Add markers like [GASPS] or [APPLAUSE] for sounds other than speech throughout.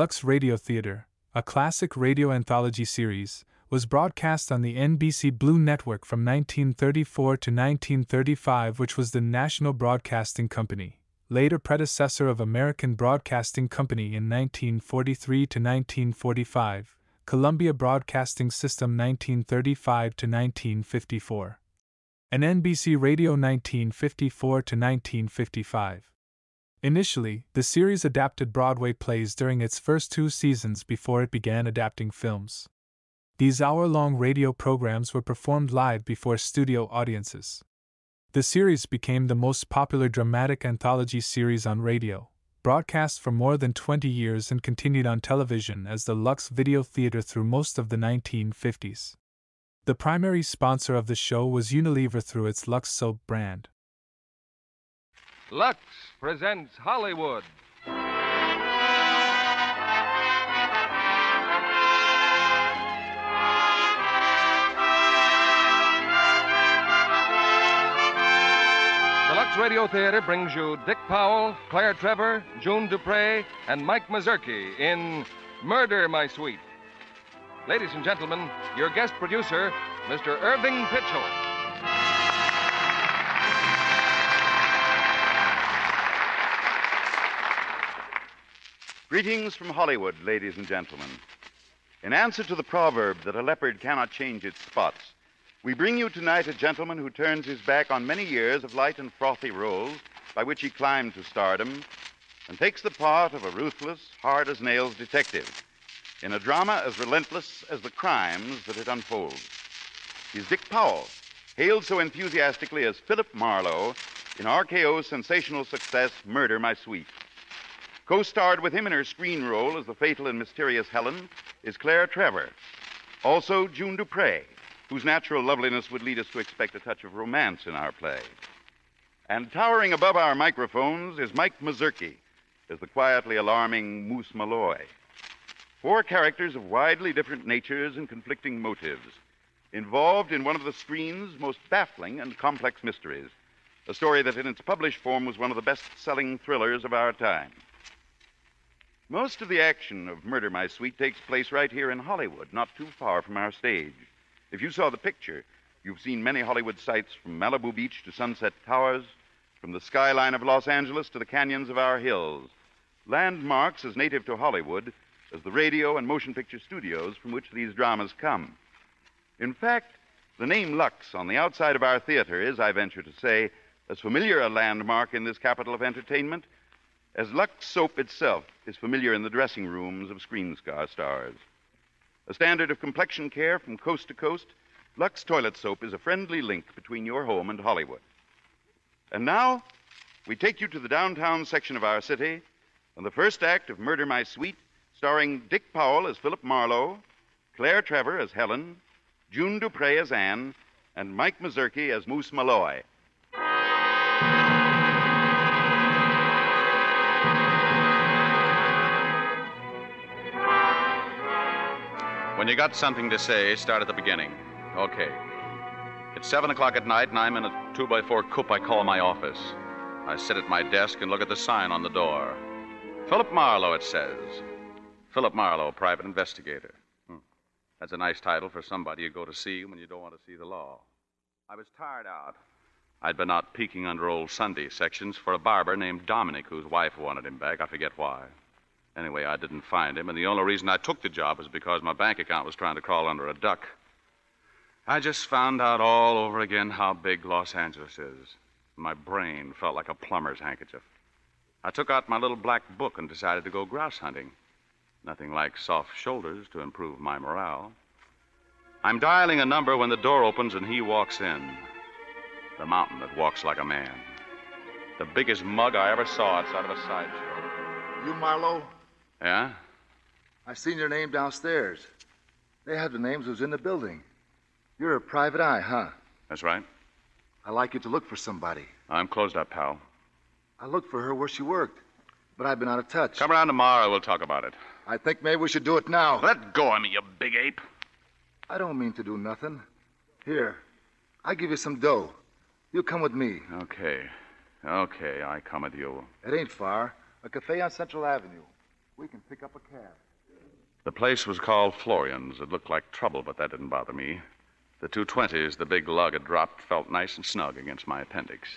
Lux Radio Theater, a classic radio anthology series, was broadcast on the NBC Blue Network from 1934 to 1935, which was the National Broadcasting Company, later predecessor of American Broadcasting Company in 1943 to 1945, Columbia Broadcasting System 1935 to 1954, and NBC Radio 1954 to 1955. Initially, the series adapted Broadway plays during its first two seasons before it began adapting films. These hour long radio programs were performed live before studio audiences. The series became the most popular dramatic anthology series on radio, broadcast for more than 20 years and continued on television as the Lux Video Theater through most of the 1950s. The primary sponsor of the show was Unilever through its Lux soap brand. Lux presents Hollywood. The Lux Radio Theater brings you Dick Powell, Claire Trevor, June Duprez, and Mike Mazurki in Murder, My Sweet. Ladies and gentlemen, your guest producer, Mr. Irving Pichel. Greetings from Hollywood, ladies and gentlemen. In answer to the proverb that a leopard cannot change its spots, we bring you tonight a gentleman who turns his back on many years of light and frothy roles by which he climbed to stardom and takes the part of a ruthless, hard as nails detective in a drama as relentless as the crimes that it unfolds. He's Dick Powell, hailed so enthusiastically as Philip Marlowe in RKO's sensational success, Murder, My Sweet. Co starred with him in her screen role as the fatal and mysterious Helen is Claire Trevor. Also, June Duprez, whose natural loveliness would lead us to expect a touch of romance in our play. And towering above our microphones is Mike Mazurki as the quietly alarming Moose Malloy. Four characters of widely different natures and conflicting motives, involved in one of the screen's most baffling and complex mysteries, a story that in its published form was one of the best selling thrillers of our time. Most of the action of Murder, My Sweet takes place right here in Hollywood, not too far from our stage. If you saw the picture, you've seen many Hollywood sights from Malibu Beach to Sunset Towers, from the skyline of Los Angeles to the canyons of our hills. Landmarks as native to Hollywood as the radio and motion picture studios from which these dramas come. In fact, the name Lux on the outside of our theater is, I venture to say, as familiar a landmark in this capital of entertainment as Lux soap itself is familiar in the dressing rooms of screen star stars. A standard of complexion care from coast to coast, Lux toilet soap is a friendly link between your home and Hollywood. And now, we take you to the downtown section of our city and the first act of Murder My Sweet, starring Dick Powell as Philip Marlowe, Claire Trevor as Helen, June Duprez as Anne, and Mike Mazurki as Moose Malloy. When you got something to say, start at the beginning. Okay. It's 7 o'clock at night, and I'm in a 2 by 4 coupe I call my office. I sit at my desk and look at the sign on the door. Philip Marlowe, it says. Philip Marlowe, private investigator. Hmm. That's a nice title for somebody you go to see when you don't want to see the law. I was tired out. I'd been out peeking under old Sunday sections for a barber named Dominic, whose wife wanted him back. I forget why. Anyway, I didn't find him, and the only reason I took the job was because my bank account was trying to crawl under a duck. I just found out all over again how big Los Angeles is. My brain felt like a plumber's handkerchief. I took out my little black book and decided to go grouse hunting. Nothing like soft shoulders to improve my morale. I'm dialing a number when the door opens and he walks in. The mountain that walks like a man. The biggest mug I ever saw outside of a sideshow. You, Marlowe? Yeah? I seen your name downstairs. They had the names who's in the building. You're a private eye, huh? That's right. I like you to look for somebody. I'm closed up, pal. I looked for her where she worked, but I've been out of touch. Come around tomorrow, we'll talk about it. I think maybe we should do it now. Let go of me, you big ape. I don't mean to do nothing. Here, I give you some dough. You come with me. Okay. Okay, I come with you. It ain't far. A cafe on Central Avenue. We can pick up a cab. The place was called Florian's. It looked like trouble, but that didn't bother me. The 220s the big lug had dropped felt nice and snug against my appendix.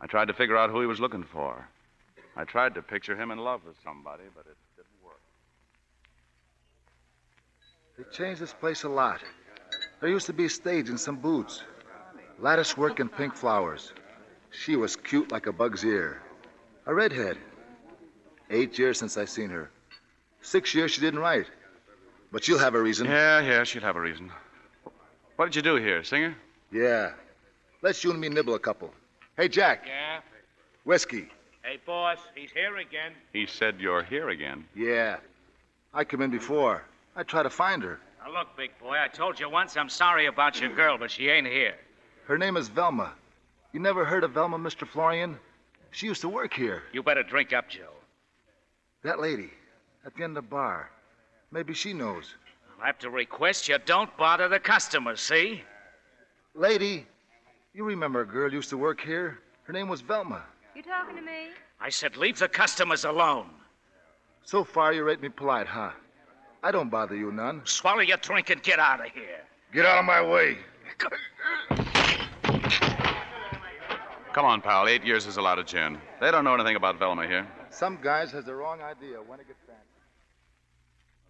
I tried to figure out who he was looking for. I tried to picture him in love with somebody, but it didn't work. They changed this place a lot. There used to be a stage and some booths. Lattice work and pink flowers. She was cute like a bug's ear. A redhead. Eight years since I seen her. Six years she didn't write. But she'll have a reason. Yeah, yeah, she'll have a reason. What did you do here, Singer? Yeah. Let's you and me nibble a couple. Hey, Jack. Yeah? Whiskey. Hey, boss, he's here again. He said you're here again. Yeah. I come in before. I try to find her. Now, look, big boy, I told you once I'm sorry about your girl, but she ain't here. Her name is Velma. You never heard of Velma, Mr. Florian? She used to work here. You better drink up, Joe. That lady at the end of the bar. Maybe she knows. I'll have to request you don't bother the customers, see? Lady, you remember a girl used to work here? Her name was Velma. You talking to me? I said leave the customers alone. So far, you rate me polite, huh? I don't bother you none. Swallow your drink and get out of here. Get out of my way. Come on, pal. Eight years is a lot of gin. They don't know anything about Velma here. Some guys has the wrong idea when it gets fancy.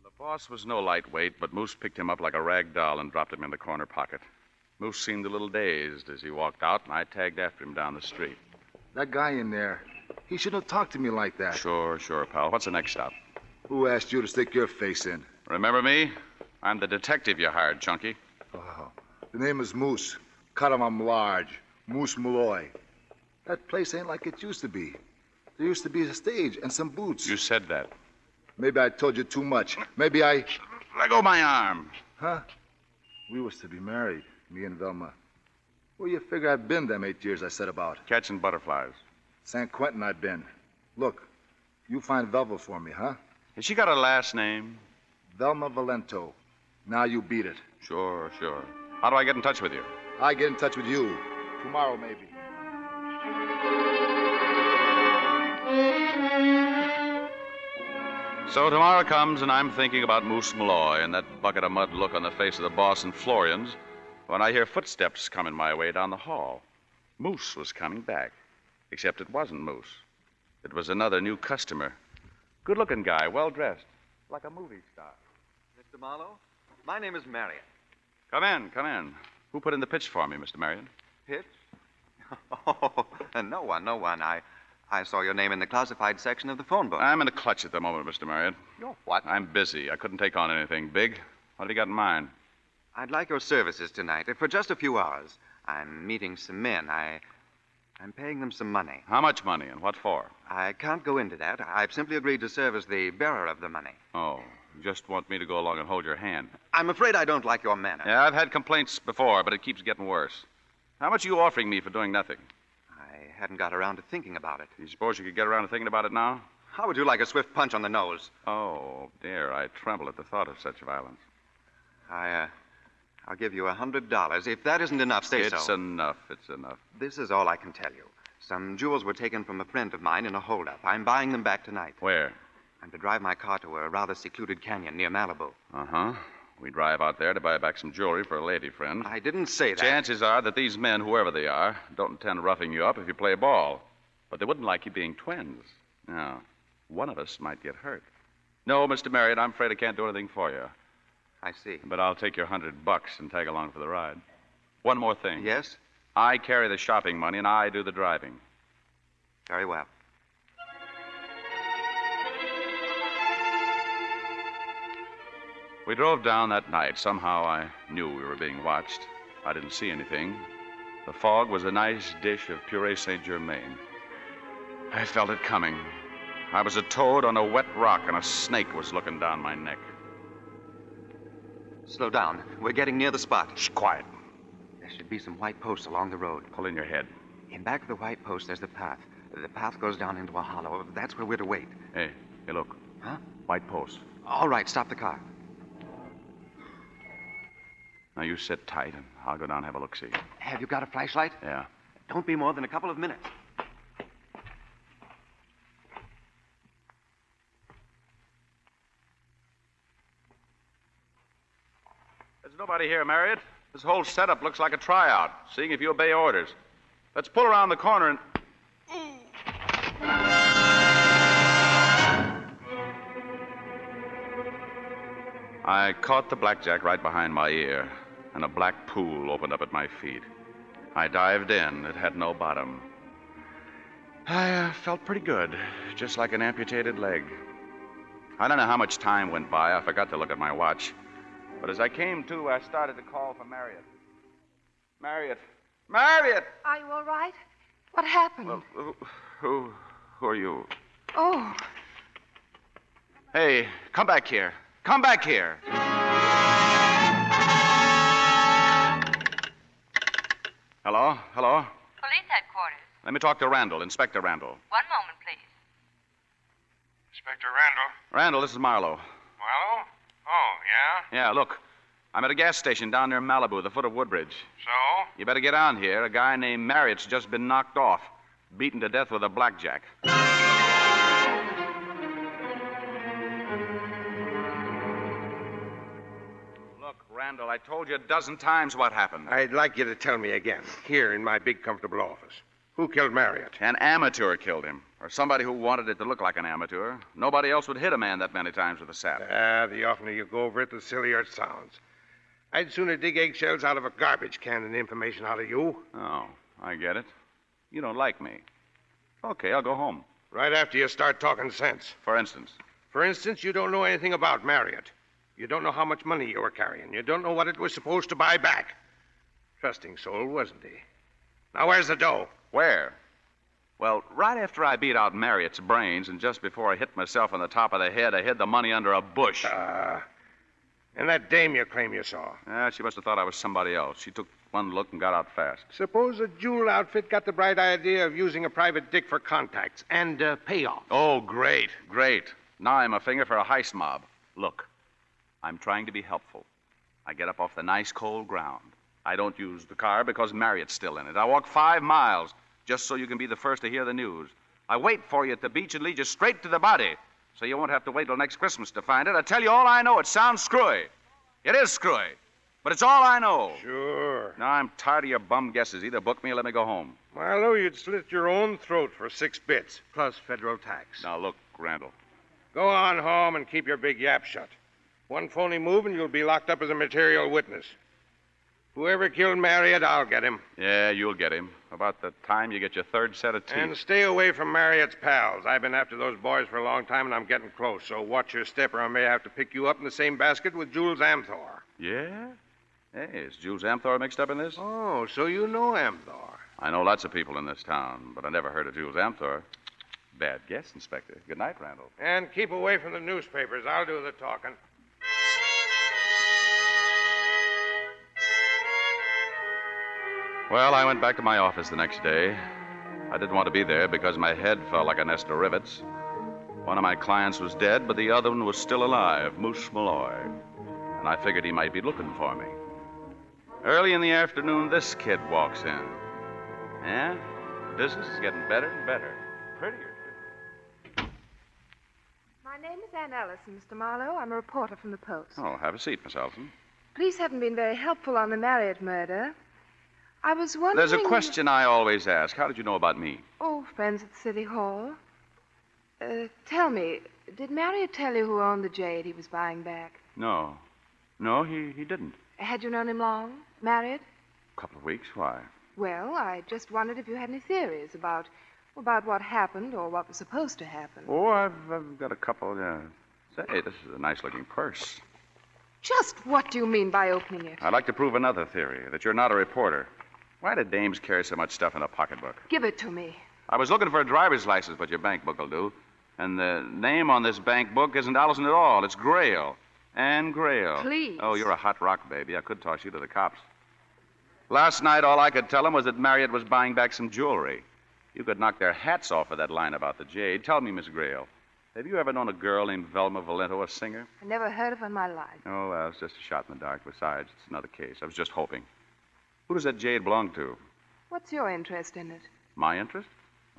The boss was no lightweight, but Moose picked him up like a rag doll and dropped him in the corner pocket. Moose seemed a little dazed as he walked out, and I tagged after him down the street. That guy in there, he shouldn't have talked to me like that. Sure, sure, pal. What's the next stop? Who asked you to stick your face in? Remember me? I'm the detective you hired, Chunky. Oh, the name is Moose. Cut him I'm large. Moose Malloy. That place ain't like it used to be. There used to be a stage and some boots. You said that. Maybe I told you too much. Maybe I. Let go my arm. Huh? We was to be married, me and Velma. Where you figure I've been them eight years I said about? Catching butterflies. San Quentin I've been. Look, you find Velma for me, huh? Has she got a last name? Velma Valento. Now you beat it. Sure, sure. How do I get in touch with you? I get in touch with you. Tomorrow, maybe. So tomorrow comes, and I'm thinking about Moose Malloy and that bucket of mud look on the face of the boss in Florian's when I hear footsteps coming my way down the hall. Moose was coming back, except it wasn't Moose. It was another new customer. Good looking guy, well dressed, like a movie star. Mr. Marlowe, my name is Marriott. Come in, come in. Who put in the pitch for me, Mr. Marriott? Pitch? [LAUGHS] Oh, no one, no one. I, I saw your name in the classified section of the phone book. I'm in a clutch at the moment, Mr. Marriott. You're what? I'm busy. I couldn't take on anything big. What have you got in mind? I'd like your services tonight uh, for just a few hours. I'm meeting some men. I, I'm paying them some money. How much money and what for? I can't go into that. I've simply agreed to serve as the bearer of the money. Oh, you just want me to go along and hold your hand. I'm afraid I don't like your manner. Yeah, I've had complaints before, but it keeps getting worse. How much are you offering me for doing nothing? I hadn't got around to thinking about it. You suppose you could get around to thinking about it now? How would you like a swift punch on the nose? Oh, dear, I tremble at the thought of such violence. I, uh, I'll give you a hundred dollars. If that isn't enough, say it's so. enough. It's enough. This is all I can tell you. Some jewels were taken from a friend of mine in a holdup. I'm buying them back tonight. Where? I'm to drive my car to a rather secluded canyon near Malibu. Uh huh. We drive out there to buy back some jewelry for a lady friend. I didn't say that. Chances are that these men, whoever they are, don't intend roughing you up if you play ball. But they wouldn't like you being twins. Now, one of us might get hurt. No, Mr. Marriott, I'm afraid I can't do anything for you. I see. But I'll take your hundred bucks and tag along for the ride. One more thing. Yes? I carry the shopping money and I do the driving. Very well. We drove down that night. Somehow I knew we were being watched. I didn't see anything. The fog was a nice dish of puree Saint Germain. I felt it coming. I was a toad on a wet rock, and a snake was looking down my neck. Slow down. We're getting near the spot. Shh, quiet. There should be some white posts along the road. Pull in your head. In back of the white post, there's the path. The path goes down into a hollow. That's where we're to wait. Hey, hey, look. Huh? White post. All right, stop the car. Now, you sit tight, and I'll go down and have a look see. Have you got a flashlight? Yeah. Don't be more than a couple of minutes. There's nobody here, Marriott. This whole setup looks like a tryout, seeing if you obey orders. Let's pull around the corner and. Ooh. I caught the blackjack right behind my ear and a black pool opened up at my feet. I dived in. It had no bottom. I uh, felt pretty good, just like an amputated leg. I don't know how much time went by. I forgot to look at my watch. But as I came to, I started to call for Marriott. Marriott. Marriott! Are you all right? What happened? Well, who, who, who are you? oh, Hey, come back here. Come back here. Hello? Hello? Police headquarters. Let me talk to Randall, Inspector Randall. One moment, please. Inspector Randall. Randall, this is Marlowe. Marlowe? Oh, yeah? Yeah, look. I'm at a gas station down near Malibu, the foot of Woodbridge. So? You better get on here. A guy named Marriott's just been knocked off, beaten to death with a blackjack. Randall, I told you a dozen times what happened. I'd like you to tell me again, here in my big, comfortable office. Who killed Marriott? An amateur killed him, or somebody who wanted it to look like an amateur. Nobody else would hit a man that many times with a sap. Ah, the oftener you go over it, the sillier it sounds. I'd sooner dig eggshells out of a garbage can than information out of you. Oh, I get it. You don't like me. Okay, I'll go home. Right after you start talking sense. For instance, For instance, you don't know anything about Marriott. You don't know how much money you were carrying. You don't know what it was supposed to buy back. Trusting soul, wasn't he? Now, where's the dough? where? Well, right after I beat out Marriott's brains and just before I hit myself on the top of the head, I hid the money under a bush. Ah. and that dame you claim you saw. Ah, she must have thought I was somebody else. She took one look and got out fast. Suppose a jewel outfit got the bright idea of using a private dick for contacts and uh, payoff. Oh, great, great. Now I'm a finger for a heist mob. Look, I'm trying to be helpful. I get up off the nice cold ground. I don't use the car because Marriott's still in it. I walk five miles just so you can be the first to hear the news. I wait for you at the beach and lead you straight to the body so you won't have to wait till next Christmas to find it. I tell you all I know. It sounds screwy. It is screwy, but it's all I know. Sure. Now I'm tired of your bum guesses. Either book me or let me go home. Marlowe, you'd slit your own throat for six bits, plus federal tax. Now look, Randall. Go on home and keep your big yap shut. One phony move and you'll be locked up as a material witness. Whoever killed Marriott, I'll get him. Yeah, you'll get him. About the time you get your third set of teeth. And stay away from Marriott's pals. I've been after those boys for a long time, and I'm getting close. So watch your step, or I may have to pick you up in the same basket with Jules Amthor. Yeah? Hey, is Jules Amthor mixed up in this? Oh, so you know Amthor. I know lots of people in this town, but I never heard of Jules Amthor. Bad guess, Inspector. Good night, Randall. And keep away from the newspapers. I'll do the talking. Well, I went back to my office the next day. I didn't want to be there because my head felt like a nest of rivets. One of my clients was dead, but the other one was still alive, Moose Malloy. And I figured he might be looking for me. Early in the afternoon, this kid walks in. Yeah? Business is getting better and better. Prettier. my name is Ann Ellison, Mr. Marlowe. I'm a reporter from the Post. Oh, have a seat, Miss Elton. Police haven't been very helpful on the Marriott murder. I was wondering. There's a question I always ask. How did you know about me? Oh, friends at City Hall. Uh, tell me, did Marriott tell you who owned the jade he was buying back? No. No, he, he didn't. Had you known him long? Married? A couple of weeks. Why? Well, I just wondered if you had any theories about about what happened or what was supposed to happen. Oh, I've, I've got a couple, yeah. Say, this is a nice looking purse. Just what do you mean by opening it? I'd like to prove another theory that you're not a reporter. Why do dames carry so much stuff in a pocketbook? Give it to me. I was looking for a driver's license, but your bank book will do. And the name on this bank book isn't Allison at all. It's Grail. Anne Grail. Please. Oh, you're a hot rock, baby. I could toss you to the cops. Last night, all I could tell them was that Marriott was buying back some jewelry. You could knock their hats off for that line about the jade. Tell me, Miss Grail, have you ever known a girl named Velma Valento, a singer? I never heard of her in my life. Oh, well, it's just a shot in the dark. Besides, it's another case. I was just hoping. Who does that jade belong to? What's your interest in it? My interest?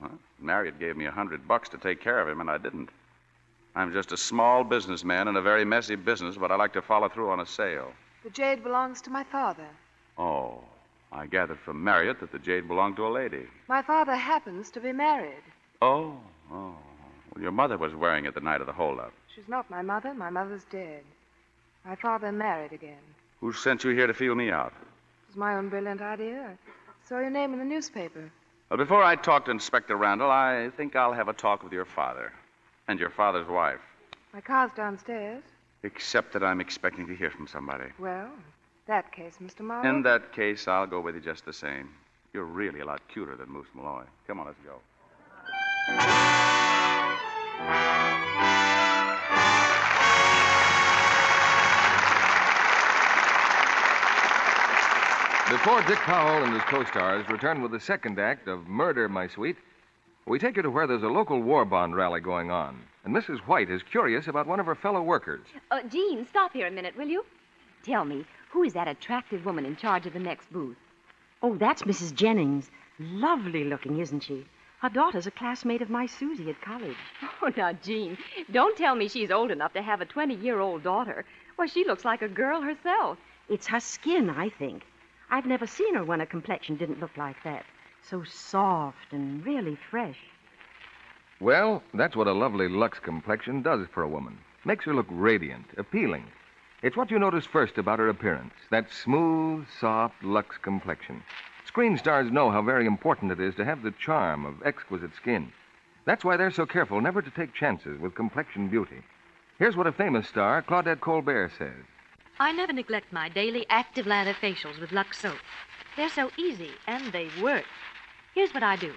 Well, Marriott gave me a hundred bucks to take care of him, and I didn't. I'm just a small businessman in a very messy business, but I like to follow through on a sale. The jade belongs to my father. Oh, I gathered from Marriott that the jade belonged to a lady. My father happens to be married. Oh, oh. Well, your mother was wearing it the night of the holdup. She's not my mother. My mother's dead. My father married again. Who sent you here to feel me out? It was my own brilliant idea. I saw your name in the newspaper. Well, before I talk to Inspector Randall, I think I'll have a talk with your father and your father's wife. My car's downstairs. Except that I'm expecting to hear from somebody. Well, that case, Mr. Marlowe. In that case, I'll go with you just the same. You're really a lot cuter than Moose Malloy. Come on, let's go. Before Dick Powell and his co stars return with the second act of Murder, My Sweet, we take you to where there's a local war bond rally going on. And Mrs. White is curious about one of her fellow workers. Uh, Jean, stop here a minute, will you? Tell me, who is that attractive woman in charge of the next booth? Oh, that's Mrs. Jennings. Lovely looking, isn't she? Her daughter's a classmate of my Susie at college. [LAUGHS] Oh, now, Jean, don't tell me she's old enough to have a 20 year old daughter. Why, she looks like a girl herself. It's her skin, I think. I've never seen her when her complexion didn't look like that. So soft and really fresh. Well, that's what a lovely Lux complexion does for a woman. Makes her look radiant, appealing. It's what you notice first about her appearance that smooth, soft Lux complexion. Screen stars know how very important it is to have the charm of exquisite skin. That's why they're so careful never to take chances with complexion beauty. Here's what a famous star, Claudette Colbert, says. I never neglect my daily active lather facials with Lux soap. They're so easy, and they work. Here's what I do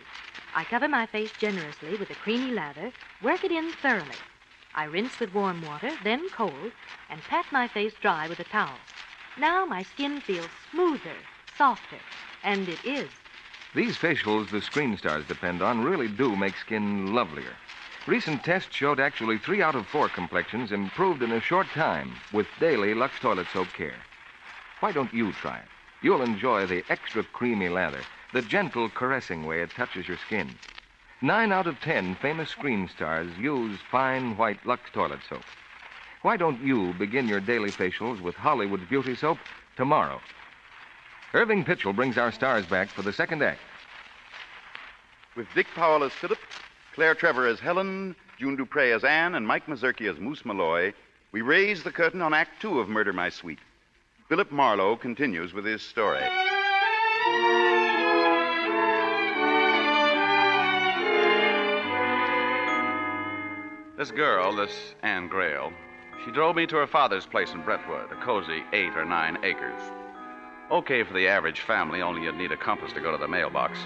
I cover my face generously with a creamy lather, work it in thoroughly. I rinse with warm water, then cold, and pat my face dry with a towel. Now my skin feels smoother, softer, and it is. These facials the screen stars depend on really do make skin lovelier. Recent tests showed actually three out of four complexions improved in a short time with daily Lux toilet soap care. Why don't you try it? You'll enjoy the extra creamy lather, the gentle, caressing way it touches your skin. Nine out of ten famous screen stars use fine white Lux toilet soap. Why don't you begin your daily facials with Hollywood's beauty soap tomorrow? Irving Pichel brings our stars back for the second act. With Dick Powell as Philip, Claire Trevor as Helen, June Duprez as Anne, and Mike Mazurki as Moose Malloy, we raise the curtain on Act Two of Murder My Sweet. Philip Marlowe continues with his story. This girl, this Anne Grail, she drove me to her father's place in Brentwood, a cozy eight or nine acres. Okay for the average family, only you'd need a compass to go to the mailbox.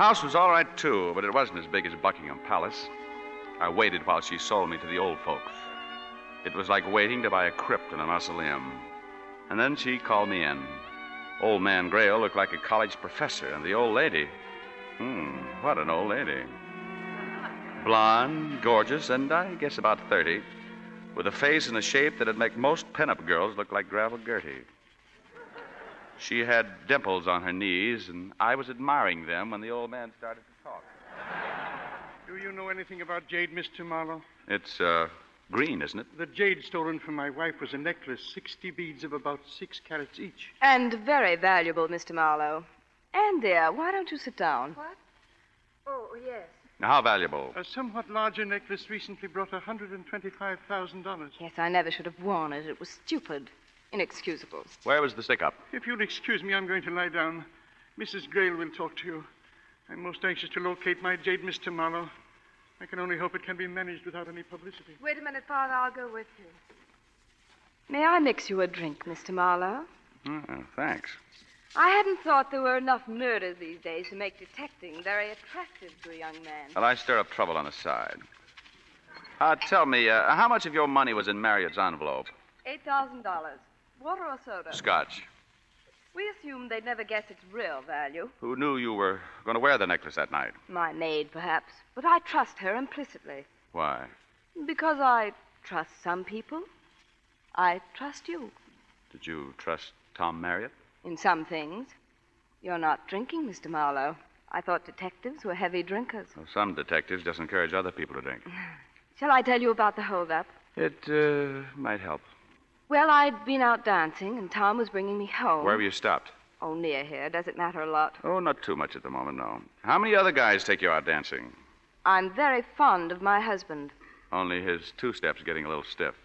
House was all right, too, but it wasn't as big as Buckingham Palace. I waited while she sold me to the old folks. It was like waiting to buy a crypt in a mausoleum. And then she called me in. Old man Grail looked like a college professor, and the old lady. Hmm, what an old lady. Blonde, gorgeous, and I guess about 30, with a face and a shape that'd make most pinup girls look like Gravel Gertie. She had dimples on her knees, and I was admiring them when the old man started to talk. Do you know anything about jade, Mr. Marlowe? It's, uh, green, isn't it? The jade stolen from my wife was a necklace, 60 beads of about six carats each. And very valuable, Mr. Marlowe. And dear, why don't you sit down? What? Oh, yes. Now, how valuable? A somewhat larger necklace recently brought $125,000. Yes, I never should have worn it. It was stupid, inexcusable. Where was the stick up? If you'll excuse me, I'm going to lie down. Mrs. Grail will talk to you. I'm most anxious to locate my jade, Mr. Marlowe. I can only hope it can be managed without any publicity. Wait a minute, Father. I'll go with you. May I mix you a drink, Mr. Marlowe? Oh, thanks. I hadn't thought there were enough murders these days to make detecting very attractive to a young man. Well, I stir up trouble on the side. Uh, tell me, uh, how much of your money was in Marriott's envelope? $8,000. Water or soda? Scotch. We assumed they'd never guess its real value. Who knew you were going to wear the necklace that night? My maid, perhaps. But I trust her implicitly. Why? Because I trust some people. I trust you. Did you trust Tom Marriott? In some things. You're not drinking, Mr. Marlowe. I thought detectives were heavy drinkers. Well, some detectives just encourage other people to drink. [LAUGHS] Shall I tell you about the holdup? It uh, might help. Well, I'd been out dancing, and Tom was bringing me home. Where were you stopped? Oh, near here. Does it matter a lot? Oh, not too much at the moment, no. How many other guys take you out dancing? I'm very fond of my husband. Only his two steps getting a little stiff.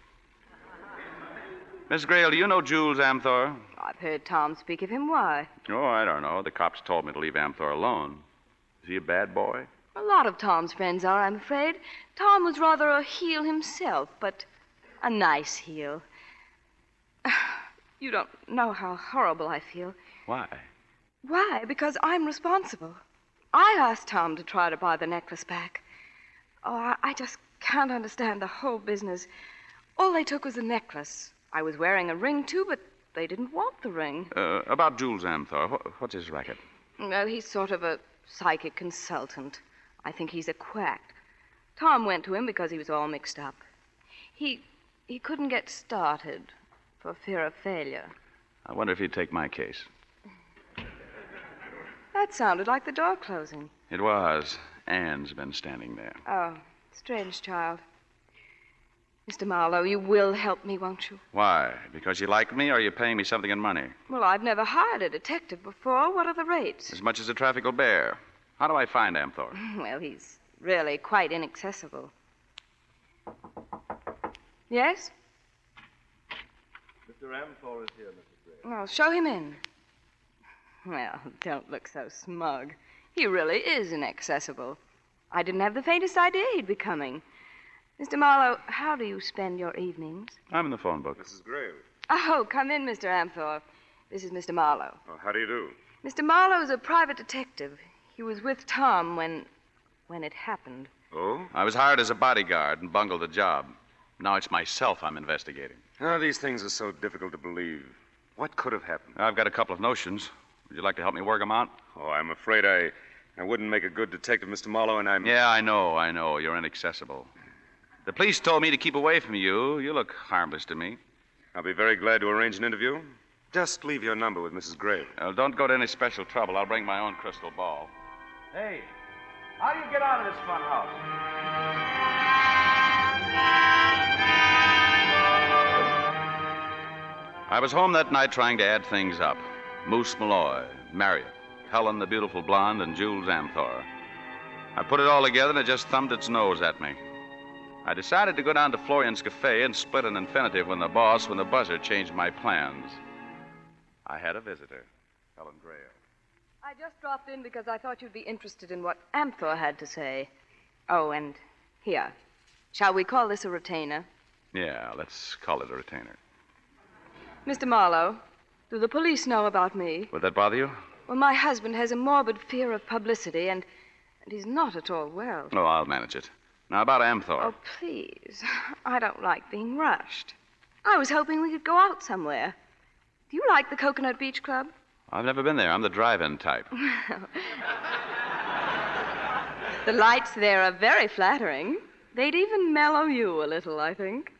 Miss Grail, do you know Jules Amthor? I've heard Tom speak of him. Why? Oh, I don't know. The cops told me to leave Amthor alone. Is he a bad boy? A lot of Tom's friends are, I'm afraid. Tom was rather a heel himself, but a nice heel. [SIGHS] You don't know how horrible I feel. Why? Why? Because I'm responsible. I asked Tom to try to buy the necklace back. Oh, I, I just can't understand the whole business. All they took was the necklace. I was wearing a ring, too, but they didn't want the ring. Uh, about Jules Amthor, wh- what's his racket? Well, he's sort of a psychic consultant. I think he's a quack. Tom went to him because he was all mixed up. He he couldn't get started for fear of failure. I wonder if he'd take my case. That sounded like the door closing. It was. Anne's been standing there. Oh, strange child. Mr. Marlowe, you will help me, won't you? Why? Because you like me, or you're you paying me something in money? Well, I've never hired a detective before. What are the rates? As much as the traffic will bear. How do I find Amthor? [LAUGHS] Well, he's really quite inaccessible. Yes? Mr. Amthor is here, Mrs. Grail. Well, show him in. Well, don't look so smug. He really is inaccessible. I didn't have the faintest idea he'd be coming. Mr. Marlowe, how do you spend your evenings? I'm in the phone book. Mrs. Grail. Oh, come in, Mr. Amthor. This is Mr. Marlowe. Oh, how do you do? Mr. Marlowe is a private detective. He was with Tom when. when it happened. Oh? I was hired as a bodyguard and bungled the job. Now it's myself I'm investigating. Oh, these things are so difficult to believe. What could have happened? I've got a couple of notions. Would you like to help me work them out? Oh, I'm afraid I. I wouldn't make a good detective, Mr. Marlowe, and I'm. Yeah, I know, I know. You're inaccessible. The police told me to keep away from you. You look harmless to me. I'll be very glad to arrange an interview. Just leave your number with Mrs. Grail. Well, don't go to any special trouble. I'll bring my own crystal ball. Hey, how do you get out of this fun house? I was home that night trying to add things up. Moose Malloy, Marriott, Helen the beautiful blonde, and Jules Amthor. I put it all together and it just thumbed its nose at me. I decided to go down to Florian's Cafe and split an infinitive when the boss, when the buzzer changed my plans. I had a visitor, Helen Grail. I just dropped in because I thought you'd be interested in what Amthor had to say. Oh, and here. Shall we call this a retainer? Yeah, let's call it a retainer. Mr. Marlowe, do the police know about me? Would that bother you? Well, my husband has a morbid fear of publicity, and, and he's not at all well. Oh, I'll manage it. Now, about Amthor. Oh, please. [LAUGHS] I don't like being rushed. I was hoping we could go out somewhere. Do you like the Coconut Beach Club? I've never been there. I'm the drive in type. [LAUGHS] the lights there are very flattering. They'd even mellow you a little, I think.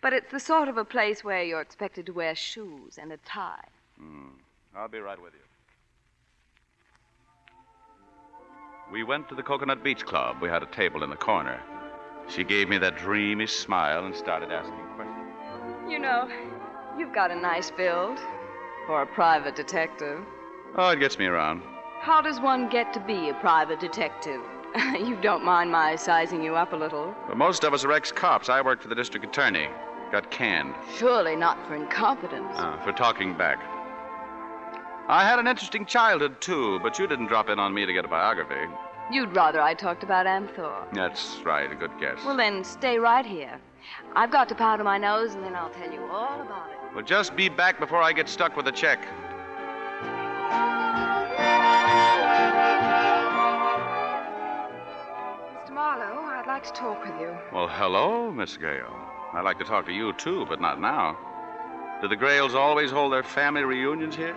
But it's the sort of a place where you're expected to wear shoes and a tie. Hmm. I'll be right with you. We went to the Coconut Beach Club. We had a table in the corner. She gave me that dreamy smile and started asking questions. You know, you've got a nice build for a private detective. Oh, it gets me around. How does one get to be a private detective? [LAUGHS] you don't mind my sizing you up a little? But most of us are ex cops. I worked for the district attorney. Got canned. Surely not for incompetence. Uh, for talking back. I had an interesting childhood, too, but you didn't drop in on me to get a biography. You'd rather I talked about Amthor. That's right, a good guess. Well, then stay right here. I've got to powder my nose, and then I'll tell you all about it. Well, just be back before I get stuck with a check. Like to talk with you. Well, hello, Miss Gale. I'd like to talk to you, too, but not now. Do the Grails always hold their family reunions here?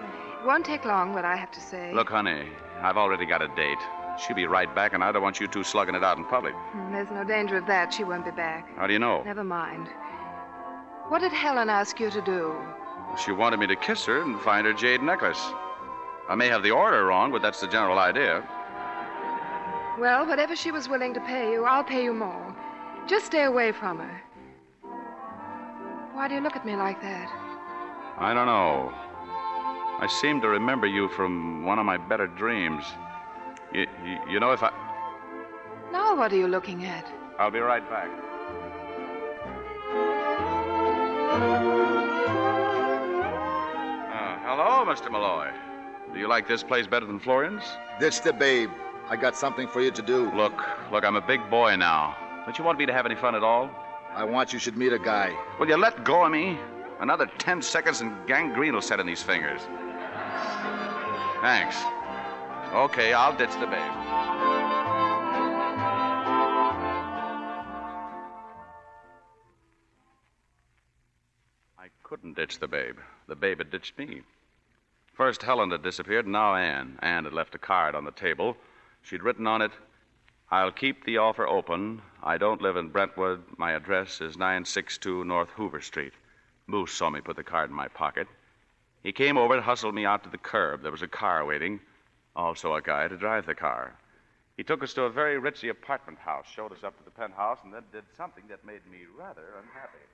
It won't take long, what I have to say. Look, honey, I've already got a date. She'll be right back, and I don't want you two slugging it out in public. Hmm, There's no danger of that. She won't be back. How do you know? Never mind. What did Helen ask you to do? She wanted me to kiss her and find her jade necklace. I may have the order wrong, but that's the general idea. Well, whatever she was willing to pay you, I'll pay you more. Just stay away from her. Why do you look at me like that? I don't know. I seem to remember you from one of my better dreams. You, you, you know, if I. Now, what are you looking at? I'll be right back. Uh, hello, Mr. Malloy. Do you like this place better than Florian's? Ditch the babe. I got something for you to do. Look, look, I'm a big boy now. Don't you want me to have any fun at all? I want you should meet a guy. Will you let go of me? Another ten seconds and gangrene will set in these fingers. Thanks. Okay, I'll ditch the babe. I couldn't ditch the babe. The babe had ditched me. First, Helen had disappeared, now Anne. Anne had left a card on the table. She'd written on it, I'll keep the offer open. I don't live in Brentwood. My address is 962 North Hoover Street. Moose saw me put the card in my pocket. He came over and hustled me out to the curb. There was a car waiting, also a guy to drive the car. He took us to a very ritzy apartment house, showed us up to the penthouse, and then did something that made me rather unhappy.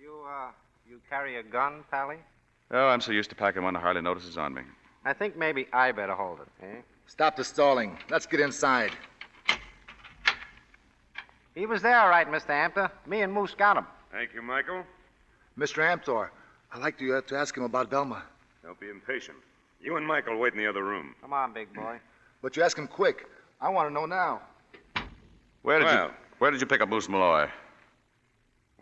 You, uh, you carry a gun, Pally? Oh, I'm so used to packing one, I hardly notice it's on me. I think maybe I better hold it, eh? Stop the stalling. Let's get inside. He was there, all right, Mr. Amthor. Me and Moose got him. Thank you, Michael. Mr. Amthor, I'd like to, uh, to ask him about Velma. Don't be impatient. You and Michael wait in the other room. Come on, big boy. But you ask him quick. I want to know now. Where did Well. you Where did you pick up Moose Malloy?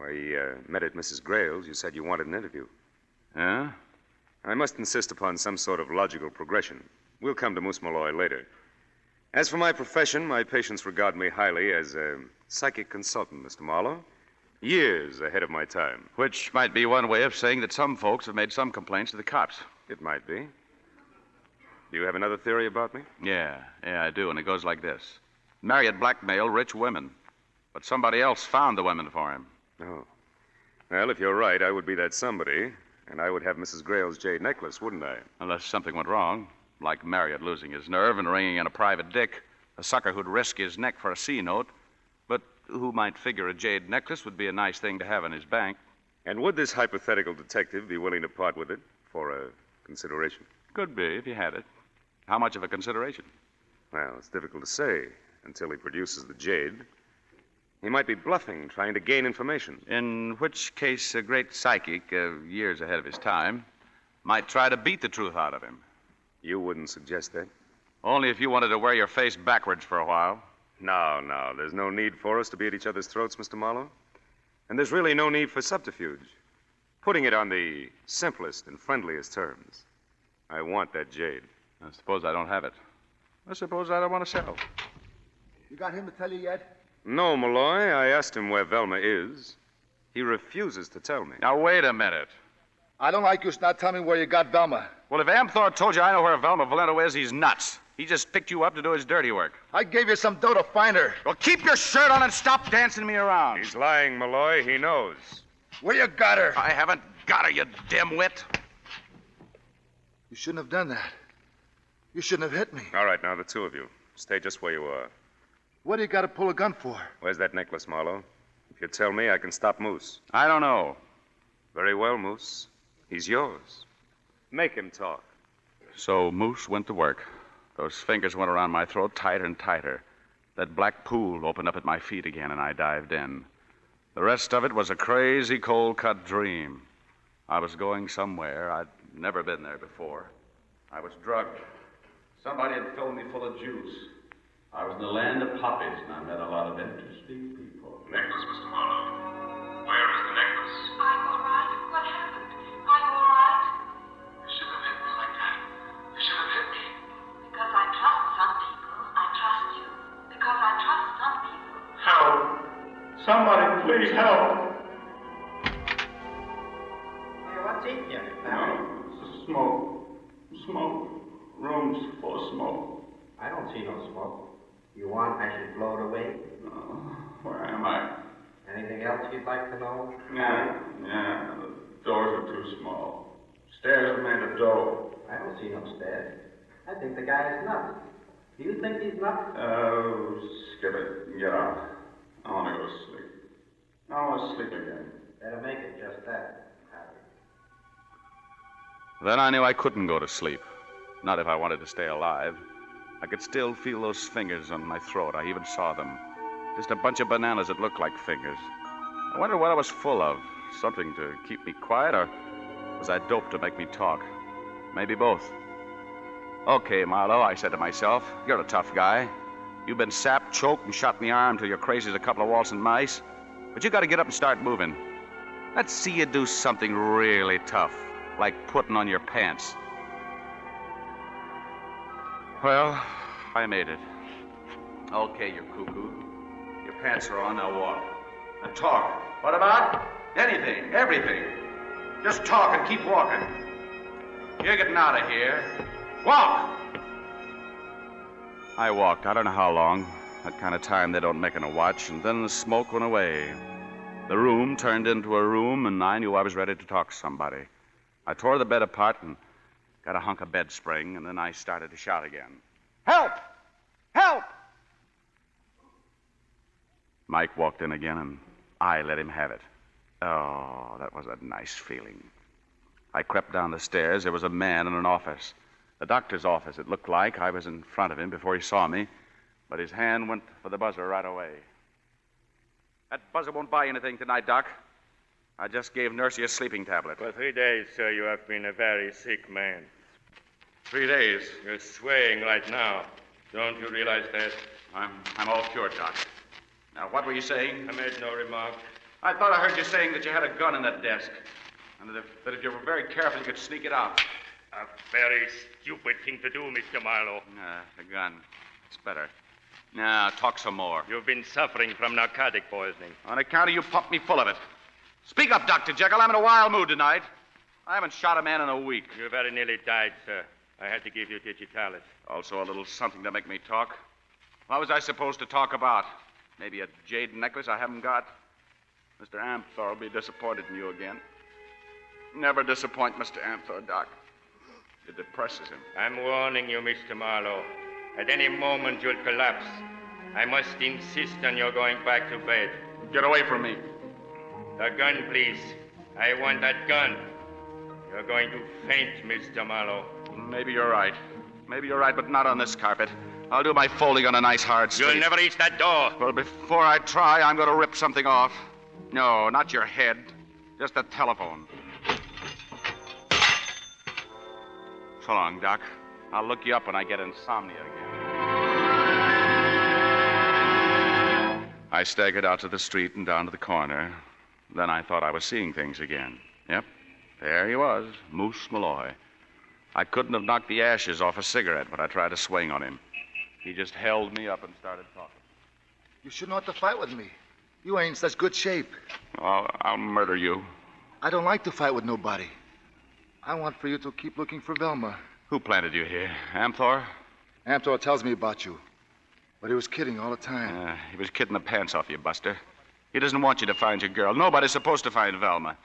We uh, met at Mrs. Grail's. You said you wanted an interview. Yeah? I must insist upon some sort of logical progression. We'll come to Moose Malloy later. As for my profession, my patients regard me highly as a psychic consultant, Mr. Marlowe. Years ahead of my time. Which might be one way of saying that some folks have made some complaints to the cops. It might be. Do you have another theory about me? Yeah, yeah, I do, and it goes like this Marriott blackmailed rich women, but somebody else found the women for him. Oh. Well, if you're right, I would be that somebody, and I would have Mrs. Grail's jade necklace, wouldn't I? Unless something went wrong, like Marriott losing his nerve and ringing in a private dick, a sucker who'd risk his neck for a C note, but who might figure a jade necklace would be a nice thing to have in his bank. And would this hypothetical detective be willing to part with it for a consideration? Could be, if he had it. How much of a consideration? Well, it's difficult to say until he produces the jade. He might be bluffing, trying to gain information. In which case, a great psychic, uh, years ahead of his time, might try to beat the truth out of him. You wouldn't suggest that? Only if you wanted to wear your face backwards for a while. No, no. There's no need for us to be at each other's throats, Mr. Marlowe. And there's really no need for subterfuge. Putting it on the simplest and friendliest terms, I want that jade. I suppose I don't have it. I suppose I don't want to sell. You got him to tell you yet? No, Malloy. I asked him where Velma is. He refuses to tell me. Now, wait a minute. I don't like you not telling me where you got Velma. Well, if Amthor told you I know where Velma Valento is, he's nuts. He just picked you up to do his dirty work. I gave you some dough to find her. Well, keep your shirt on and stop dancing me around. He's lying, Malloy. He knows. Where you got her? I haven't got her, you dimwit. You shouldn't have done that. You shouldn't have hit me. All right, now, the two of you. Stay just where you are. What do you got to pull a gun for? Where's that necklace, Marlowe? If you tell me, I can stop Moose. I don't know. Very well, Moose. He's yours. Make him talk. So Moose went to work. Those fingers went around my throat tighter and tighter. That black pool opened up at my feet again, and I dived in. The rest of it was a crazy, cold cut dream. I was going somewhere. I'd never been there before. I was drugged. Somebody had filled me full of juice. I was in the land of poppies, and I met a lot of interesting people. Necklace, Mr. Marlowe. Where is the necklace? Please help! Hey, what's you, No, it's smoke. Smoke. Rooms full of smoke. I don't see no smoke. You want I should blow it away? No. Where am I? Anything else you'd like to know? Yeah, yeah. The doors are too small. Stairs are made of dough. I don't see no stairs. I think the guy is nuts. Do you think he's nuts? Oh, skip it. Get out. I want to go to sleep. I want to sleep again. Better make it just that, Harry. Then I knew I couldn't go to sleep. Not if I wanted to stay alive. I could still feel those fingers on my throat. I even saw them. Just a bunch of bananas that looked like fingers. I wondered what I was full of. Something to keep me quiet, or was I dope to make me talk? Maybe both. Okay, Marlowe, I said to myself, you're a tough guy. You've been sapped, choked, and shot in the arm till you're crazy as a couple of waltzing mice. But you gotta get up and start moving. Let's see you do something really tough, like putting on your pants. Well, I made it. Okay, you cuckoo. Your pants are on, now walk. And talk. What about? Anything, everything. Just talk and keep walking. You're getting out of here. Walk! I walked, I don't know how long. That kind of time they don't make in a watch, and then the smoke went away. The room turned into a room, and I knew I was ready to talk to somebody. I tore the bed apart and got a hunk of bed spring, and then I started to shout again. Help! Help! Mike walked in again, and I let him have it. Oh, that was a nice feeling. I crept down the stairs. There was a man in an office. The doctor's office, it looked like. I was in front of him before he saw me, but his hand went for the buzzer right away. That buzzer won't buy anything tonight, Doc. I just gave Nursey a sleeping tablet. For three days, sir, you have been a very sick man. Three days? You're swaying right now. Don't you realize that? I'm, I'm all cured, Doc. Now, what were you saying? I made no remark. I thought I heard you saying that you had a gun in that desk, and that if, that if you were very careful, you could sneak it out. A very stupid thing to do, Mr. Marlowe. Uh, the gun. It's better. Now, talk some more. You've been suffering from narcotic poisoning. On account of you pumped me full of it. Speak up, Dr. Jekyll. I'm in a wild mood tonight. I haven't shot a man in a week. You very nearly died, sir. I had to give you digitalis. Also, a little something to make me talk. What was I supposed to talk about? Maybe a jade necklace I haven't got? Mr. Amthor will be disappointed in you again. Never disappoint Mr. Amthor, Doc. It depresses him. I'm warning you, Mr. Marlowe. At any moment, you'll collapse. I must insist on your going back to bed. Get away from me. The gun, please. I want that gun. You're going to faint, Mr. Marlowe. Maybe you're right. Maybe you're right, but not on this carpet. I'll do my folding on a nice hard street. You'll never reach that door. Well, before I try, I'm going to rip something off. No, not your head. Just the telephone. So long, Doc. I'll look you up when I get insomnia again. I staggered out to the street and down to the corner. Then I thought I was seeing things again. Yep, there he was, Moose Malloy. I couldn't have knocked the ashes off a cigarette when I tried to swing on him. He just held me up and started talking. You shouldn't want to fight with me. You ain't in such good shape. I'll, I'll murder you. I don't like to fight with nobody. I want for you to keep looking for Velma. Who planted you here? Amthor? Amthor tells me about you. But he was kidding all the time. Uh, he was kidding the pants off you, Buster. He doesn't want you to find your girl. Nobody's supposed to find Velma.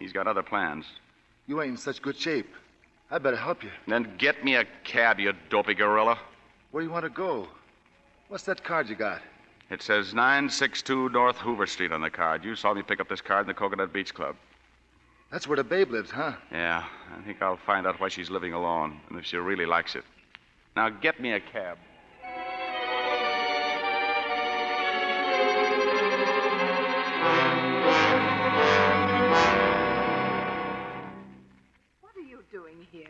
He's got other plans. You ain't in such good shape. I better help you. Then get me a cab, you dopey gorilla. Where do you want to go? What's that card you got? It says 962 North Hoover Street on the card. You saw me pick up this card in the Coconut Beach Club. That's where the babe lives, huh? Yeah, I think I'll find out why she's living alone and if she really likes it. Now get me a cab. What are you doing here?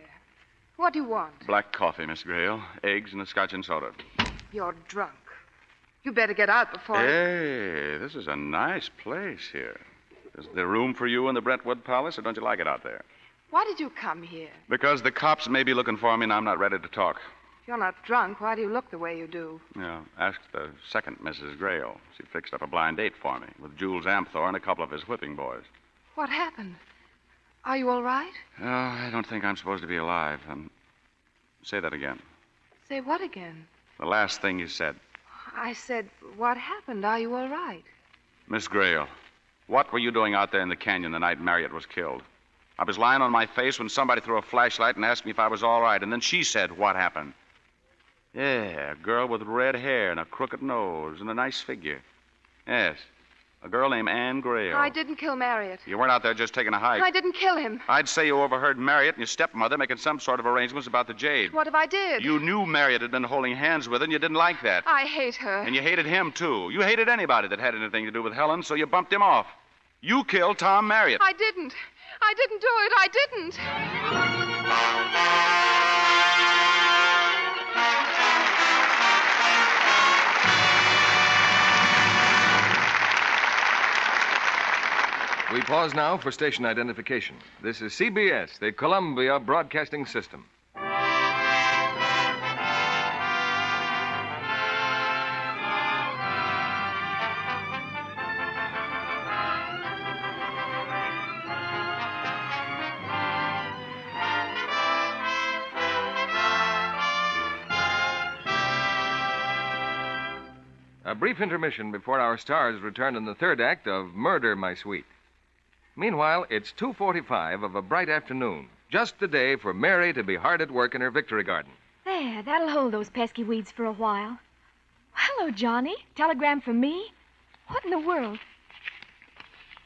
What do you want? Black coffee, Miss Grail. Eggs and a scotch and soda. You're drunk. You better get out before. Hey, this is a nice place here. Is there room for you in the Brentwood Palace, or don't you like it out there? Why did you come here? Because the cops may be looking for me and I'm not ready to talk. If you're not drunk, why do you look the way you do? Yeah, ask the second Mrs. Grail. She fixed up a blind date for me with Jules Amthor and a couple of his whipping boys. What happened? Are you all right? Oh, I don't think I'm supposed to be alive. Um, say that again. Say what again? The last thing you said. I said, what happened? Are you all right? Miss Grail, what were you doing out there in the canyon the night Marriott was killed? I was lying on my face when somebody threw a flashlight and asked me if I was all right, and then she said, What happened? Yeah, a girl with red hair and a crooked nose and a nice figure. Yes. A girl named Anne Grail. I didn't kill Marriott. You weren't out there just taking a hike. I didn't kill him. I'd say you overheard Marriott and your stepmother making some sort of arrangements about the jade. What if I did? You knew Marriott had been holding hands with her, and you didn't like that. I hate her. And you hated him, too. You hated anybody that had anything to do with Helen, so you bumped him off. You killed Tom Marriott. I didn't. I didn't do it. I didn't. We pause now for station identification. This is CBS, the Columbia Broadcasting System. A brief intermission before our stars return in the third act of Murder, My Sweet. Meanwhile, it's 2.45 of a bright afternoon, just the day for Mary to be hard at work in her victory garden. There, that'll hold those pesky weeds for a while. Hello, Johnny. Telegram for me? What in the world?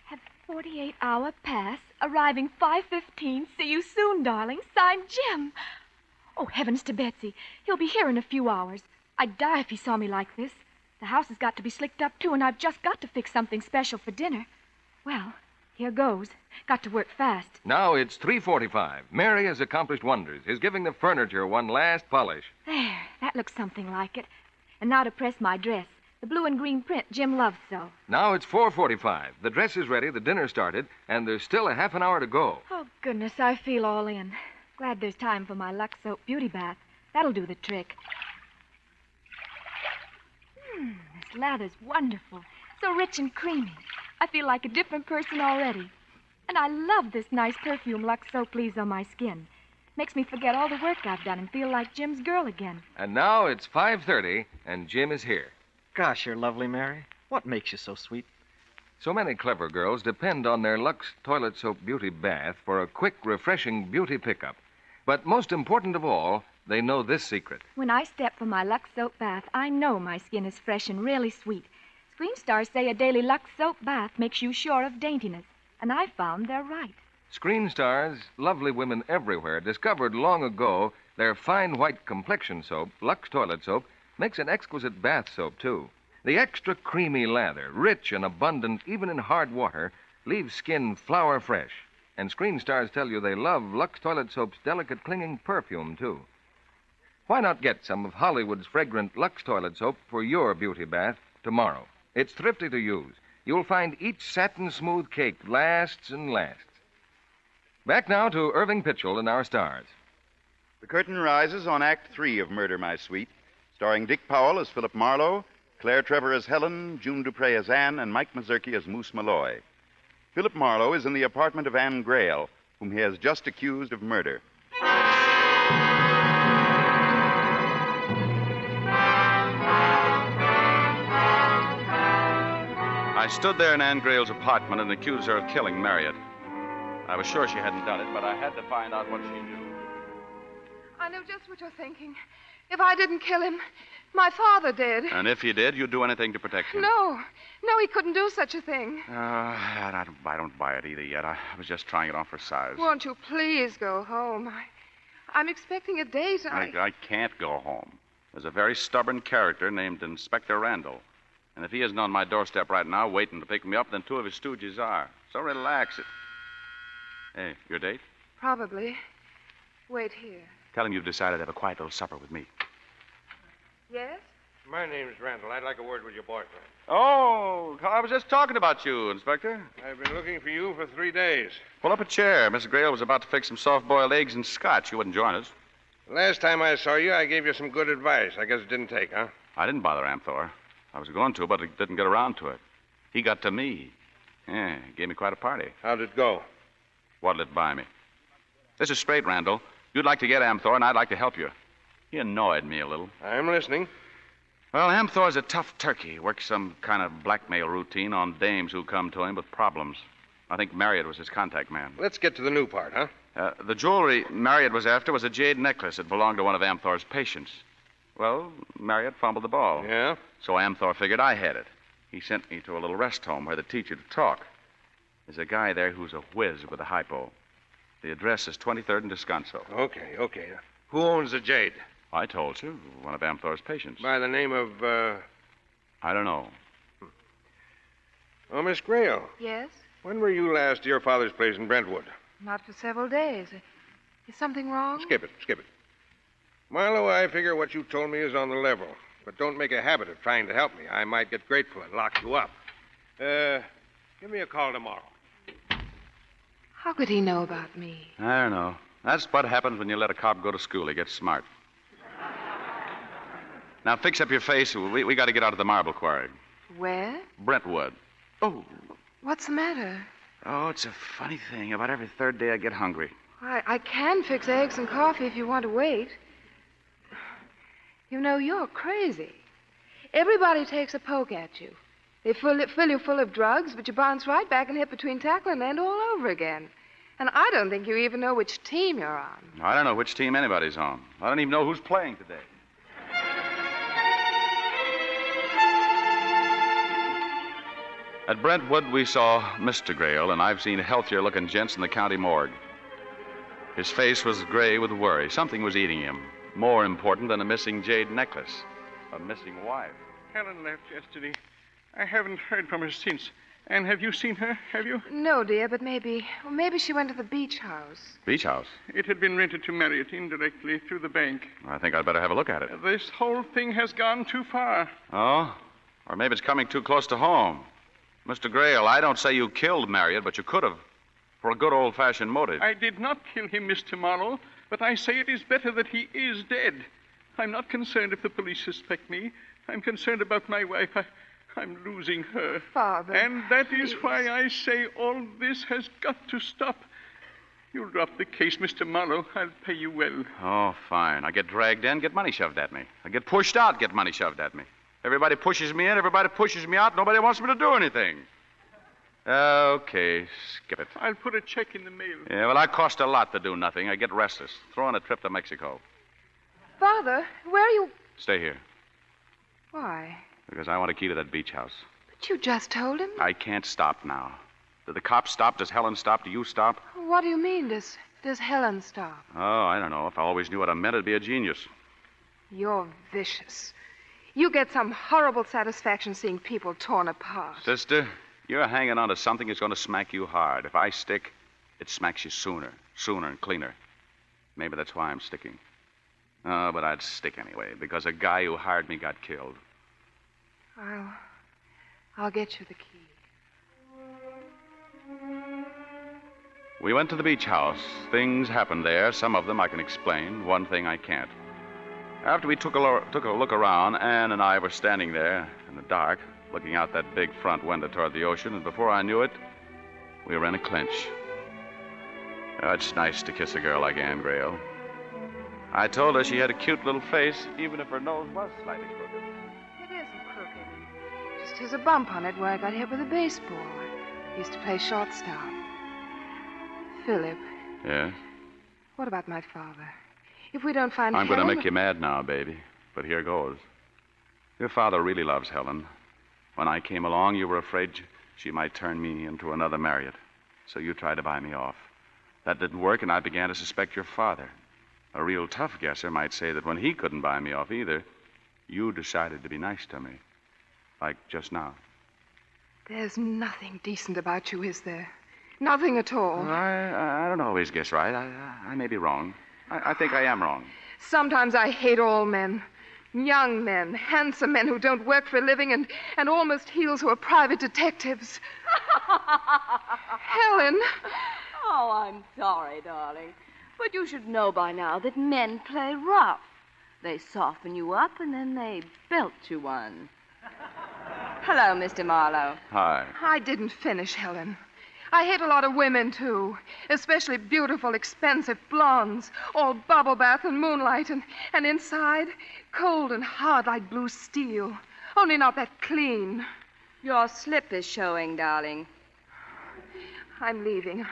Have 48 hour pass, arriving 5.15. See you soon, darling. Signed, Jim. Oh, heavens to Betsy. He'll be here in a few hours. I'd die if he saw me like this. The house has got to be slicked up, too, and I've just got to fix something special for dinner. Well, here goes. Got to work fast. Now it's 3.45. Mary has accomplished wonders, is giving the furniture one last polish. There, that looks something like it. And now to press my dress. The blue and green print Jim loves so. Now it's 4.45. The dress is ready, the dinner started, and there's still a half an hour to go. Oh, goodness, I feel all in. Glad there's time for my Lux Soap beauty bath. That'll do the trick. Hmm, this lather's wonderful. So rich and creamy. I feel like a different person already. And I love this nice perfume Lux Soap leaves on my skin. Makes me forget all the work I've done and feel like Jim's girl again. And now it's 5.30, and Jim is here. Gosh, you're lovely, Mary. What makes you so sweet? So many clever girls depend on their Lux Toilet Soap Beauty Bath for a quick, refreshing beauty pickup. But most important of all, they know this secret. When I step for my Lux Soap bath, I know my skin is fresh and really sweet. Screen stars say a daily Lux Soap bath makes you sure of daintiness. And I found they're right. Screen stars, lovely women everywhere, discovered long ago their fine white complexion soap, Lux Toilet Soap, makes an exquisite bath soap, too. The extra creamy lather, rich and abundant even in hard water, leaves skin flower fresh. And screen stars tell you they love Lux Toilet Soap's delicate clinging perfume, too. Why not get some of Hollywood's fragrant Lux Toilet Soap for your beauty bath tomorrow? It's thrifty to use. You'll find each satin smooth cake lasts and lasts. Back now to Irving Pichel and our stars. The curtain rises on Act Three of Murder, My Sweet, starring Dick Powell as Philip Marlowe, Claire Trevor as Helen, June Duprez as Anne, and Mike Mazurki as Moose Malloy. Philip Marlowe is in the apartment of Anne Grail, whom he has just accused of murder. Stood there in Anne Grail's apartment and accused her of killing Marriott. I was sure she hadn't done it, but I had to find out what she knew. I know just what you're thinking. If I didn't kill him, my father did. And if he did, you'd do anything to protect him. No, no, he couldn't do such a thing. Uh, I, don't, I don't buy it either yet. I, I was just trying it on for size. Won't you please go home? I, I'm expecting a date. I... I, I can't go home. There's a very stubborn character named Inspector Randall. And if he isn't on my doorstep right now waiting to pick me up, then two of his stooges are. So relax it. Hey, your date? Probably. Wait here. Tell him you've decided to have a quiet little supper with me. Yes? My name's Randall. I'd like a word with your boyfriend. Oh, I was just talking about you, Inspector. I've been looking for you for three days. Pull up a chair. Miss Grail was about to fix some soft boiled eggs and scotch. You wouldn't join us. Last time I saw you, I gave you some good advice. I guess it didn't take, huh? I didn't bother Amthor. I was going to, but I didn't get around to it. He got to me. Yeah, gave me quite a party. How'd it go? What'll it buy me? This is straight, Randall. You'd like to get Amthor, and I'd like to help you. He annoyed me a little. I'm listening. Well, Amthor's a tough turkey. Works some kind of blackmail routine on dames who come to him with problems. I think Marriott was his contact man. Let's get to the new part, huh? Uh, the jewelry Marriott was after was a jade necklace that belonged to one of Amthor's patients. Well, Marriott fumbled the ball. Yeah? So Amthor figured I had it. He sent me to a little rest home where they teach you to talk. There's a guy there who's a whiz with a hypo. The address is 23rd and Descanso. Okay, okay. Who owns the jade? I told you, one of Amthor's patients. By the name of, uh... I don't know. Oh, Miss Grail. Yes? When were you last to your father's place in Brentwood? Not for several days. Is something wrong? Skip it, skip it. Milo, I figure what you told me is on the level. But don't make a habit of trying to help me. I might get grateful and lock you up. Uh, give me a call tomorrow. How could he know about me? I don't know. That's what happens when you let a cop go to school. He gets smart. Now, fix up your face. We, we got to get out of the marble quarry. Where? Brentwood. Oh. What's the matter? Oh, it's a funny thing. About every third day, I get hungry. I, I can fix eggs and coffee if you want to wait. You know, you're crazy. Everybody takes a poke at you. They fill, fill you full of drugs, but you bounce right back and hit between tackle and land all over again. And I don't think you even know which team you're on. I don't know which team anybody's on. I don't even know who's playing today. At Brentwood, we saw Mr. Grail, and I've seen healthier looking gents in the county morgue. His face was gray with worry. Something was eating him. More important than a missing jade necklace. A missing wife. Helen left yesterday. I haven't heard from her since. And have you seen her? Have you? No, dear, but maybe. Well, maybe she went to the beach house. Beach house? It had been rented to Marriott indirectly through the bank. I think I'd better have a look at it. This whole thing has gone too far. Oh? Or maybe it's coming too close to home. Mr. Grail, I don't say you killed Marriott, but you could have. For a good old fashioned motive. I did not kill him, Mr. Marlowe, but I say it is better that he is dead. I'm not concerned if the police suspect me. I'm concerned about my wife. I, I'm losing her. Father. And that is why I say all this has got to stop. You'll drop the case, Mr. Marlowe. I'll pay you well. Oh, fine. I get dragged in, get money shoved at me. I get pushed out, get money shoved at me. Everybody pushes me in, everybody pushes me out. Nobody wants me to do anything. Uh, okay, skip it. I'll put a check in the mail. Yeah, well, I cost a lot to do nothing. I get restless. Throw in a trip to Mexico. Father, where are you? Stay here, Why? because I want a key to that beach house. But you just told him. I can't stop now. Do the cops stop? Does Helen stop? Do you stop? What do you mean? Does does Helen stop? Oh, I don't know. If I always knew what I meant, I'd be a genius. You're vicious. You get some horrible satisfaction seeing people torn apart. Sister, you're hanging on to something that's going to smack you hard. If I stick, it smacks you sooner, sooner and cleaner. Maybe that's why I'm sticking. Oh, but I'd stick anyway, because a guy who hired me got killed. I'll I'll get you the key. We went to the beach house. Things happened there. Some of them I can explain. One thing I can't. After we took a, lo- took a look around, Anne and I were standing there in the dark, looking out that big front window toward the ocean, and before I knew it, we were in a clinch. Oh, it's nice to kiss a girl like Anne Grail. I told her she had a cute little face, even if her nose was slightly crooked. It isn't crooked. Just has a bump on it where I got hit with a baseball. I used to play shortstop. Philip, Yes? what about my father? If we don't find I'm going to make you mad now, baby. But here goes. Your father really loves Helen. When I came along, you were afraid she might turn me into another Marriott. So you tried to buy me off. That didn't work, and I began to suspect your father. A real tough guesser might say that when he couldn't buy me off either, you decided to be nice to me. Like just now. There's nothing decent about you, is there? Nothing at all. I, I don't always guess right. I, I, I may be wrong. I, I think I am wrong. Sometimes I hate all men. Young men, handsome men who don't work for a living, and, and almost heels who are private detectives. [LAUGHS] Helen! Oh, I'm sorry, darling. But you should know by now that men play rough. They soften you up and then they belt you one. Hello, Mr. Marlowe. Hi. I didn't finish, Helen. I hate a lot of women, too, especially beautiful, expensive blondes, all bubble bath and moonlight, and, and inside, cold and hard like blue steel, only not that clean. Your slip is showing, darling. I'm leaving.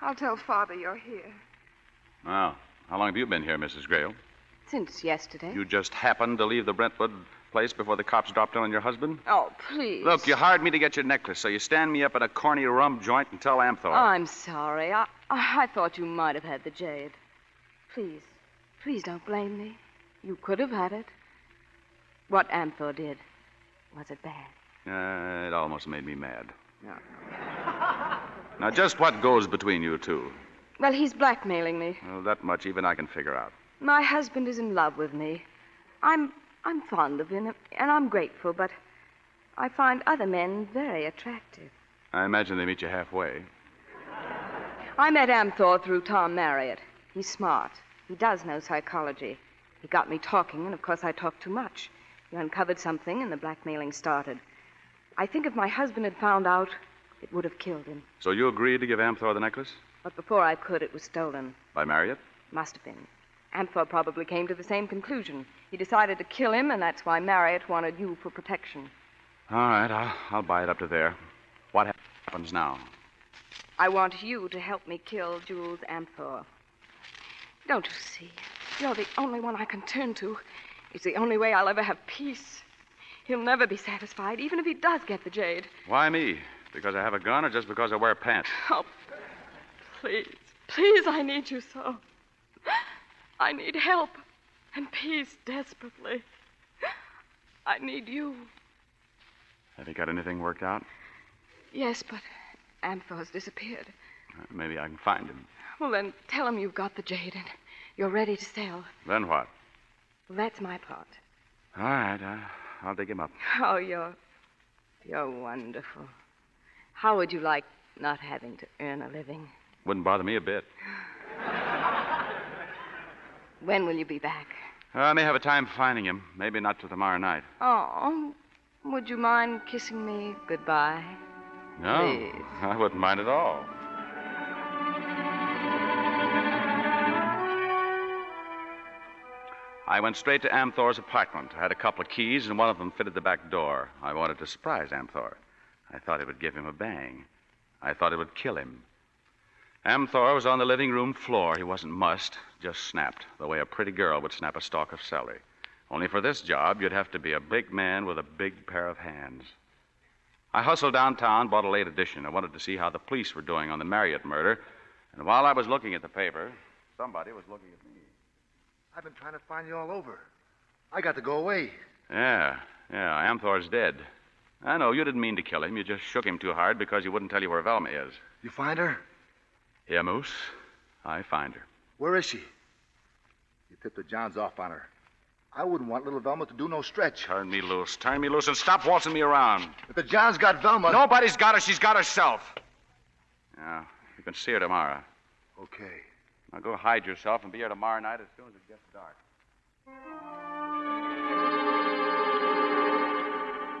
I'll tell Father you're here. Well, how long have you been here, Mrs. Grail? Since yesterday. You just happened to leave the Brentwood place before the cops dropped in on your husband? Oh, please. Look, you hired me to get your necklace, so you stand me up at a corny rum joint and tell Amthor. I'm sorry. I, I thought you might have had the jade. Please, please don't blame me. You could have had it. What Amthor did, was it bad? Uh, it almost made me mad. No. [LAUGHS] Now, just what goes between you two? Well, he's blackmailing me. Well, that much even I can figure out. My husband is in love with me. I'm I'm fond of him, and I'm grateful, but I find other men very attractive. I imagine they meet you halfway. I met Amthor through Tom Marriott. He's smart. He does know psychology. He got me talking, and of course I talked too much. He uncovered something, and the blackmailing started. I think if my husband had found out, it would have killed him. So you agreed to give Amthor the necklace? But before I could, it was stolen. By Marriott? Must have been. Amthor probably came to the same conclusion. He decided to kill him, and that's why Marriott wanted you for protection. All right, I'll, I'll buy it up to there. What happens now? I want you to help me kill Jules Amthor. Don't you see? You're the only one I can turn to. It's the only way I'll ever have peace. He'll never be satisfied, even if he does get the jade. Why me? Because I have a gun or just because I wear pants? Oh, please, please, I need you so. I need help and peace desperately. I need you. Have you got anything worked out? Yes, but Amthor's disappeared. Uh, Maybe I can find him. Well, then tell him you've got the jade and you're ready to sell. Then what? Well, that's my part. All right, uh, I'll dig him up. Oh, you're. You're wonderful. How would you like not having to earn a living? Wouldn't bother me a bit. [LAUGHS] When will you be back? Uh, I may have a time finding him. Maybe not till tomorrow night. Oh, would you mind kissing me goodbye? No, Please. I wouldn't mind at all. I went straight to Amthor's apartment. I had a couple of keys, and one of them fitted the back door. I wanted to surprise Amthor. I thought it would give him a bang. I thought it would kill him. Amthor was on the living room floor. He wasn't mussed, just snapped, the way a pretty girl would snap a stalk of celery. Only for this job, you'd have to be a big man with a big pair of hands. I hustled downtown, bought a late edition. I wanted to see how the police were doing on the Marriott murder. And while I was looking at the paper, somebody was looking at me. I've been trying to find you all over. I got to go away. Yeah, yeah, Amthor's dead. I know, you didn't mean to kill him. You just shook him too hard because he wouldn't tell you where Velma is. You find her? Yeah, Moose. I find her. Where is she? You tipped the Johns off on her. I wouldn't want little Velma to do no stretch. Turn me loose. Turn me loose and stop waltzing me around. If the Johns got Velma. Nobody's got her. She's got herself. Yeah, you can see her tomorrow. Okay. Now go hide yourself and be here tomorrow night as soon as it gets dark.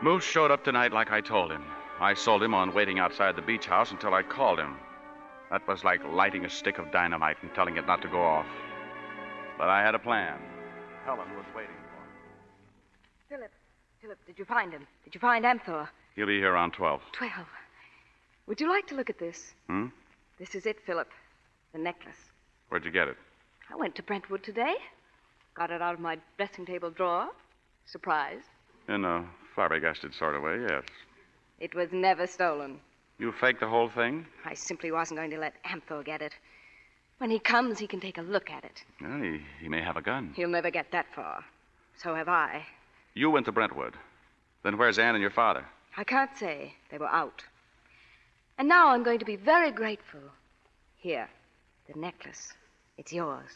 Moose showed up tonight like I told him. I sold him on waiting outside the beach house until I called him. That was like lighting a stick of dynamite and telling it not to go off. But I had a plan. Helen was waiting for Philip, Philip, did you find him? Did you find Amthor? He'll be here around 12. Twelve. Would you like to look at this? Hmm? This is it, Philip. The necklace. Where'd you get it? I went to Brentwood today. Got it out of my dressing table drawer. Surprised. In a flabbergasted sort of way, yes. It was never stolen. You faked the whole thing? I simply wasn't going to let Amthor get it. When he comes, he can take a look at it. Well, he, he may have a gun. He'll never get that far. So have I. You went to Brentwood. Then where's Anne and your father? I can't say. They were out. And now I'm going to be very grateful. Here, the necklace. It's yours.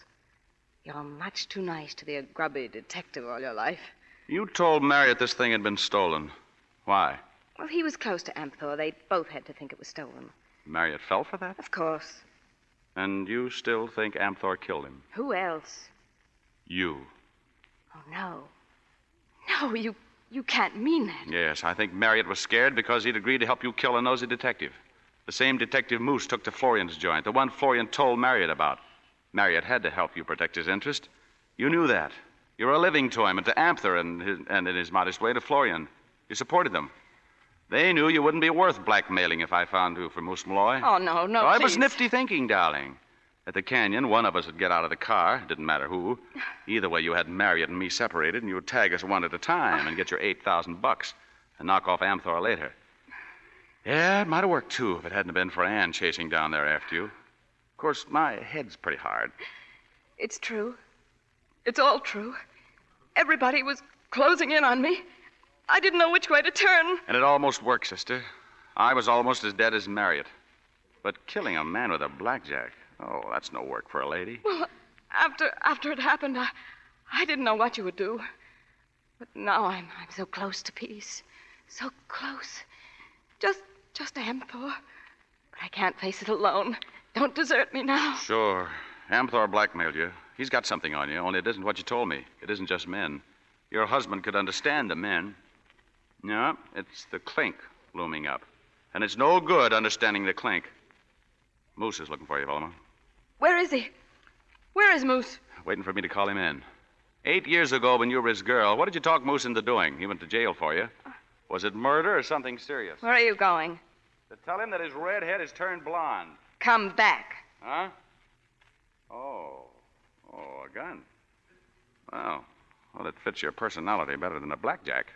You're much too nice to be a grubby detective all your life. You told Marriott this thing had been stolen. Why? Well, he was close to Amthor. They both had to think it was stolen. Marriott fell for that? Of course. And you still think Amthor killed him? Who else? You. Oh, no. No, you you can't mean that. Yes, I think Marriott was scared because he'd agreed to help you kill a nosy detective. The same detective Moose took to Florian's joint, the one Florian told Marriott about. Marriott had to help you protect his interest. You knew that. You were a living to him and to Amthor and, his, and in his modest way to Florian. You supported them. They knew you wouldn't be worth blackmailing if I found you for Moose Malloy. Oh, no, no. So I was nifty thinking, darling. At the canyon, one of us would get out of the car. It didn't matter who. [LAUGHS] Either way, you had Marriott and me separated, and you would tag us one at a time and get your 8,000 bucks and knock off Amthor later. Yeah, it might have worked, too, if it hadn't been for Anne chasing down there after you. Of course, my head's pretty hard. It's true. It's all true. Everybody was closing in on me. I didn't know which way to turn. And it almost worked, sister. I was almost as dead as Marriott. But killing a man with a blackjack, oh, that's no work for a lady. Well, after after it happened, I I didn't know what you would do. But now I'm I'm so close to peace. So close. Just just a Amthor. But I can't face it alone. Don't desert me now. Sure. Amthor blackmailed you. He's got something on you, only it isn't what you told me. It isn't just men. Your husband could understand the men. No, it's the clink looming up. And it's no good understanding the clink. Moose is looking for you, Velma. Where is he? Where is Moose? Waiting for me to call him in. Eight years ago, when you were his girl, what did you talk Moose into doing? He went to jail for you. Was it murder or something serious? Where are you going? To tell him that his red head has turned blonde. Come back. Huh? Oh. Oh, a gun. Well, well, it fits your personality better than a blackjack.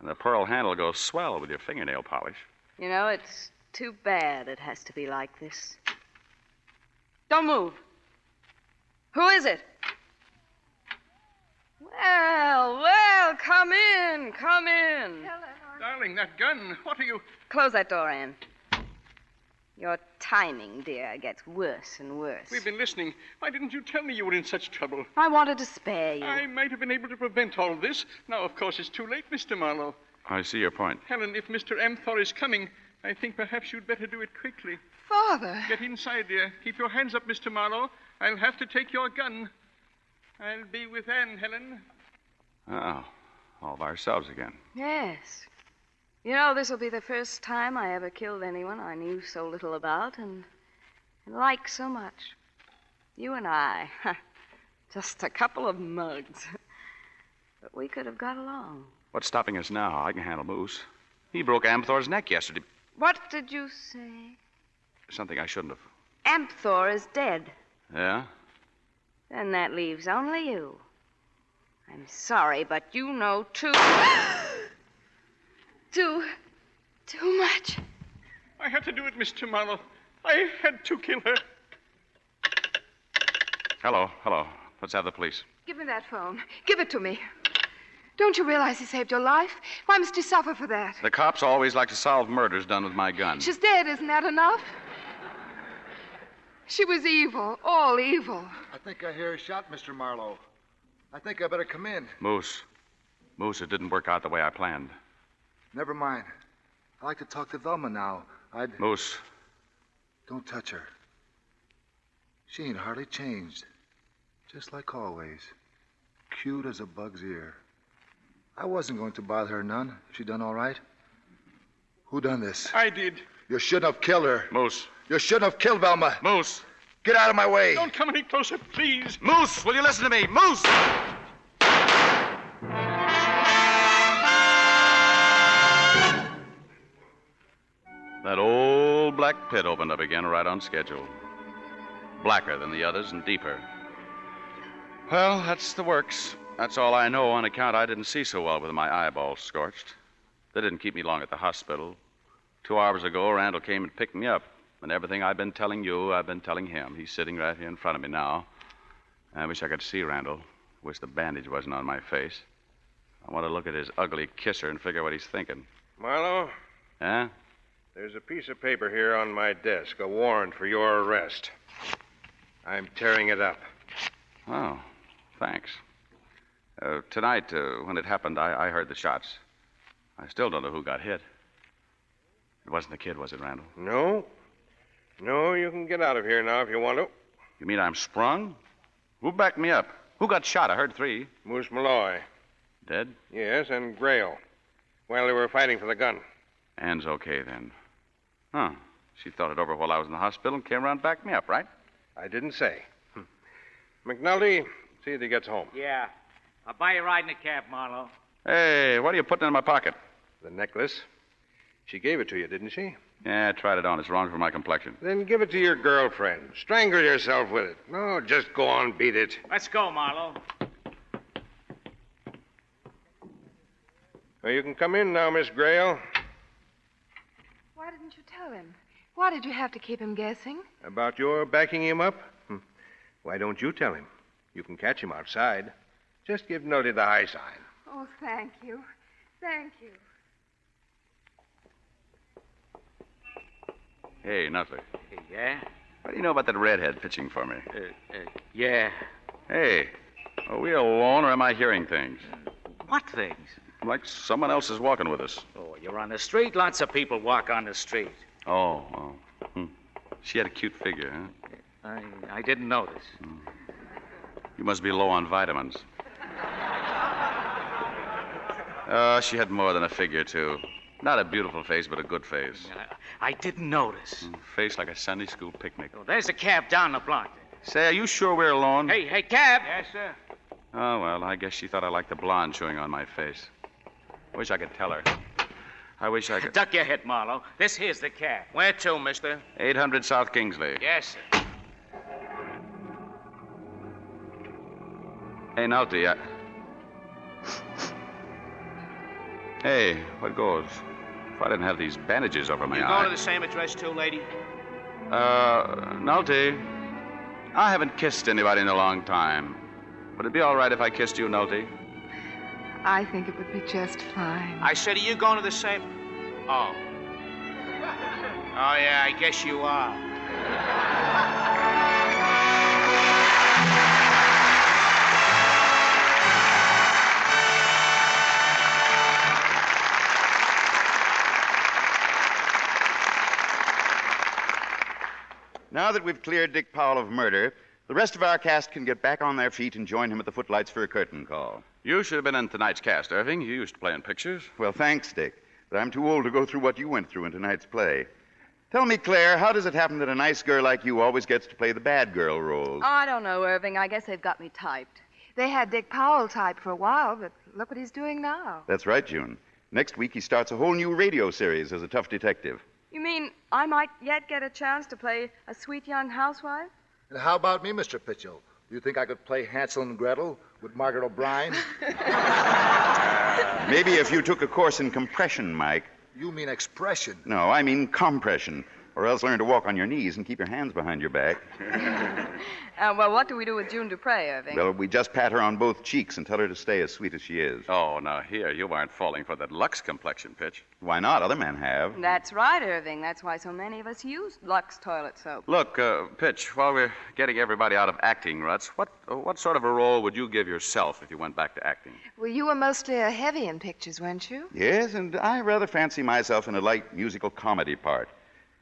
And the pearl handle goes swell with your fingernail polish. You know, it's too bad it has to be like this. Don't move. Who is it? Well, well, come in, come in. Darling, that gun. What are you. Close that door, Anne. Your timing, dear, gets worse and worse. We've been listening. Why didn't you tell me you were in such trouble? I wanted to spare you. I might have been able to prevent all this. Now, of course, it's too late, Mr. Marlowe. I see your point. Helen, if Mr. Amthor is coming, I think perhaps you'd better do it quickly. Father. Get inside, dear. Keep your hands up, Mr. Marlowe. I'll have to take your gun. I'll be with Anne, Helen. Oh, all by ourselves again. Yes. You know, this will be the first time I ever killed anyone I knew so little about and, and liked so much. You and I. [LAUGHS] Just a couple of mugs. But we could have got along. What's stopping us now? I can handle Moose. He broke Amthor's neck yesterday. What did you say? Something I shouldn't have. Amthor is dead. Yeah? Then that leaves only you. I'm sorry, but you know too. [GASPS] [LAUGHS] too. too much. I had to do it, Mr. Marlowe. I had to kill her. Hello, hello. Let's have the police. Give me that phone. Give it to me. Don't you realize he saved your life? Why must you suffer for that? The cops always like to solve murders done with my gun. She's dead, isn't that enough? She was evil, all evil. I think I hear a shot, Mr. Marlowe. I think I better come in. Moose. Moose, it didn't work out the way I planned. Never mind. I'd like to talk to Velma now. I'd. Moose. Don't touch her. She ain't hardly changed. Just like always. Cute as a bug's ear. I wasn't going to bother her none. She done all right. Who done this? I did. You shouldn't have killed her. Moose. You shouldn't have killed Velma. Moose. Get out of my way. Don't come any closer, please. Moose, will you listen to me? Moose! Black pit opened up again right on schedule. Blacker than the others and deeper. Well, that's the works. That's all I know on account I didn't see so well with my eyeballs scorched. They didn't keep me long at the hospital. Two hours ago, Randall came and picked me up. And everything I've been telling you, I've been telling him. He's sitting right here in front of me now. I wish I could see Randall. Wish the bandage wasn't on my face. I want to look at his ugly kisser and figure what he's thinking. Marlowe, Huh? There's a piece of paper here on my desk, a warrant for your arrest. I'm tearing it up. Oh, thanks. Uh, tonight, uh, when it happened, I, I heard the shots. I still don't know who got hit. It wasn't the kid, was it, Randall? No. No, you can get out of here now if you want to. You mean I'm sprung? Who backed me up? Who got shot? I heard three. Moose Malloy. Dead? Yes, and Grail. Well, they were fighting for the gun. Anne's okay then. Huh. She thought it over while I was in the hospital and came around and backed me up, right? I didn't say. Hmm. McNulty, see that he gets home. Yeah. I'll buy you a ride in a cab, Marlowe. Hey, what are you putting in my pocket? The necklace. She gave it to you, didn't she? Yeah, I tried it on. It's wrong for my complexion. Then give it to your girlfriend. Strangle yourself with it. No, just go on, beat it. Let's go, Marlowe. Well, you can come in now, Miss Grail. Why didn't you tell him? Why did you have to keep him guessing? About your backing him up? Hmm. Why don't you tell him? You can catch him outside. Just give Noddy the high sign. Oh, thank you. Thank you. Hey, Nulty. Yeah? What do you know about that redhead pitching for me? Uh, uh, yeah. Hey, are we alone or am I hearing things? What things? Like someone else is walking with us. Oh, you're on the street. Lots of people walk on the street. Oh, oh. Hmm. She had a cute figure, huh? I, I didn't notice. You must be low on vitamins. Uh, she had more than a figure, too. Not a beautiful face, but a good face. I didn't notice. Face like a Sunday school picnic. Oh, there's a cab down the block. Say, are you sure we're alone? Hey, hey, cab. Yes, sir. Oh, well, I guess she thought I liked the blonde showing on my face. Wish I could tell her. I wish I could. Duck your head, Marlowe. This here's the cab. Where to, mister? 800 South Kingsley. Yes, sir. Hey, Nulty, I... Hey, what goes? If I didn't have these bandages over my You eye. going to the same address, too, lady? Uh, Nulty, I haven't kissed anybody in a long time. Would it be all right if I kissed you, Nulty? I think it would be just fine. I said, are you going to the same? Oh. Oh, yeah, I guess you are. Now that we've cleared Dick Powell of murder, the rest of our cast can get back on their feet and join him at the footlights for a curtain call. You should have been in tonight's cast, Irving. You used to play in pictures. Well, thanks, Dick, but I'm too old to go through what you went through in tonight's play. Tell me, Claire, how does it happen that a nice girl like you always gets to play the bad girl roles? I don't know, Irving. I guess they've got me typed. They had Dick Powell typed for a while, but look what he's doing now. That's right, June. Next week he starts a whole new radio series as a tough detective. You mean I might yet get a chance to play a sweet young housewife? And how about me, Mr. Pichel? Do you think I could play Hansel and Gretel with Margaret O'Brien? [LAUGHS] Maybe if you took a course in compression, Mike. you mean expression. No, I mean compression. Or else learn to walk on your knees and keep your hands behind your back. [LAUGHS] Uh, well, what do we do with June Duprez, Irving? Well, we just pat her on both cheeks and tell her to stay as sweet as she is. Oh, now here, you aren't falling for that Lux complexion pitch. Why not? Other men have. That's right, Irving. That's why so many of us use Lux toilet soap. Look, uh, Pitch, while we're getting everybody out of acting ruts, what, uh, what sort of a role would you give yourself if you went back to acting? Well, you were mostly a heavy in pictures, weren't you? Yes, and I rather fancy myself in a light musical comedy part.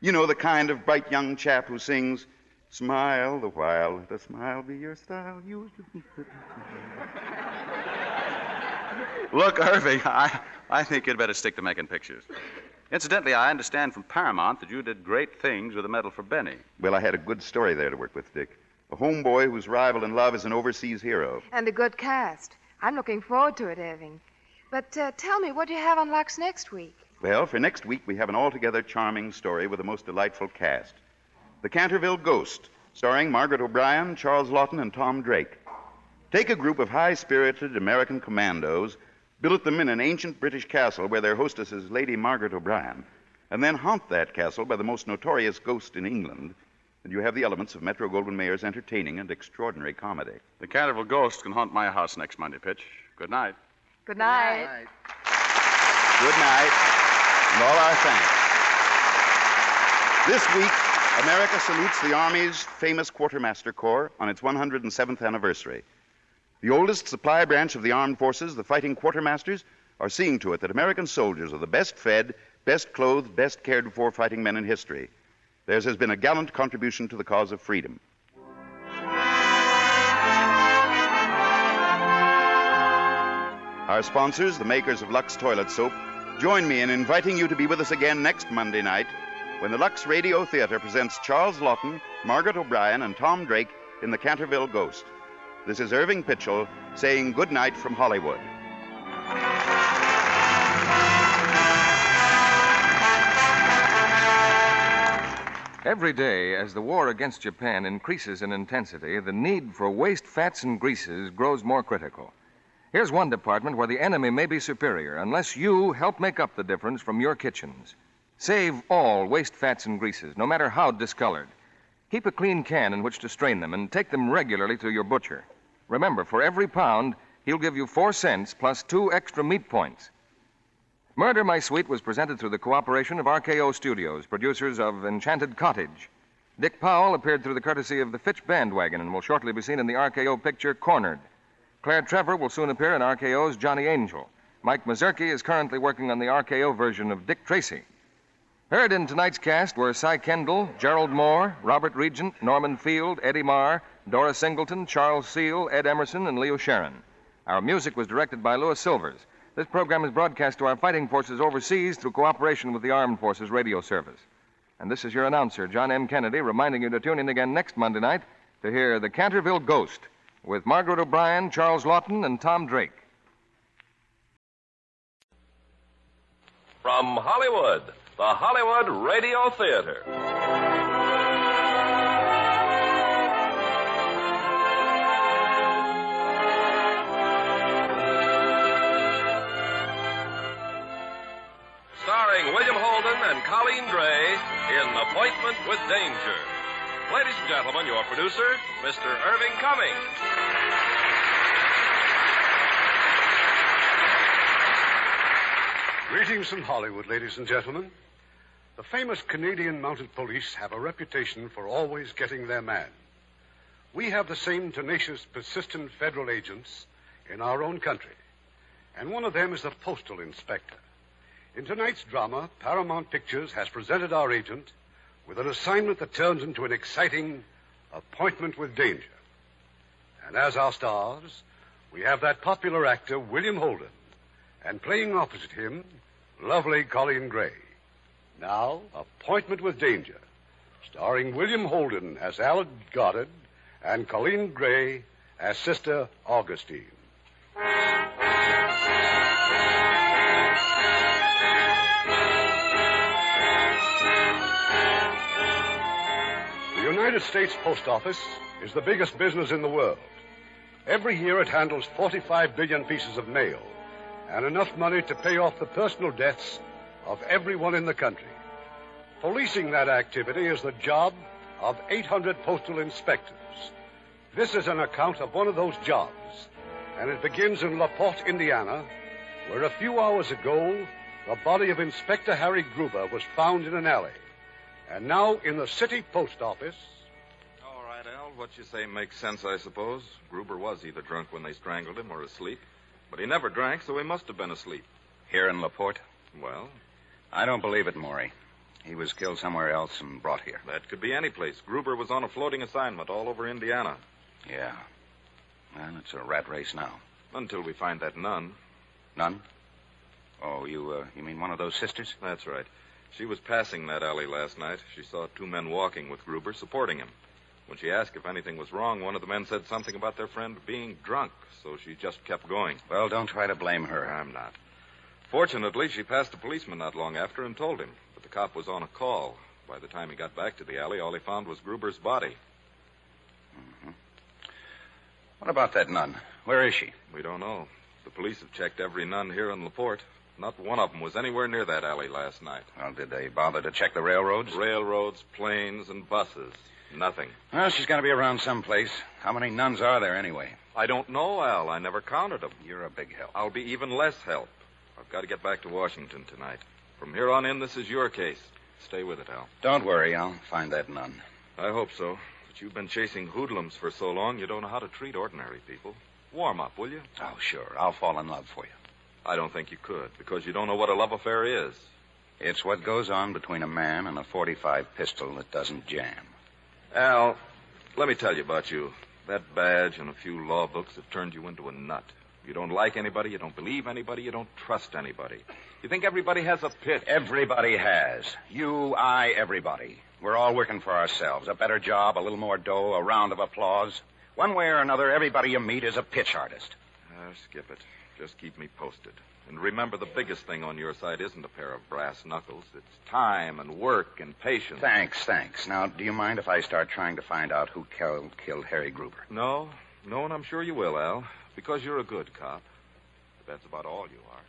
You know, the kind of bright young chap who sings, Smile the while, let a smile be your style. You. [LAUGHS] Look, Irving, I, I think you'd better stick to making pictures. Incidentally, I understand from Paramount that you did great things with a medal for Benny. Well, I had a good story there to work with, Dick. A homeboy whose rival in love is an overseas hero. And a good cast. I'm looking forward to it, Irving. But uh, tell me, what do you have on Lux next week? Well, for next week, we have an altogether charming story with a most delightful cast The Canterville Ghost, starring Margaret O'Brien, Charles Laughton, and Tom Drake. Take a group of high spirited American commandos, billet them in an ancient British castle where their hostess is Lady Margaret O'Brien, and then haunt that castle by the most notorious ghost in England, and you have the elements of Metro Goldwyn Mayer's entertaining and extraordinary comedy. The Canterville Ghost can haunt my house next Monday, Pitch. Good night. Good night. Good night, and all our thanks. This week, America salutes the Army's famous Quartermaster Corps on its 107th anniversary. The oldest supply branch of the armed forces, the Fighting Quartermasters, are seeing to it that American soldiers are the best fed, best clothed, best cared for fighting men in history. Theirs has been a gallant contribution to the cause of freedom. Our sponsors, the makers of Lux Toilet Soap, join me in inviting you to be with us again next Monday night when the Lux Radio Theater presents Charles Laughton, Margaret O'Brien, and Tom Drake in The Canterville Ghost. This is Irving Pichel saying good night from Hollywood. Every day, as the war against Japan increases in intensity, the need for waste fats and greases grows more critical. Here's one department where the enemy may be superior unless you help make up the difference from your kitchens. Save all waste fats and greases, no matter how discolored. Keep a clean can in which to strain them and take them regularly to your butcher. Remember, for every pound, he'll give you four cents plus two extra meat points. Murder My Sweet was presented through the cooperation of RKO Studios, producers of Enchanted Cottage. Dick Powell appeared through the courtesy of the Fitch Bandwagon and will shortly be seen in the RKO picture Cornered. Claire Trevor will soon appear in RKO's Johnny Angel. Mike Mazurki is currently working on the RKO version of Dick Tracy. Heard in tonight's cast were Cy Kendall, Gerald Mohr, Robert Regent, Norman Field, Eddie Marr, Dora Singleton, Charles Seel, Ed Emerson, and Leo Sharon. Our music was directed by Louis Silvers. This program is broadcast to our fighting forces overseas through cooperation with the Armed Forces Radio Service. And this is your announcer, John M. Kennedy, reminding you to tune in again next Monday night to hear The Canterville Ghost with Margaret O'Brien, Charles Laughton, and Tom Drake. From Hollywood, the Hollywood Radio Theater. Starring William Holden and Coleen Gray in Appointment with Danger. Ladies and gentlemen, your producer, Mr. Irving Cummings. Greetings from Hollywood, ladies and gentlemen. The famous Canadian Mounted Police have a reputation for always getting their man. We have the same tenacious, persistent federal agents in our own country, and one of them is the postal inspector. In tonight's drama, Paramount Pictures has presented our agent with an assignment that turns into an exciting appointment with danger. And as our stars, we have that popular actor, William Holden, and playing opposite him, lovely Coleen Gray. Now, Appointment with Danger, starring William Holden as Al Goddard and Coleen Gray as Sister Augustine. United States Post Office is the biggest business in the world. Every year it handles 45 billion pieces of mail and enough money to pay off the personal debts of everyone in the country. Policing that activity is the job of 800 postal inspectors. This is an account of one of those jobs, and it begins in LaPorte, Indiana, where a few hours ago the body of Inspector Harry Gruber was found in an alley. And now in the city post office. All right, Al. What you say makes sense, I suppose. Gruber was either drunk when they strangled him or asleep. But he never drank, so he must have been asleep. Here in LaPorte? Well? I don't believe it, Maury. He was killed somewhere else and brought here. That could be any place. Gruber was on a floating assignment all over Indiana. Yeah. Well, it's a rat race now. Until we find that nun. Nun? Oh, you uh, you mean one of those sisters? That's right. She was passing that alley last night. She saw two men walking with Gruber, supporting him. When she asked if anything was wrong, one of the men said something about their friend being drunk, so she just kept going. Well, don't try to blame her. I'm not. Fortunately, she passed a policeman not long after and told him, but the cop was on a call. By the time he got back to the alley, all he found was Gruber's body. Mm-hmm. What about that nun? Where is she? We don't know. The police have checked every nun here in LaPorte. Not one of them was anywhere near that alley last night. Well, did they bother to check the railroads? Railroads, planes, and buses. Nothing. Well, she's got to be around someplace. How many nuns are there anyway? I don't know, Al. I never counted them. You're a big help. I'll be even less help. I've got to get back to Washington tonight. From here on in, this is your case. Stay with it, Al. Don't worry. I'll find that nun. I hope so. But you've been chasing hoodlums for so long, you don't know how to treat ordinary people. Warm up, will you? Oh, sure. I'll fall in love for you. I don't think you could, because you don't know what a love affair is. It's what goes on between a man and a 45 pistol that doesn't jam. Al, let me tell you about you. That badge and a few law books have turned you into a nut. You don't like anybody, you don't believe anybody, you don't trust anybody. You think everybody has a pit. Everybody has. You, I, everybody. We're all working for ourselves. A better job, a little more dough, a round of applause. One way or another, everybody you meet is a pitch artist. Uh, skip it. Just keep me posted. And remember, the biggest thing on your side isn't a pair of brass knuckles. It's time and work and patience. Thanks, thanks. Now, do you mind if I start trying to find out who killed, killed Harry Gruber? No, no, and I'm sure you will, Al, because you're a good cop. But that's about all you are.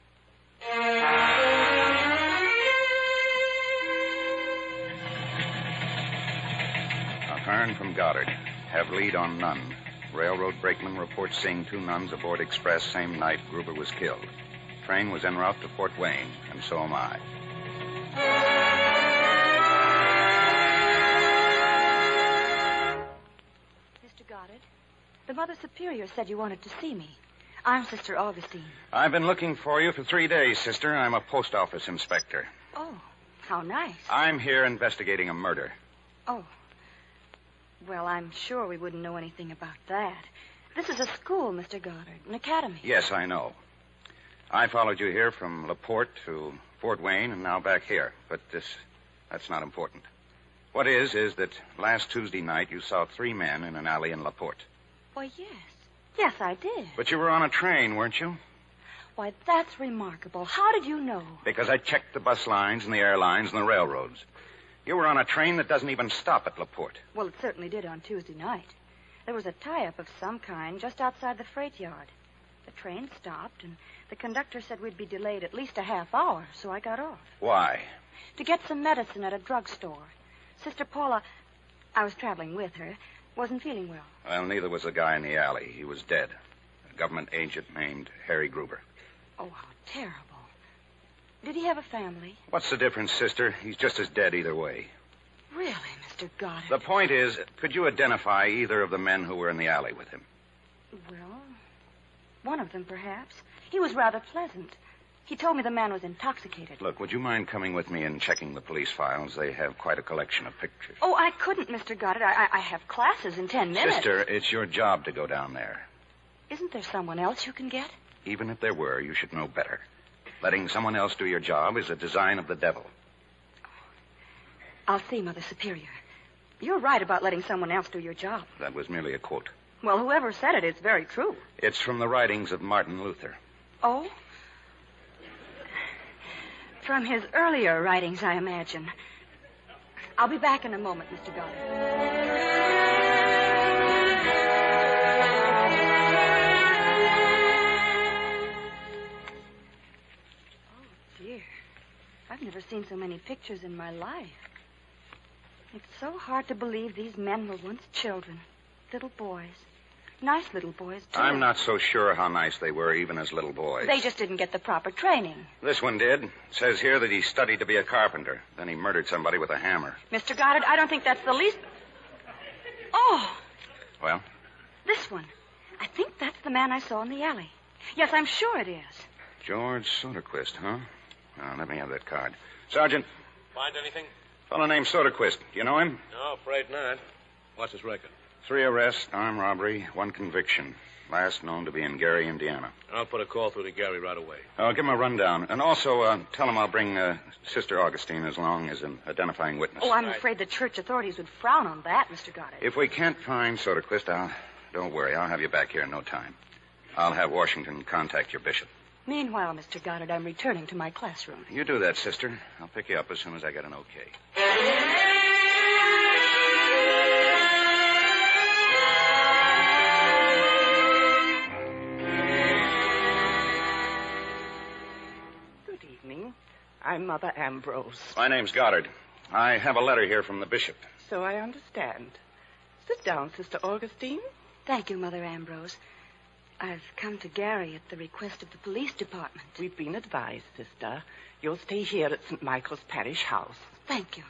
Ahern from Goddard. Have lead on nun. Railroad brakeman reports seeing two nuns aboard express same night Gruber was killed. Train was en route to Fort Wayne, and so am I. Mr. Goddard, the Mother Superior said you wanted to see me. I'm Sister Augustine. I've been looking for you for three days, sister. I'm a post office inspector. Oh, how nice. I'm here investigating a murder. Oh. Well, I'm sure we wouldn't know anything about that. This is a school, Mr. Goddard, an academy. Yes, I know. I followed you here from LaPorte to Fort Wayne and now back here. But this, that's not important. What is, is that last Tuesday night you saw three men in an alley in LaPorte. Why, yes. Yes, I did. But you were on a train, weren't you? Why, that's remarkable. How did you know? Because I checked the bus lines and the airlines and the railroads. You were on a train that doesn't even stop at LaPorte. Well, it certainly did on Tuesday night. There was a tie-up of some kind just outside the freight yard. The train stopped, and the conductor said we'd be delayed at least a half hour, so I got off. Why? To get some medicine at a drugstore. Sister Paula, I was traveling with her, wasn't feeling well. Well, neither was the guy in the alley. He was dead. A government agent named Harry Gruber. Oh, how terrible. Did he have a family? What's the difference, sister? He's just as dead either way. Really, Mr. Goddard? The point is, could you identify either of the men who were in the alley with him? Well, one of them, perhaps. He was rather pleasant. He told me the man was intoxicated. Look, would you mind coming with me and checking the police files? They have quite a collection of pictures. Oh, I couldn't, Mr. Goddard. I, I, have classes in ten minutes. Sister, it's your job to go down there. Isn't there someone else you can get? Even if there were, you should know better. Letting someone else do your job is a design of the devil. I'll see, Mother Superior. You're right about letting someone else do your job. That was merely a quote. Well, whoever said it, it's very true. It's from the writings of Martin Luther. Oh? From his earlier writings, I imagine. I'll be back in a moment, Mr. Goddard. Oh, dear. I've never seen so many pictures in my life. It's so hard to believe these men were once children, little boys. Nice little boys, too. I'm not so sure how nice they were, even as little boys. They just didn't get the proper training. This one did. It says here that he studied to be a carpenter. Then he murdered somebody with a hammer. Mr. Goddard, I don't think that's the least. Oh, Well, this one. I think that's the man I saw in the alley. Yes, I'm sure it is. George Soderquist, huh? Now, let me have that card. Sergeant, Find anything? fellow named Soderquist. Do you know him? No, afraid not. What's his record? Three arrests, armed robbery, one conviction. Last known to be in Gary, Indiana. I'll put a call through to Gary right away. I'll give him a rundown. And also, uh, tell him I'll bring uh, Sister Augustine as long as an identifying witness. Oh, I'm afraid the church authorities would frown on that, Mr. Goddard. If we can't find Soderquist, I'll. Don't worry, I'll have you back here in no time. I'll have Washington contact your bishop. Meanwhile, Mr. Goddard, I'm returning to my classroom. You do that, sister. I'll pick you up as soon as I get an okay. I'm Mother Ambrose. My name's Goddard. I have a letter here from the bishop. So I understand. Sit down, Sister Augustine. Thank you, Mother Ambrose. I've come to Gary at the request of the police department. We've been advised, Sister. You'll stay here at St. Michael's Parish House. Thank you.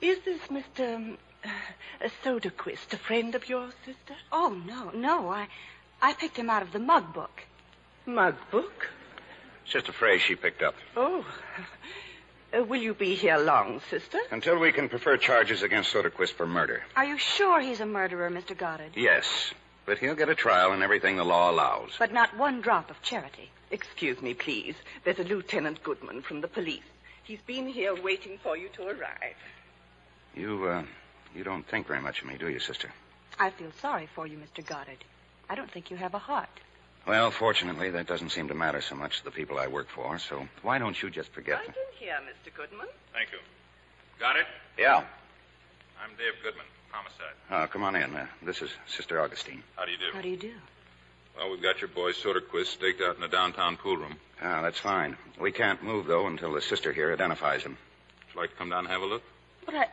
Is this Mr. Um, uh, Soderquist a friend of yours, Sister? Oh, no, no. I, I picked him out of the mug book. Mug book? It's just a phrase she picked up. Oh. Uh, will you be here long, Sister? Until we can prefer charges against Soderquist for murder. Are you sure he's a murderer, Mr. Goddard? Yes, but he'll get a trial and everything the law allows. But not one drop of charity. Excuse me, please. There's a Lieutenant Goodman from the police. He's been here waiting for you to arrive. You, uh, you don't think very much of me, do you, sister? I feel sorry for you, Mr. Goddard. I don't think you have a heart. Well, fortunately, that doesn't seem to matter so much to the people I work for, so why don't you just forget Right me? in here, Mr. Goodman. Thank you. Got it? Yeah. I'm Dave Goodman, homicide. Oh, come on in. Uh, this is Sister Augustine. How do you do? How do you do? Well, we've got your boy Soderquist staked out in the downtown pool room. Ah, that's fine. We can't move, though, until the sister here identifies him. Would you like to come down and have a look? But I.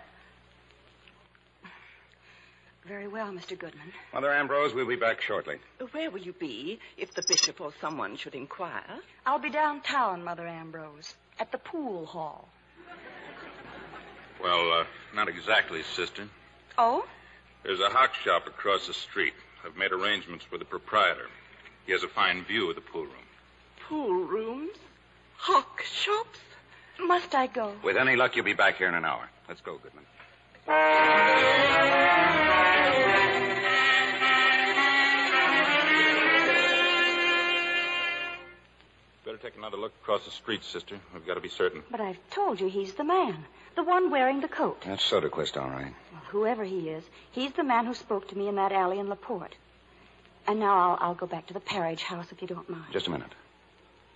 Very well, Mr. Goodman. Mother Ambrose, we'll be back shortly. Where will you be if the bishop or someone should inquire? I'll be downtown, Mother Ambrose, at the pool hall. Well, uh, not exactly, sister. Oh? There's a hock shop across the street. I've made arrangements with the proprietor. He has a fine view of the pool room. Pool rooms? Hock shops? Must I go? With any luck, you'll be back here in an hour. Let's go, Goodman. Take another look across the street, sister. We've got to be certain. But I've told you he's the man. The one wearing the coat. That's Soderquist, all right. Well, whoever he is, he's the man who spoke to me in that alley in Laporte. And now I'll, I'll go back to the Parriage house if you don't mind. Just a minute.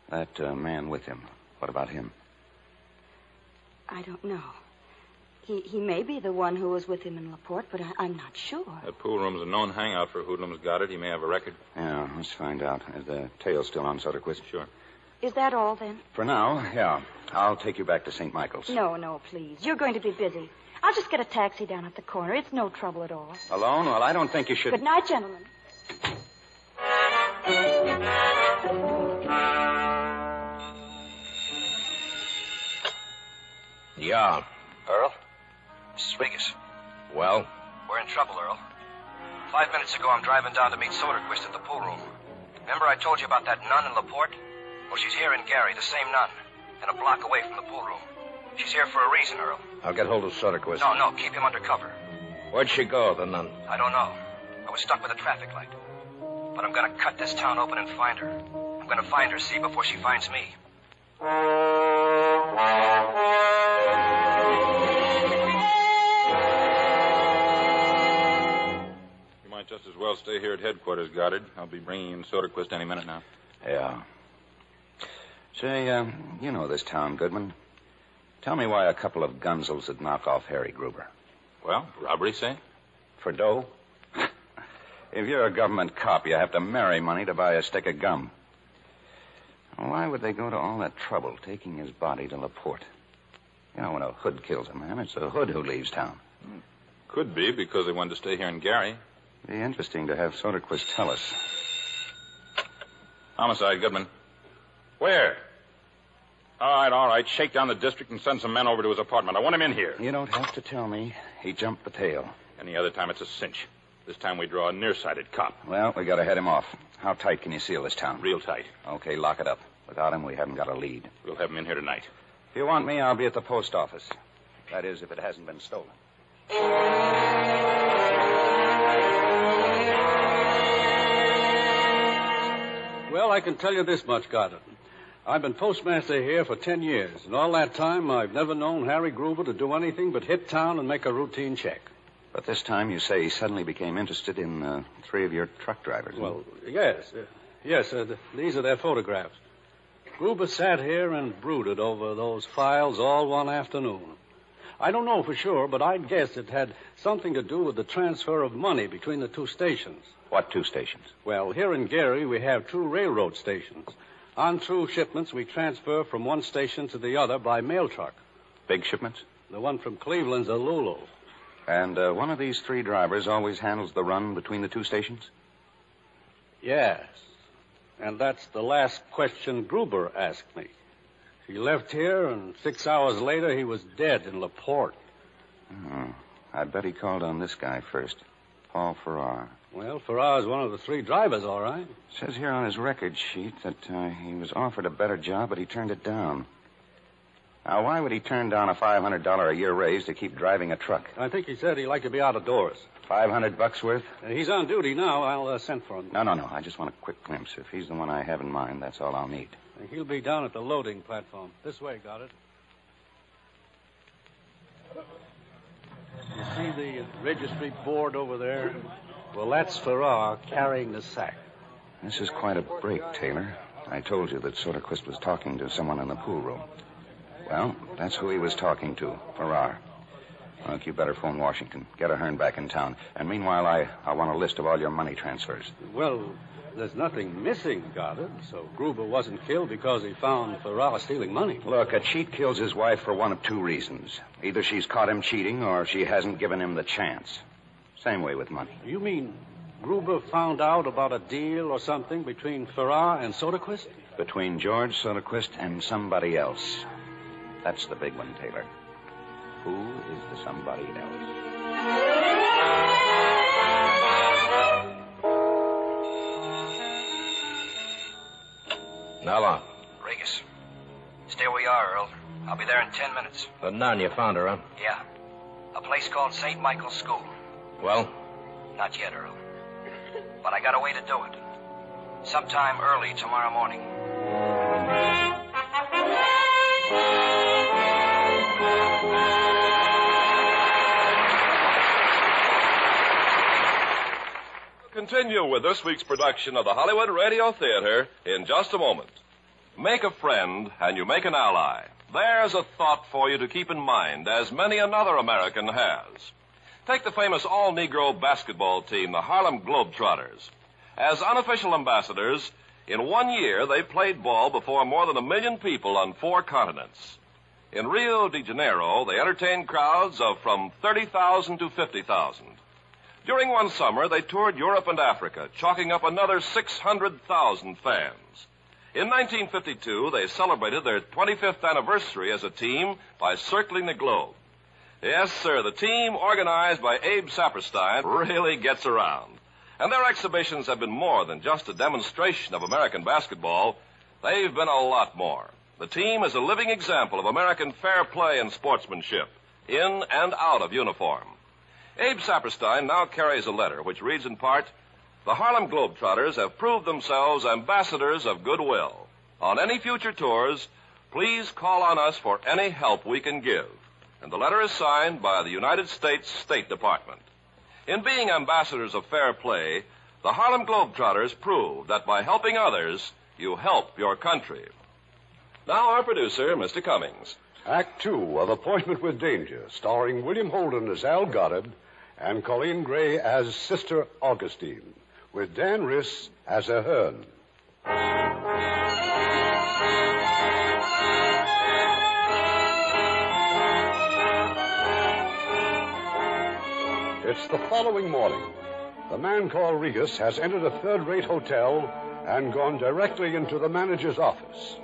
That uh, man with him. What about him? I don't know. He, he may be the one who was with him in Laporte, but I, I'm not sure. That pool room's a known hangout for hoodlums. Got it? He may have a record. Yeah, let's find out. Is the tail still on Soderquist? Sure. Is that all then? For now, yeah. I'll take you back to St. Michael's. No, no, please. You're going to be busy. I'll just get a taxi down at the corner. It's no trouble at all. Alone? Well, I don't think you should. Good night, gentlemen. Yeah. Earl? Mrs. Wiggis. Well, We're in trouble, Earl. Five minutes ago, I'm driving down to meet Soderquist at the pool room. Remember I told you about that nun in Laporte? Well, she's here in Gary, the same nun, and a block away from the pool room. She's here for a reason, Earl. I'll get hold of Soderquist. No, no, keep him under cover. Where'd she go, the nun? I don't know. I was stuck with a traffic light. But I'm gonna cut this town open and find her. I'm gonna find her, see, before she finds me. You might just as well stay here at headquarters, Goddard. I'll be bringing in Soderquist any minute now. Yeah. Say, um, you know this town, Goodman. Tell me why a couple of gunzels would knock off Harry Gruber. Well, robbery, say? For dough? [LAUGHS] if you're a government cop, you have to marry money to buy a stick of gum. Why would they go to all that trouble taking his body to Laporte? You know, when a hood kills a man, it's a hood who leaves town. Could be because they wanted to stay here in Gary. Be interesting to have Soderquist tell us. Homicide, Goodman. Where? All right, all right. Shake down the district and send some men over to his apartment. I want him in here. You don't have to tell me. He jumped the tail. Any other time, it's a cinch. This time we draw a nearsighted cop. Well, we gotta head him off. How tight can you seal this town? Real tight. Okay, lock it up. Without him, we haven't got a lead. We'll have him in here tonight. If you want me, I'll be at the post office. That is, if it hasn't been stolen. Well, I can tell you this much, Goddard. I've been postmaster here for ten years, and all that time I've never known Harry Gruber to do anything but hit town and make a routine check. But this time you say he suddenly became interested in uh, three of your truck drivers. Well, yes. Uh, yes, uh, th- these are their photographs. Gruber sat here and brooded over those files all one afternoon. I don't know for sure, but I'd guess it had something to do with the transfer of money between the two stations. What two stations? Well, here in Gary, we have two railroad stations. On through shipments, we transfer from one station to the other by mail truck. Big shipments? The one from Cleveland's a Lulu. And uh, one of these three drivers always handles the run between the two stations? Yes. And that's the last question Gruber asked me. He left here, and six hours later, he was dead in Laporte. Oh, I bet he called on this guy first, Paul Farrar. Well, Farrar's one of the three drivers, all right. Says here on his record sheet that uh, he was offered a better job, but he turned it down. Now, why would he turn down a $500 a year raise to keep driving a truck? I think he said he'd like to be out of doors. 500 bucks worth? Uh, he's on duty now. I'll uh, send for him. No, no, no. I just want a quick glimpse. If he's the one I have in mind, that's all I'll need. Uh, He'll be down at the loading platform. This way, got it. You see the registry board over there? Well, that's Farrar carrying the sack. This is quite a break, Taylor. I told you that Soderquist was talking to someone in the pool room. Well, that's who he was talking to, Farrar. Look, you better phone Washington. Get Ahern back in town. And meanwhile, I, I want a list of all your money transfers. Well, there's nothing missing, Goddard. So Gruber wasn't killed because he found Farrar stealing money. Look, a cheat kills his wife for one of two reasons. Either she's caught him cheating or she hasn't given him the chance. Same way with money. You mean Gruber found out about a deal or something between Farrar and Soderquist? Between George Soderquist and somebody else. That's the big one, Taylor. Who is the somebody else? How long? Regas. Stay where you are, Earl. I'll be there in ten minutes. The nun, you found her, huh? Yeah. A place called St. Michael's School. Well? Not yet, Earl. But I got a way to do it. Sometime early tomorrow morning. Continue with this week's production of the Hollywood Radio Theater in just a moment. Make a friend and you make an ally. There's a thought for you to keep in mind, as many another American has. Take the famous all Negro basketball team, the Harlem Globetrotters. As unofficial ambassadors, in one year they played ball before more than a million people on four continents. In Rio de Janeiro, they entertained crowds of from 30,000 to 50,000. During one summer, they toured Europe and Africa, chalking up another 600,000 fans. In 1952, they celebrated their 25th anniversary as a team by circling the globe. Yes, sir, the team organized by Abe Saperstein really gets around. And their exhibitions have been more than just a demonstration of American basketball. They've been a lot more. The team is a living example of American fair play and sportsmanship, in and out of uniform. Abe Saperstein now carries a letter which reads in part The Harlem Globetrotters have proved themselves ambassadors of goodwill. On any future tours, please call on us for any help we can give. And the letter is signed by the United States State Department. In being ambassadors of fair play, the Harlem Globetrotters prove that by helping others, you help your country. Now, our producer, Mr. Cummings. Act two of Appointment with Danger, starring William Holden as Al Goddard and Coleen Gray as Sister Augustine, with Dan Riss as Ahern. It's the following morning. The man called Regas has entered a third rate hotel and gone directly into the manager's office.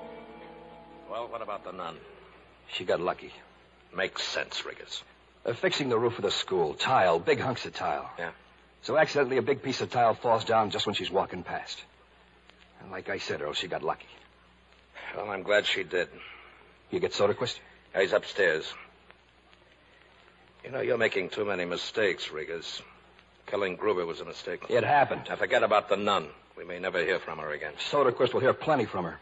Well, what about the nun? She got lucky. Makes sense, Regas. Uh, fixing the roof of the school. Tile, big hunks of tile. Yeah. So accidentally a big piece of tile falls down just when she's walking past. And like I said, Earl, she got lucky. Well, I'm glad she did. You get Soderquist? He's upstairs. You know, you're making too many mistakes, Regas. Killing Gruber was a mistake. It happened. Now forget about the nun. We may never hear from her again. Soderquist will hear plenty from her.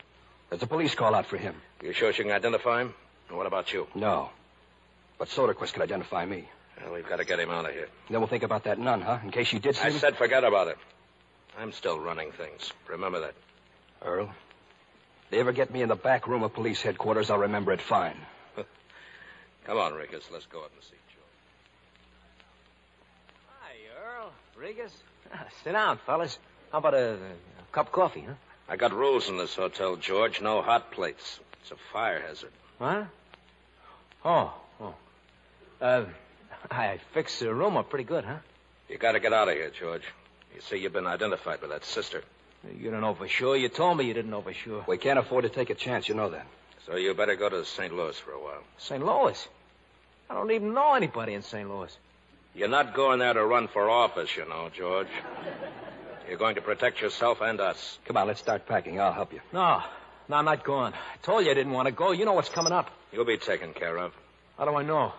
There's a police call out for him. You sure she can identify him? And what about you? No. But Soderquist could identify me. Well, we've got to get him out of here. Then we'll think about that nun, huh? In case she did see I me? said forget about it. I'm still running things. Remember that. Earl, if they ever get me in the back room of police headquarters, I'll remember it fine. [LAUGHS] Come on, Regas. Let's go up and see Earl, Regas. Sit down, fellas. How about a, a cup of coffee, huh? I got rules in this hotel, George. No hot plates. It's a fire hazard. What? Oh, oh. Uh, [LAUGHS] I fixed the room up pretty good, huh? You got to get out of here, George. You see, you've been identified with that sister. You don't know for sure. You told me you didn't know for sure. We can't afford to take a chance, you know that. So you better go to St. Louis for a while. St. Louis? I don't even know anybody in St. Louis. You're not going there to run for office, you know, George. You're going to protect yourself and us. Come on, let's start packing. I'll help you. No, no, I'm not going. I told you I didn't want to go. You know what's coming up. You'll be taken care of. How do I know?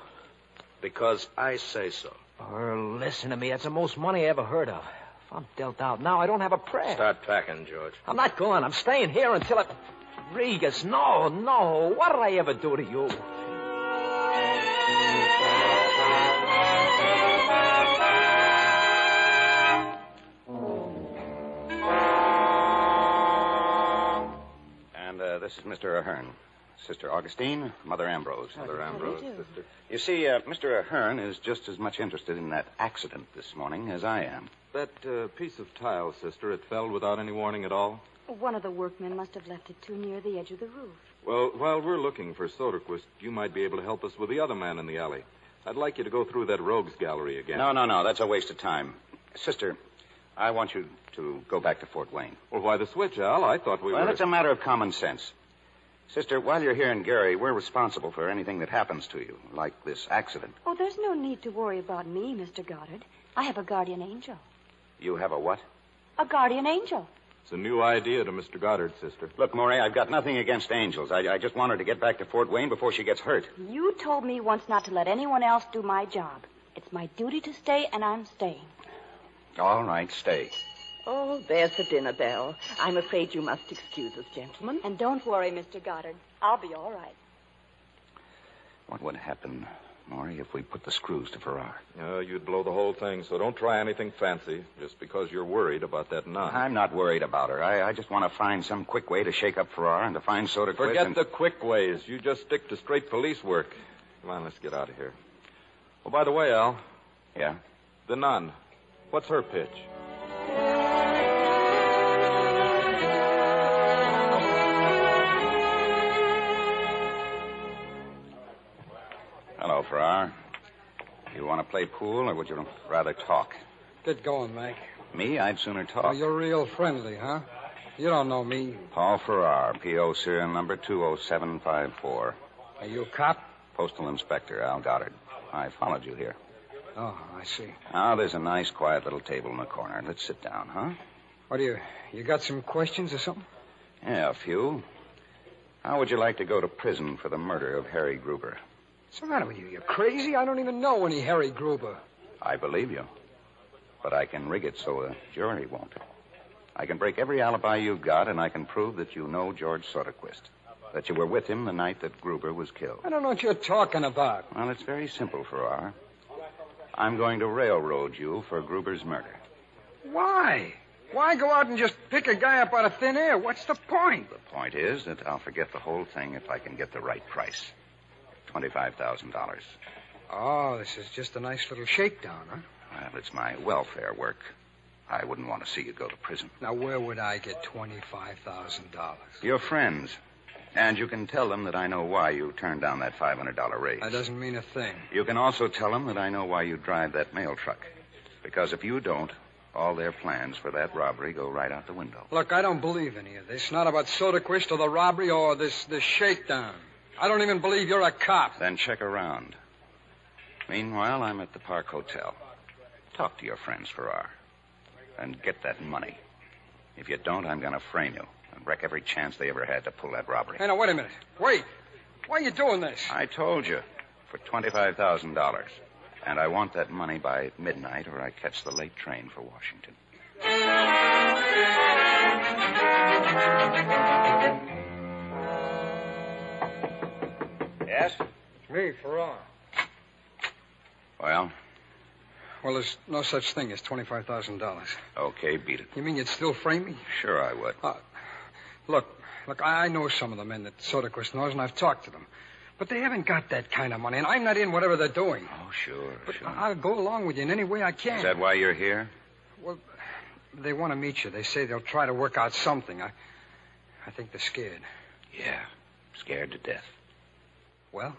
Because I say so. Earl, listen to me. That's the most money I ever heard of. If I'm dealt out now, I don't have a prayer. Start packing, George. I'm not going. I'm staying here until I. Regas, no, no. What did I ever do to you? This is Mr. Ahern. Sister Augustine, Mother Ambrose. Mother Ambrose, sister. You see, uh, Mr. Ahern is just as much interested in that accident this morning as I am. That uh, piece of tile, sister, it fell without any warning at all? One of the workmen must have left it too near the edge of the roof. Well, while we're looking for Soderquist, you might be able to help us with the other man in the alley. I'd like you to go through that rogues gallery again. No, no, no. That's a waste of time. Sister, I want you to go back to Fort Wayne. Well, why the switch, Al? I thought we well, were. Well, it's a matter of common sense. Sister, while you're here in Gary, we're responsible for anything that happens to you, like this accident. Oh, there's no need to worry about me, Mr. Goddard. I have a guardian angel. You have a what? A guardian angel. It's a new idea to Mr. Goddard, sister. Look, Maury, I've got nothing against angels. I, I just want her to get back to Fort Wayne before she gets hurt. You told me once not to let anyone else do my job. It's my duty to stay, and I'm staying. All right, stay. Oh, there's the dinner bell. I'm afraid you must excuse us, gentlemen. And don't worry, Mr. Goddard. I'll be all right. What would happen, Maury, if we put the screws to Farrar? Uh, you'd blow the whole thing, so don't try anything fancy just because you're worried about that nun. I'm not worried about her. I, I just want to find some quick way to shake up Farrar and to find Soderquist. Forget and... the quick ways. You just stick to straight police work. Come on, let's get out of here. Oh, by the way, Al. Yeah? The nun. What's her pitch? Hello, Farrar. You want to play pool, or would you rather talk? Get going, Mac. Me? I'd sooner talk. Oh, you're real friendly, huh? You don't know me. Paul Farrar, P.O. serial number 20754. Are you a cop? Postal Inspector Al Goddard. I followed you here. Oh, I see. Now, there's a nice, quiet little table in the corner. Let's sit down, huh? What do you... You got some questions or something? Yeah, a few. How would you like to go to prison for the murder of Harry Gruber? What's the matter with you? You're crazy? I don't even know any Harry Gruber. I believe you. But I can rig it so a jury won't. I can break every alibi you've got, and I can prove that you know George Soderquist. That you were with him the night that Gruber was killed. I don't know what you're talking about. Well, it's very simple, Farrar. I'm going to railroad you for Gruber's murder. Why? Why go out and just pick a guy up out of thin air? What's the point? The point is that I'll forget the whole thing if I can get the right price. $25,000. Oh, this is just a nice little shakedown, huh? Well, it's my welfare work. I wouldn't want to see you go to prison. Now, where would I get $25,000? Your friends. And you can tell them that I know why you turned down that $500 raise. That doesn't mean a thing. You can also tell them that I know why you drive that mail truck. Because if you don't, all their plans for that robbery go right out the window. Look, I don't believe any of this. Not about Soderquist or the robbery or this, this shakedown. I don't even believe you're a cop. Then check around. Meanwhile, I'm at the Park Hotel. Talk to your friends, Farrar. And get that money. If you don't, I'm going to frame you and wreck every chance they ever had to pull that robbery. Hey, now, wait a minute. Wait. Why are you doing this? I told you. For $25,000. And I want that money by midnight, or I catch the late train for Washington. Yes? It's me, Farrar. Well, Well, there's no such thing as $25,000. okay, beat it. You mean you'd still frame me? Sure I would. Uh, look, look, I know some of the men that Soderquist knows, and I've talked to them. But they haven't got that kind of money, and I'm not in whatever they're doing. Oh, sure, But sure. I'll go along with you in any way I can. Is that why you're here? Well, they want to meet you. They say they'll try to work out something. I, I think they're scared. Yeah, scared to death. Well?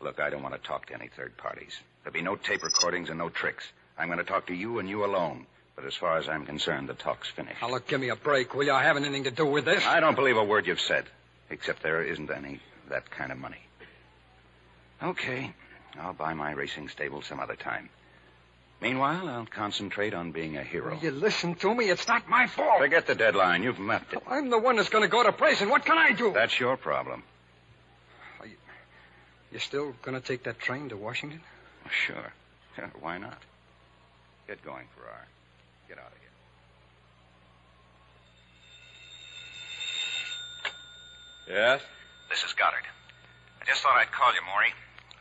Look, I don't want to talk to any third parties. There'll be no tape recordings and no tricks. I'm going to talk to you and you alone. But as far as I'm concerned, the talk's finished. Now, look, give me a break, will you? I haven't anything to do with this. I don't believe a word you've said, except there isn't any that kind of money. Okay, I'll buy my racing stable some other time. Meanwhile, I'll concentrate on being a hero. Will you listen to me? It's not my fault. Forget the deadline. You've met it. I'm the one that's going to go to prison. What can I do? That's your problem. Are you you still going to take that train to Washington? Sure. Sure, [LAUGHS] Why not? Get going, Farrar. Get out of here. Yes? This is Goddard. I just thought I'd call you, Maury.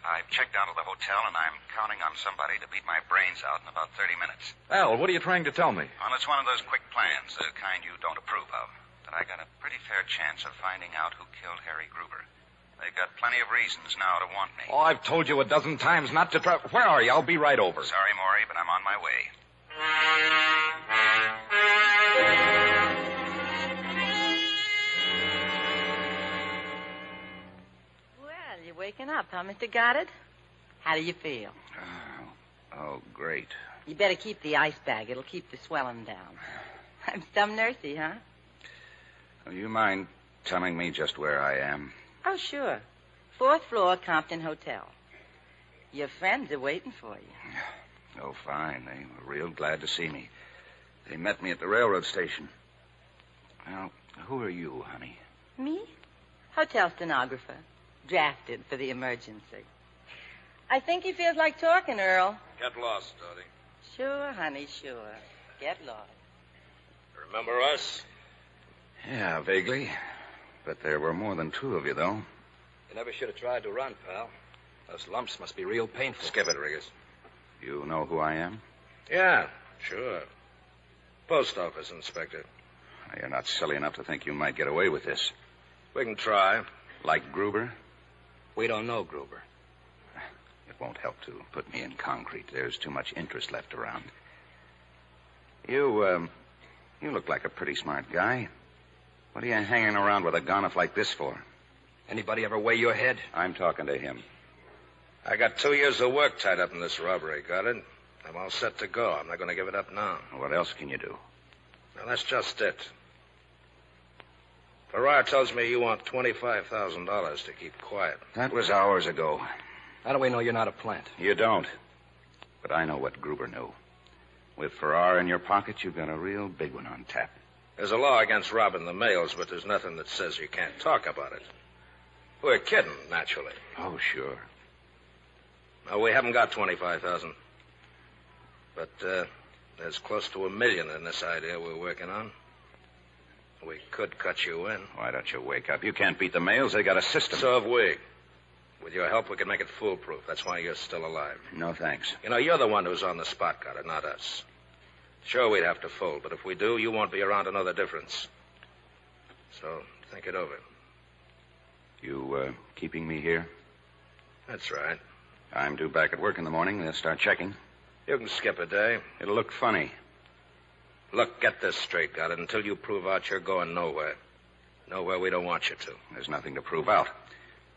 I've checked out of the hotel, and I'm counting on somebody to beat my brains out in about 30 minutes. Al, what are you trying to tell me? Well, it's one of those quick plans, the kind you don't approve of. But I got a pretty fair chance of finding out who killed Harry Gruber. They've got plenty of reasons now to want me. Oh, I've told you a dozen times not to try. Where are you? I'll be right over. Sorry, Maury, but I'm on my way. Well, you're waking up, huh, Mr. Goddard? How do you feel? Oh, oh, great. You better keep the ice bag. It'll keep the swelling down. [LAUGHS] I'm some nursey, huh? Will you mind telling me just where I am? Oh, sure. Fourth floor, Compton Hotel. Your friends are waiting for you. [SIGHS] [LAUGHS] Oh, fine. They were real glad to see me. They met me at the railroad station. Now, who are you, honey? Me? Hotel stenographer. Drafted for the emergency. I think he feels like talking, Earl. Get lost, Dottie. Sure, honey, sure. Get lost. Remember us? Yeah, vaguely. But there were more than two of you, though. You never should have tried to run, pal. Those lumps must be real painful. Skip it, Regas. You know who I am? Yeah, sure. Post office inspector. You're not silly enough to think you might get away with this. We can try. Like Gruber? We don't know Gruber. It won't help to put me in concrete. There's too much interest left around. You, um, you look like a pretty smart guy. What are you hanging around with a gonif like this for? Anybody ever weigh your head? I'm talking to him. I got two years of work tied up in this robbery, got it? I'm all set to go. I'm not going to give it up now. What else can you do? Now, that's just it. Farrar tells me you want $25,000 to keep quiet. That was hours ago. How do we know you're not a plant? You don't. But I know what Gruber knew. With Farrar in your pocket, you've got a real big one on tap. There's a law against robbing the mails, but there's nothing that says you can't talk about it. We're kidding, naturally. Oh, sure. No, we haven't got 25000 But uh, there's close to a million in this idea we're working on. We could cut you in. Why don't you wake up? You can't beat the mails. They got a system. So have we. With your help, we can make it foolproof. That's why you're still alive. No, thanks. You know, you're the one who's on the spot, it, not us. Sure, we'd have to fold, but if we do, you won't be around to know the difference. So, think it over. You, uh, keeping me here? That's right. I'm due back at work in the morning. They'll start checking. You can skip a day. It'll look funny. Look, get this straight, got? Until you prove out you're going nowhere. Nowhere we don't want you to. There's nothing to prove out.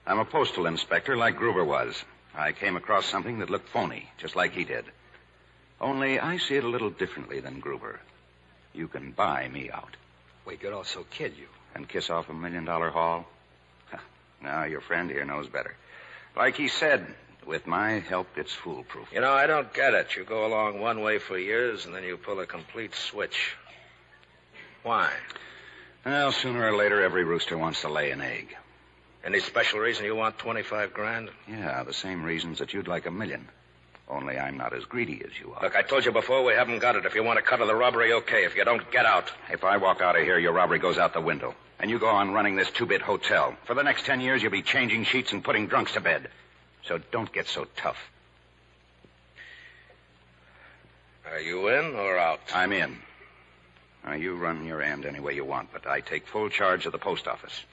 I'm a postal inspector like Gruber was. I came across something that looked phony, just like he did. Only I see it a little differently than Gruber. You can buy me out. We could also kill you. And kiss off a million dollar haul? [LAUGHS] Now, your friend here knows better. Like he said, with my help, it's foolproof. You know, I don't get it. You go along one way for years, and then you pull a complete switch. Why? Well, sooner or later, every rooster wants to lay an egg. Any special reason you want 25 grand? Yeah, the same reasons that you'd like a million. Only I'm not as greedy as you are. Look, I told you before we haven't got it. If you want to cut of the robbery, okay. If you don't, get out. If I walk out of here, your robbery goes out the window. And you go on running this two bit hotel. For the next ten years, you'll be changing sheets and putting drunks to bed. So don't get so tough. Are you in or out? I'm in. Now, you run your end any way you want, but I take full charge of the post office.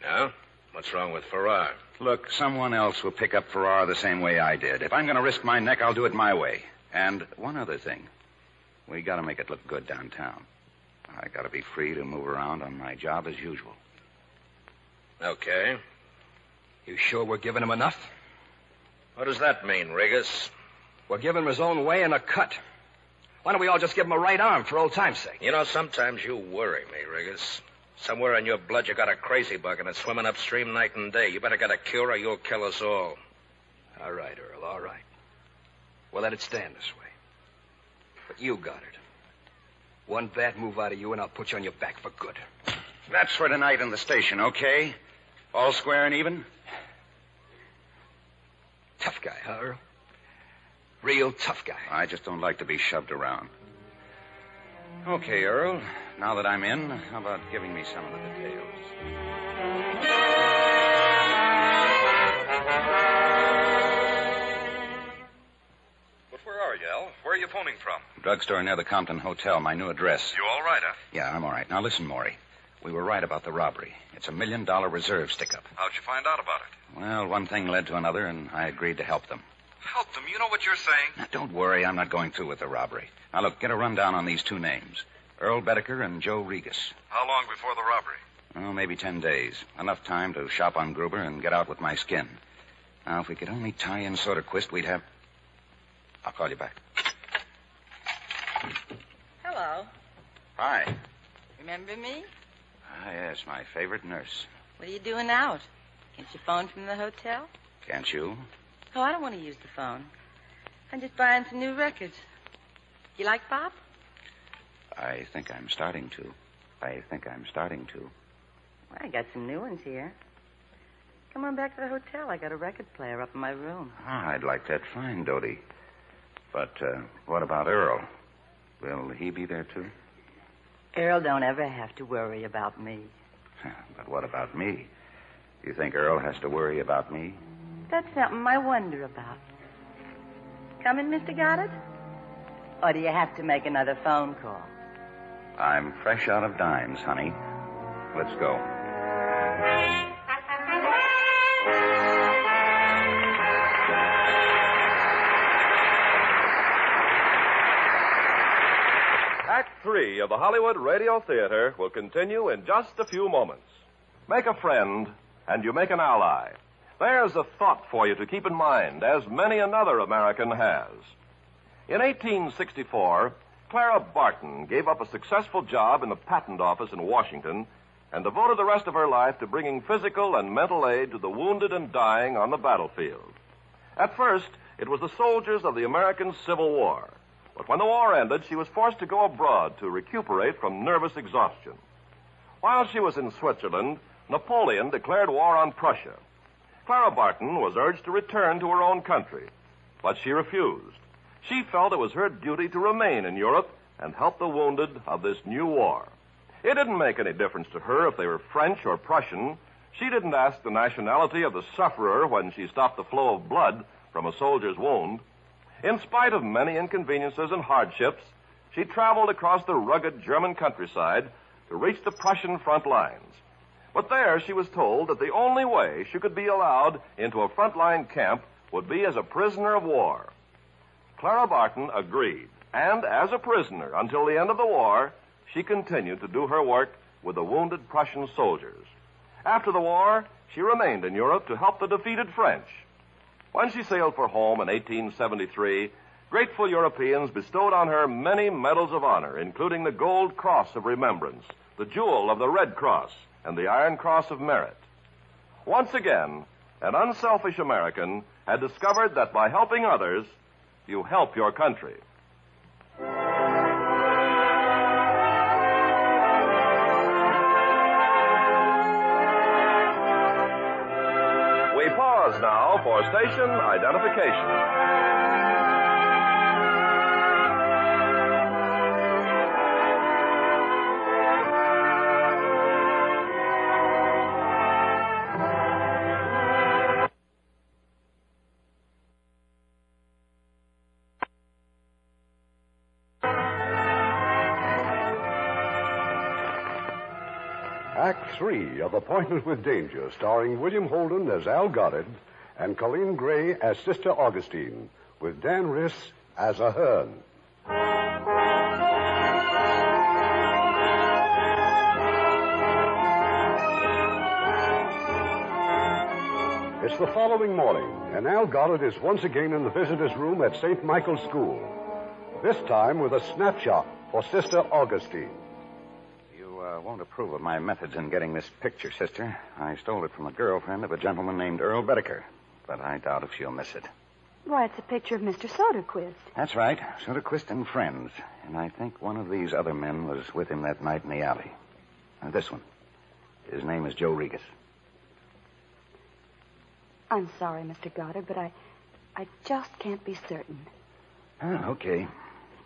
Yeah? What's wrong with Farrar? Look, someone else will pick up Farrar the same way I did. If I'm going to risk my neck, I'll do it my way. And one other thing. We got to make it look good downtown. I got to be free to move around on my job as usual. Okay. You sure we're giving him enough? What does that mean, Regas? We're giving him his own way and a cut. Why don't we all just give him a right arm for old time's sake? You know, sometimes you worry me, Regas. Somewhere in your blood you got a crazy bug and it's swimming upstream night and day. You better get a cure or you'll kill us all. All right, Earl, all right. We'll let it stand this way. But you got it. One bad move out of you and I'll put you on your back for good. That's for tonight in the station, okay? All square and even? Tough guy, huh, Earl? Real tough guy. I just don't like to be shoved around. Okay, Earl. Now that I'm in, how about giving me some of the details? But where are you, Al? Where are you phoning from? Drugstore near the Compton Hotel, my new address. You all right, huh? Yeah, I'm all right. Now listen, Maury. We were right about the robbery. It's a million dollar reserve stick up. How'd you find out about it? Well, one thing led to another, and I agreed to help them. Help them. You know what you're saying? Now, don't worry, I'm not going through with the robbery. Now, look, get a rundown on these two names Earl Bedecker and Joe Regas. How long before the robbery? Oh, maybe ten days. Enough time to shop on Gruber and get out with my skin. Now, if we could only tie in Soderquist, we'd have. I'll call you back. Hello. Hi. Remember me? Ah, yes, my favorite nurse. What are you doing out? Can't you phone from the hotel? Can't you? Oh, I don't want to use the phone. I'm just buying some new records. You like Bob? I think I'm starting to. I think I'm starting to. Well, I got some new ones here. Come on back to the hotel. I got a record player up in my room. Ah, I'd like that fine, Dodie. But uh, what about Earl? Will he be there too? Earl don't ever have to worry about me. [LAUGHS] But what about me? You think Earl has to worry about me? That's something I wonder about. Coming, Mr. Goddard? Or do you have to make another phone call? I'm fresh out of dimes, honey. Let's go. Act three of the Hollywood Radio Theater will continue in just a few moments. Make a friend, and you make an ally. There's a thought for you to keep in mind, as many another American has. In 1864, Clara Barton gave up a successful job in the patent office in Washington and devoted the rest of her life to bringing physical and mental aid to the wounded and dying on the battlefield. At first, it was the soldiers of the American Civil War. But when the war ended, she was forced to go abroad to recuperate from nervous exhaustion. While she was in Switzerland, Napoleon declared war on Prussia. Clara Barton was urged to return to her own country, but she refused. She felt it was her duty to remain in Europe and help the wounded of this new war. It didn't make any difference to her if they were French or Prussian. She didn't ask the nationality of the sufferer when she stopped the flow of blood from a soldier's wound. In spite of many inconveniences and hardships, she traveled across the rugged German countryside to reach the Prussian front lines. But there she was told that the only way she could be allowed into a frontline camp would be as a prisoner of war. Clara Barton agreed, and as a prisoner until the end of the war, she continued to do her work with the wounded Prussian soldiers. After the war, she remained in Europe to help the defeated French. When she sailed for home in 1873, grateful Europeans bestowed on her many medals of honor, including the Gold Cross of Remembrance, the Jewel of the Red Cross, and the Iron Cross of Merit. Once again, an unselfish American had discovered that by helping others, you help your country. We pause now for station identification. Three of Appointment with Danger, starring William Holden as Al Goddard and Coleen Gray as Sister Augustine, with Dan Riss as Ahern. It's the following morning, and Al Goddard is once again in the visitor's room at St. Michael's School. This time with a snapshot for Sister Augustine. Uh, won't approve of my methods in getting this picture, sister. I stole it from a girlfriend of a gentleman named Earl Bedecker, but I doubt if she'll miss it. Why, it's a picture of Mr. Soderquist. That's right. Soderquist and friends. And I think one of these other men was with him that night in the alley. Uh, this one. His name is Joe Regas. I'm sorry, Mr. Goddard, but I, I just can't be certain. Ah, okay.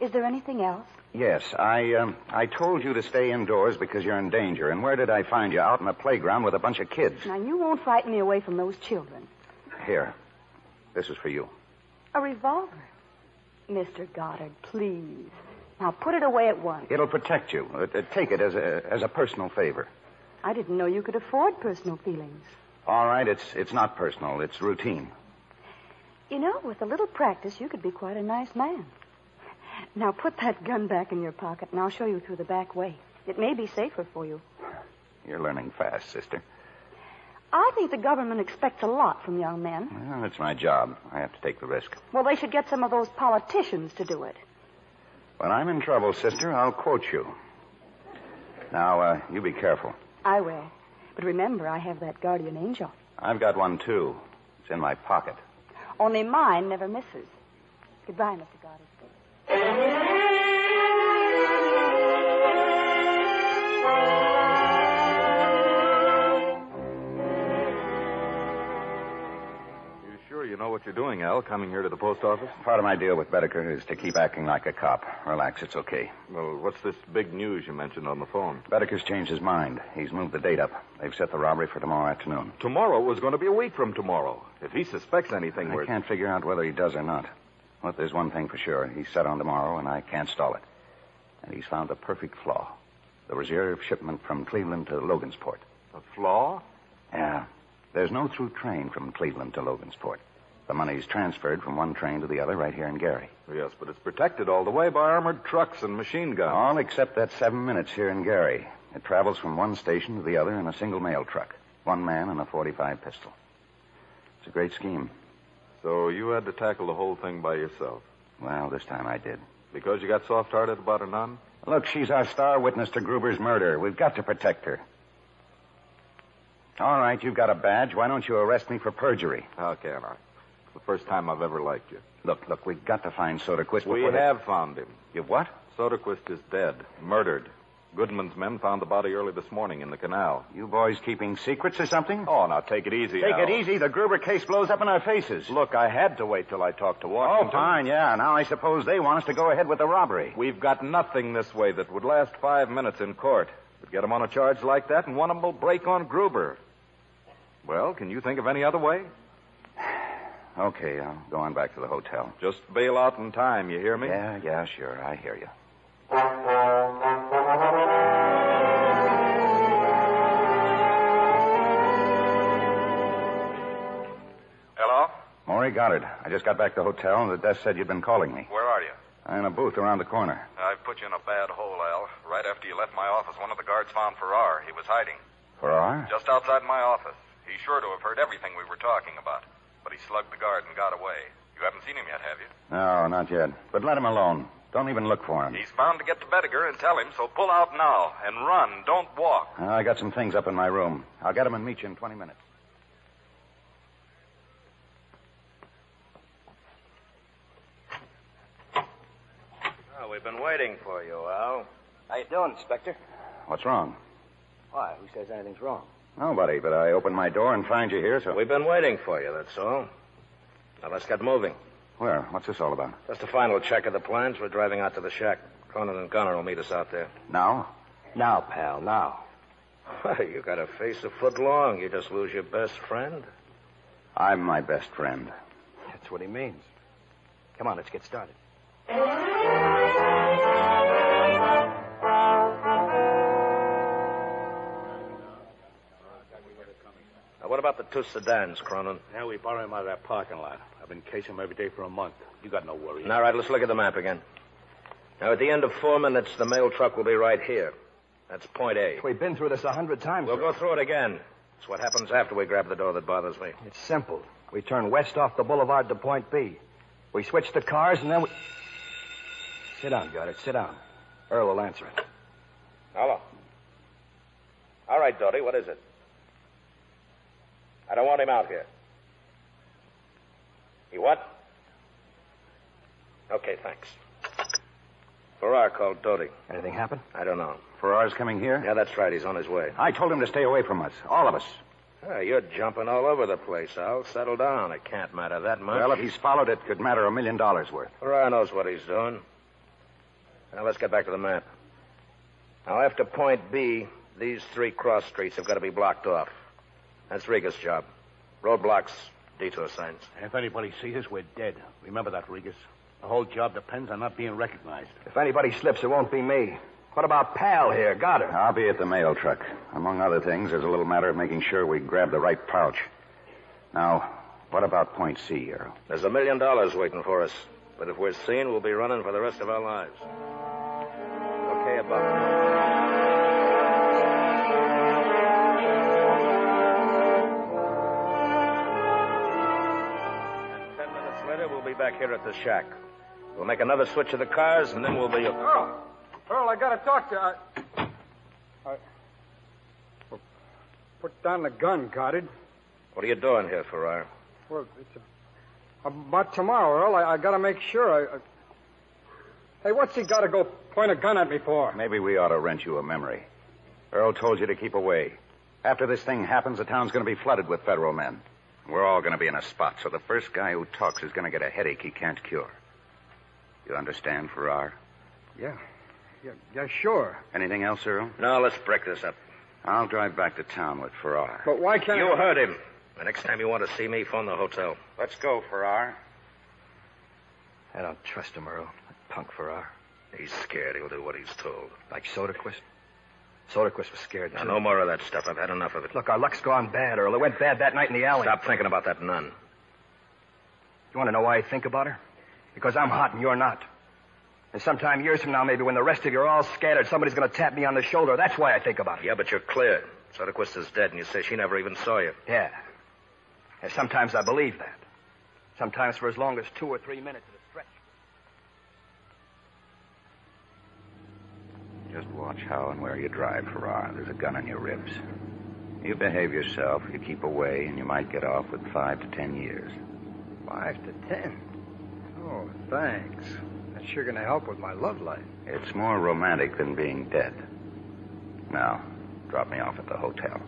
Is there anything else? Yes, I um, I told you to stay indoors because you're in danger. And where did I find you? Out in a playground with a bunch of kids. Now, you won't frighten me away from those children. Here. This is for you. A revolver. Mr. Goddard, please. Now, put it away at once. It'll protect you. Uh, uh, take it as a as a personal favor. I didn't know you could afford personal feelings. All right, it's it's not personal. It's routine. You know, with a little practice, you could be quite a nice man. Now put that gun back in your pocket, and I'll show you through the back way. It may be safer for you. You're learning fast, sister. I think the government expects a lot from young men. Well, it's my job. I have to take the risk. Well, they should get some of those politicians to do it. When I'm in trouble, sister, I'll quote you. Now, uh, you be careful. I will. But remember, I have that guardian angel. I've got one, too. It's in my pocket. Only mine never misses. Goodbye, Mr. Goddard. You sure you know what you're doing, Al, coming here to the post office? Part of my deal with Bedecker is to keep acting like a cop. Relax, it's okay. Well, what's this big news you mentioned on the phone? Bedecker's changed his mind. He's moved the date up. They've set the robbery for tomorrow afternoon. Tomorrow was going to be a week from tomorrow. If he suspects anything, I we're... can't figure out whether he does or not. But there's one thing for sure. He's set on tomorrow, and I can't stall it. And he's found the perfect flaw. The reserve shipment from Cleveland to Logansport. A flaw? Yeah. There's no through train from Cleveland to Logansport. The money's transferred from one train to the other right here in Gary. Yes, but it's protected all the way by armored trucks and machine guns. All except that seven minutes here in Gary. It travels from one station to the other in a single mail truck. One man and a 45 pistol. It's a great scheme. So you had to tackle the whole thing by yourself? Well, this time I did. Because you got soft-hearted about a nun? Look, she's our star witness to Gruber's murder. We've got to protect her. All right, you've got a badge. Why don't you arrest me for perjury? How can I? It's the first time I've ever liked you. Look, look, we've got to find Soderquist We they- have found him. You what? Soderquist is dead, murdered. Goodman's men found the body early this morning in the canal. You boys keeping secrets or something? Oh, now take it easy, Take Al. it easy. The Gruber case blows up in our faces. Look, I had to wait till I talked to Washington. Oh, fine, yeah. Now I suppose they want us to go ahead with the robbery. We've got nothing this way that would last five minutes in court. But get 'em on a charge like that, and one of 'em will break on Gruber. Well, can you think of any other way? [SIGHS] Okay, I'll go on back to the hotel. Just bail out in time, you hear me? Yeah, yeah, sure. I hear you. Maury Goddard. I just got back to the hotel, and the desk said you'd been calling me. Where are you? I'm in a booth around the corner. I've put you in a bad hole, Al. Right after you left my office, one of the guards found Farrar. He was hiding. Farrar? Just outside my office. He's sure to have heard everything we were talking about. But he slugged the guard and got away. You haven't seen him yet, have you? No, not yet. But let him alone. Don't even look for him. He's bound to get to Boettiger and tell him, so pull out now and run. Don't walk. I got some things up in my room. I'll get him and meet you in 20 minutes. Oh, we've been waiting for you, Al. How you doing, Inspector? What's wrong? Why? Who says anything's wrong? Nobody, but I opened my door and find you here, so. We've been waiting for you, that's all. Now let's get moving. Where? What's this all about? Just a final check of the plans. We're driving out to the shack. Cronin and Gunner will meet us out there. Now? Now, pal, now. Why, you got a face a foot long. You just lose your best friend. I'm my best friend. That's what he means. Come on, let's get started. About the two sedans, Cronin? Yeah, we borrow him out of that parking lot. I've been casing him every day for a month. You got no worries. All right, let's look at the map again. Now, at the end of four minutes, the mail truck will be right here. That's point A. We've been through this a hundred times. We'll go through it again. It's what happens after we grab the door that bothers me. It's simple. We turn west off the boulevard to point B. We switch the cars and then we. Sit down, Goddard. Sit down. Earl will answer it. Hello. All right, Dodie, what is it? I don't want him out here. You what? Okay, thanks. Farrar called Dodie. Anything happen? I don't know. Farrar's coming here? Yeah, that's right. He's on his way. I told him to stay away from us. All of us. Ah, you're jumping all over the place, Al. Settle down. It can't matter that much. Well, if he's followed, it could matter a million dollars worth. Farrar knows what he's doing. Now, let's get back to the map. Now, after point B, these three cross streets have got to be blocked off. That's Riga's job. Roadblocks, detour signs. If anybody sees us, we're dead. Remember that, Regas. The whole job depends on not being recognized. If anybody slips, it won't be me. What about Pal here? Got her. I'll be at the mail truck. Among other things, there's a little matter of making sure we grab the right pouch. Now, what about Point C, Earl? There's a million dollars waiting for us. But if we're seen, we'll be running for the rest of our lives. Okay, about. We'll be back here at the shack. We'll make another switch of the cars, and then we'll be. Earl, Earl, I gotta talk to. I, I, well, put down the gun, Goddard. What are you doing here, Farrar? Well, it's a, about tomorrow, Earl. I, I gotta make sure. I, I... Hey, what's he gotta go point a gun at me for? Maybe we ought to rent you a memory. Earl told you to keep away. After this thing happens, the town's going to be flooded with federal men. We're all going to be in a spot, so the first guy who talks is going to get a headache he can't cure. You understand, Farrar? Yeah. Yeah, yeah, sure. Anything else, Earl? No, let's break this up. I'll drive back to town with Farrar. But why can't You I... heard him. The next time you want to see me, phone the hotel. Let's go, Farrar. I don't trust him, Earl. That punk Farrar. He's scared. He'll do what he's told. Like Soderquist? Soderquist was scared, Now, too. no more of that stuff. I've had enough of it. Look, our luck's gone bad, Earl. It went bad that night in the alley. Stop thinking about that nun. You want to know why I think about her? Because I'm hot and you're not. And sometime years from now, maybe when the rest of you are all scattered, somebody's going to tap me on the shoulder. That's why I think about her. Yeah, but you're clear. Soderquist is dead, and you say she never even saw you. Yeah. And sometimes I believe that. Sometimes for as long as two or three minutes at a stretch. Just watch how and where you drive, Farrar. There's a gun in your ribs. You behave yourself, you keep away, and you might get off with five to ten years. Five to ten. Oh, thanks. That's sure going to help with my love life. It's more romantic than being dead. Now, drop me off at the hotel.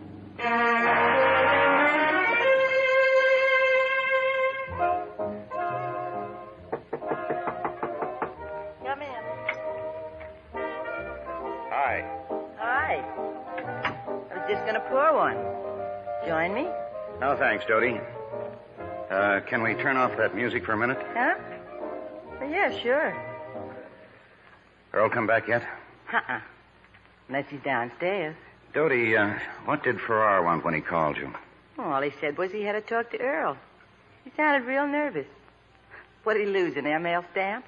Was just going to pour one. Join me? No, thanks, Dodie. Uh, can we turn off that music for a minute? Huh? Yeah, sure. Earl come back yet? Uh-uh. Unless he's downstairs. Dodie, uh, what did Farrar want when he called you? Well, all he said was he had to talk to Earl. He sounded real nervous. What did he lose, an ML stamp?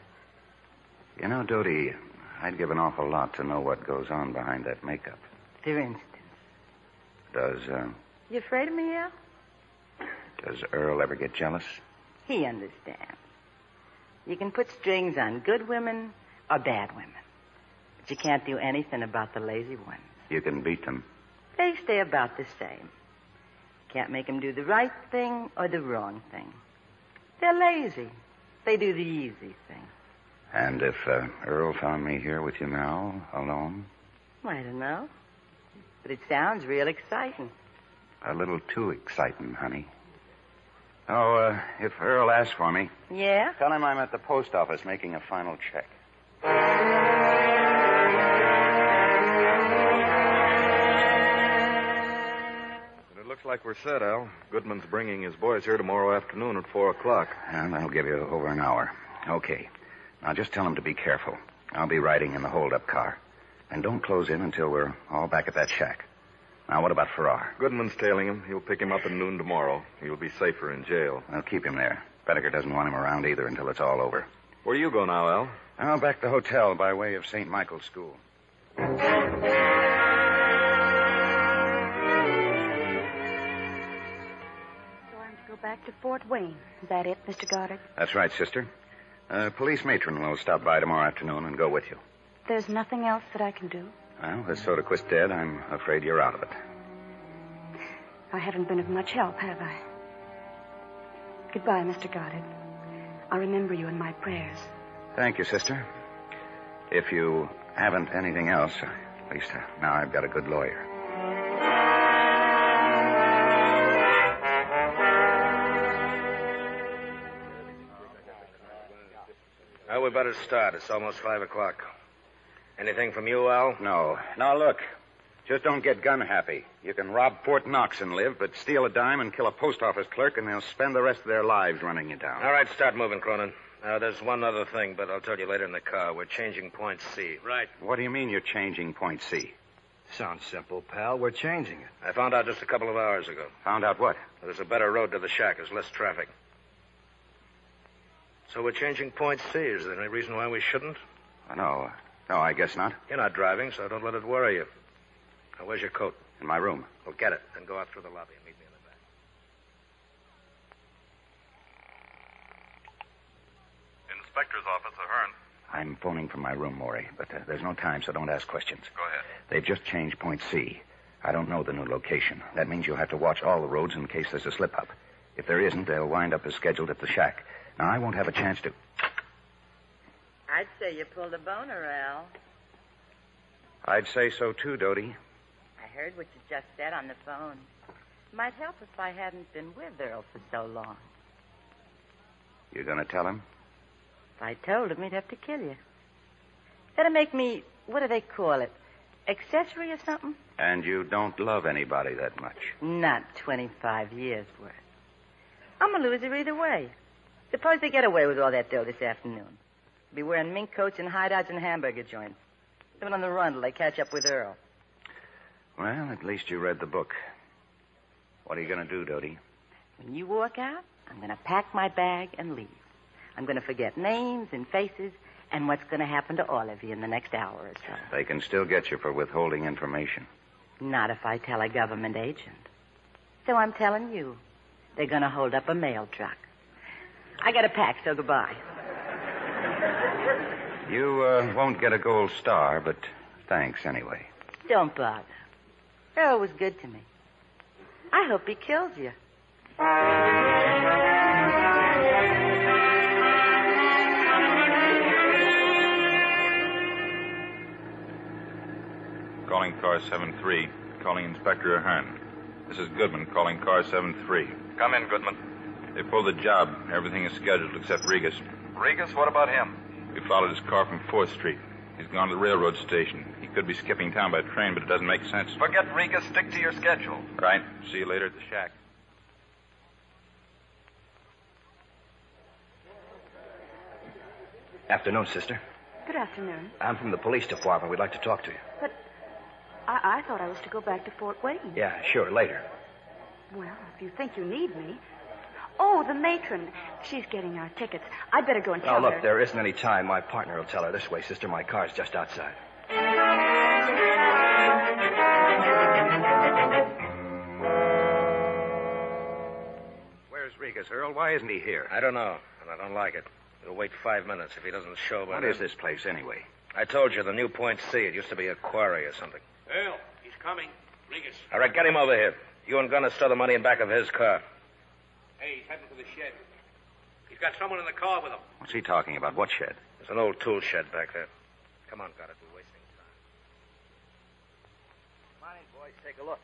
You know, Dodie, I'd give an awful lot to know what goes on behind that makeup. For instance. Does, uh, You afraid of me, Al? does Earl ever get jealous? He understands. You can put strings on good women or bad women. But you can't do anything about the lazy ones. You can beat them. They stay about the same. Can't make 'em do the right thing or the wrong thing. They're lazy. They do the easy thing. And if uh, Earl found me here with you now, alone, I don't know. But it sounds real exciting. a little too exciting, honey. Oh, uh, if Earl asks for me, Yeah? tell him I'm at the post office making a final check. It looks like we're set, Al. Goodman's bringing his boys here tomorrow afternoon at 4 o'clock. And that'll give you over an hour. Okay. Now just tell him to be careful. I'll be riding in the hold-up car. And don't close in until we're all back at that shack. Now, what about Farrar? Goodman's tailing him. He'll pick him up at noon tomorrow. He'll be safer in jail. I'll keep him there. Bedecker doesn't want him around either until it's all over. Where do you go now, Al? I'll back to the hotel by way of St. Michael's School. So I'm to go back to Fort Wayne. Is that it, Mr. Goddard? That's right, sister. Uh, police matron will stop by tomorrow afternoon and go with you. There's nothing else that I can do. Well, with Soderquist dead, I'm afraid you're out of it. I haven't been of much help, have I? Goodbye, Mr. Goddard. I'll remember you in my prayers. Thank you, sister. If you haven't anything else, at least uh, now I've got a good lawyer. Now we better start. It's almost five o'clock. Anything from you, Al? No. Now, look. Just don't get gun happy. You can rob Fort Knox and live, but steal a dime and kill a post office clerk, and they'll spend the rest of their lives running you down. All right, start moving, Cronin. Now, there's one other thing, but I'll tell you later in the car. We're changing point C. Right. What do you mean you're changing point C? Sounds simple, pal. We're changing it. I found out just a couple of hours ago. Found out what? There's a better road to the shack. There's less traffic. So we're changing point C. Is there any reason why we shouldn't? No. No, I guess not. You're not driving, so don't let it worry you. Now, where's your coat? In my room. Well, get it, then go out through the lobby and meet me in the back. Inspector's office, Ahern. I'm phoning from my room, Maury, but uh, there's no time, so don't ask questions. Go ahead. They've just changed point C. I don't know the new location. That means you'll have to watch all the roads in case there's a slip up. If there isn't, they'll wind up as scheduled at the shack. Now, I won't have a chance to. I'd say you pulled a boner, Al. I'd say so too, Dodie. I heard what you just said on the phone. Might help if I hadn't been with Earl for so long. You're gonna tell him? If I told him, he'd have to kill you. That'd make me, what do they call it? Accessory or something? And you don't love anybody that much. Not 25 years worth. I'm a loser either way. Suppose they get away with all that dough this afternoon. Be wearing mink coats and hideouts and hamburger joints. Living on the run till they catch up with Earl. Well, at least you read the book. What are you gonna do, Dodie? When you walk out, I'm going to pack my bag and leave. I'm going to forget names and faces and what's going to happen to all of you in the next hour or so. They can still get you for withholding information. Not if I tell a government agent. So I'm telling you, they're going to hold up a mail truck. I got to pack, so goodbye. You uh, won't get a gold star, but thanks anyway. Don't bother. Earl was good to me. I hope he kills you. Calling car 73. Calling Inspector Ahern. This is Goodman calling car 73. Come in, Goodman. They pulled the job. Everything is scheduled except Regas. Regas, what about him? We followed his car from 4th Street. He's gone to the railroad station. He could be skipping town by train, but it doesn't make sense. Forget Regas. Stick to your schedule. Right. See you later at the shack. Afternoon, sister. Good afternoon. I'm from the police department. We'd like to talk to you. But I, I thought I was to go back to Fort Wayne. Yeah, sure, later. Well, if you think you need me. Oh, the matron. She's getting our tickets. I'd better go and tell her. Oh, look, her. there isn't any time. My partner will tell her this way, sister. My car's just outside. Where's Regas, Earl? Why isn't he here? I don't know, and I don't like it. We'll wait five minutes if he doesn't show by What then. is this place, anyway? I told you, the new point C. It used to be a quarry or something. Earl, he's coming. Regas. All right, get him over here. You and Gunner store the money in back of his car. Hey, he's heading for the shed. He's got someone in the car with him. What's he talking about? What shed? There's an old tool shed back there. Come on, Goddard. We're wasting time. Come on in, boys. Take a look.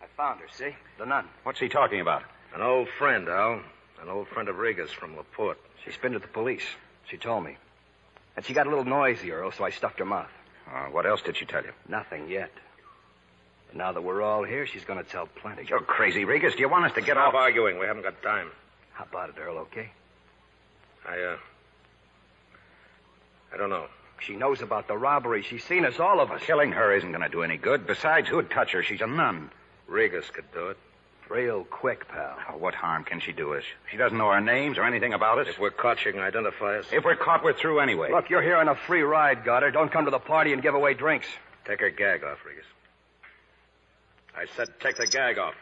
I found her, see? The nun. What's he talking about? An old friend, Al. An old friend of Regas from LaPorte. She's been to the police. She told me. And she got a little noisy, Earl, so I stuffed her mouth. Uh, what else did she tell you? Nothing yet. But now that we're all here, she's going to tell plenty. You're crazy, Regas. Do you want us to get Stop off? arguing. We haven't got time. How about it, Earl, okay? I, uh. I don't know. She knows about the robbery. She's seen us, all of us. Killing her isn't going to do any good. Besides, who'd touch her? She's a nun. Regas could do it. Real quick, pal. Oh, what harm can she do us? She doesn't know our names or anything about us. If we're caught, she can identify us. If we're caught, we're through anyway. Look, you're here on a free ride, Goddard. Don't come to the party and give away drinks. Take her gag off, Regas. I said take the gag off.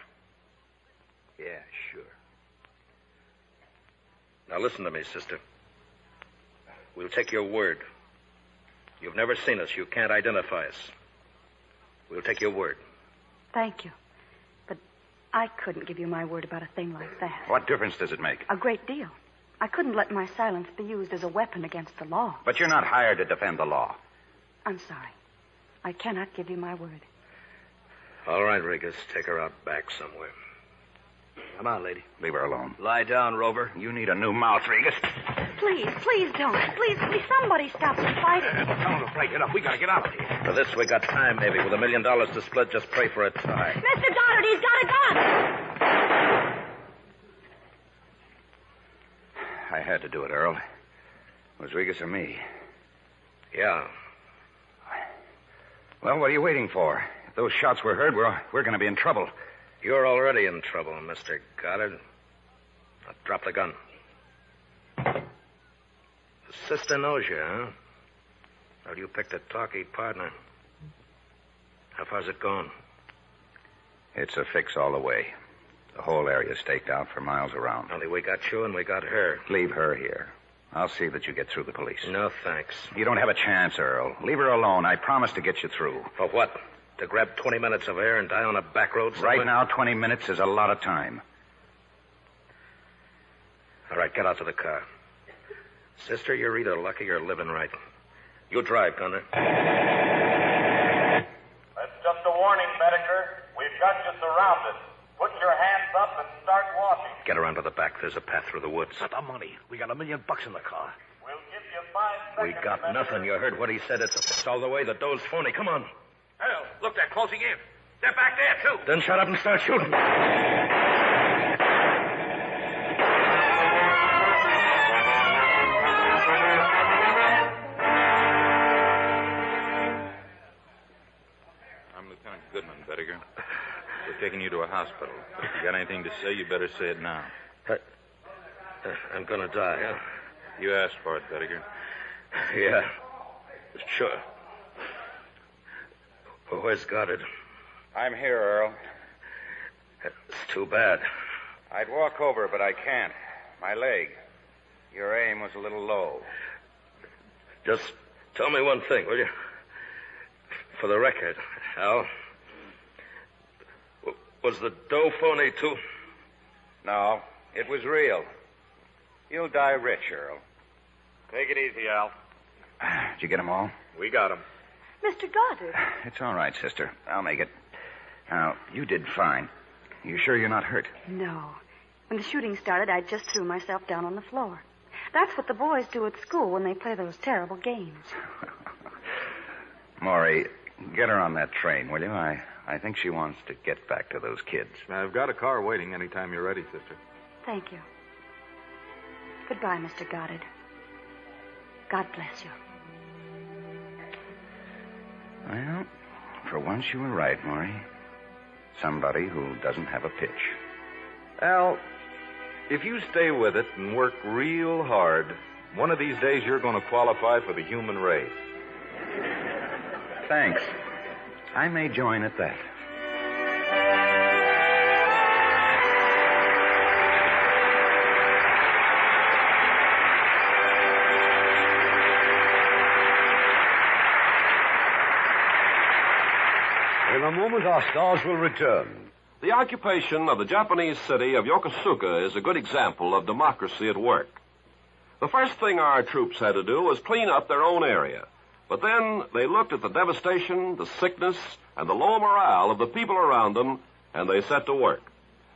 Yeah, sure. Now listen to me, sister. We'll take your word. You've never seen us. You can't identify us. We'll take your word. Thank you. But I couldn't give you my word about a thing like that. What difference does it make? A great deal. I couldn't let my silence be used as a weapon against the law. But you're not hired to defend the law. I'm sorry. I cannot give you my word. All right, Regas. Take her out back somewhere. Come on, lady. Leave her alone. Lie down, Rover. You need a new mouth, Regas. Please, please don't. Please, please, somebody stop the fighting. Uh, Tell him to break it up. We gotta get out of here. For this, we got time, maybe. With a million dollars to split, just pray for a tie. Mr. Goddard, he's got a gun. I had to do it, Earl. It Was Regas or me? Yeah. Well, what are you waiting for? Those shots were heard, we're, we're going to be in trouble. You're already in trouble, Mr. Goddard. Now drop the gun. The sister knows you, huh? How do you pick a talkie partner? How far's it gone? It's a fix all the way. The whole area's staked out for miles around. Only we got you and we got her. Leave her here. I'll see that you get through the police. No, thanks. You don't have a chance, Earl. Leave her alone. I promise to get you through. For what? To grab 20 minutes of air and die on a back road somewhere? Right now, 20 minutes is a lot of time. All right, get out to the car. Sister, you're either lucky or living right. You drive, Gunner. That's just a warning, Bedecker. We've got you surrounded. Put your hands up and start walking. Get around to the back. There's a path through the woods. Not the money. We got a million bucks in the car. We'll give you five We got Bedecker. nothing. You heard what he said. It's, it's all the way. The dough's phony. Come on. Hell, look, they're closing in. They're back there, too. Then shut up and start shooting. I'm Lieutenant Goodman, Boettiger. We're taking you to a hospital. If you got anything to say, you better say it now. Uh, I'm gonna die, huh? You asked for it, Boettiger. Yeah. Sure. Well, where's Goddard? I'm here, Earl. It's too bad. I'd walk over, but I can't. My leg. Your aim was a little low. Just tell me one thing, will you? For the record, Al. Was the dough phony, too? No, it was real. You'll die rich, Earl. Take it easy, Al. Did you get 'em all? We got him. Mr. Goddard. [SIGHS] It's all right, sister. I'll make it. Now, you did fine. You sure you're not hurt? No. When the shooting started, I just threw myself down on the floor. That's what the boys do at school when they play those terrible games. [LAUGHS] Maury, get her on that train, will you? I, I think she wants to get back to those kids. I've got a car waiting anytime you're ready, sister. Thank you. Goodbye, Mr. Goddard. God bless you. Well, for once you were right, Maury. Somebody who doesn't have a pitch. Al, if you stay with it and work real hard, one of these days you're going to qualify for the human race. Thanks. I may join at that. In a moment, our stars will return. The occupation of the Japanese city of Yokosuka is a good example of democracy at work. The first thing our troops had to do was clean up their own area. But then they looked at the devastation, the sickness, and the low morale of the people around them, and they set to work.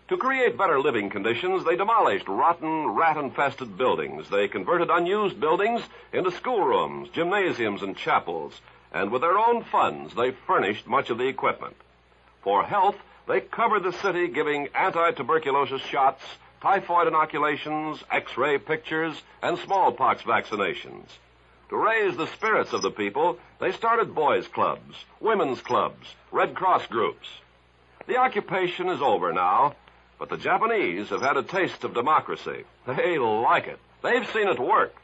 To create better living conditions, they demolished rotten, rat infested buildings. They converted unused buildings into schoolrooms, gymnasiums, and chapels. And with their own funds, they furnished much of the equipment. For health, they covered the city giving anti tuberculosis shots, typhoid inoculations, x ray pictures, and smallpox vaccinations. To raise the spirits of the people, they started boys' clubs, women's clubs, Red Cross groups. The occupation is over now, but the Japanese have had a taste of democracy. They like it. They've seen it work.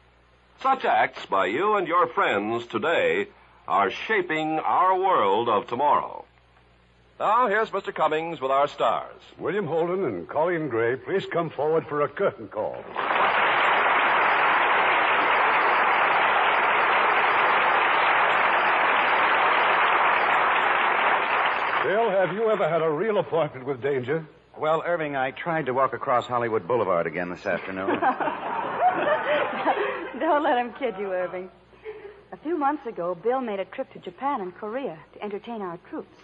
Such acts by you and your friends today are shaping our world of tomorrow. Now, here's Mr. Cummings with our stars. William Holden and Coleen Gray, please come forward for a curtain call. Bill, have you ever had a real appointment with danger? Well, Irving, I tried to walk across Hollywood Boulevard again this afternoon. [LAUGHS] Don't let him kid you, Irving. A few months ago, Bill made a trip to Japan and Korea to entertain our troops.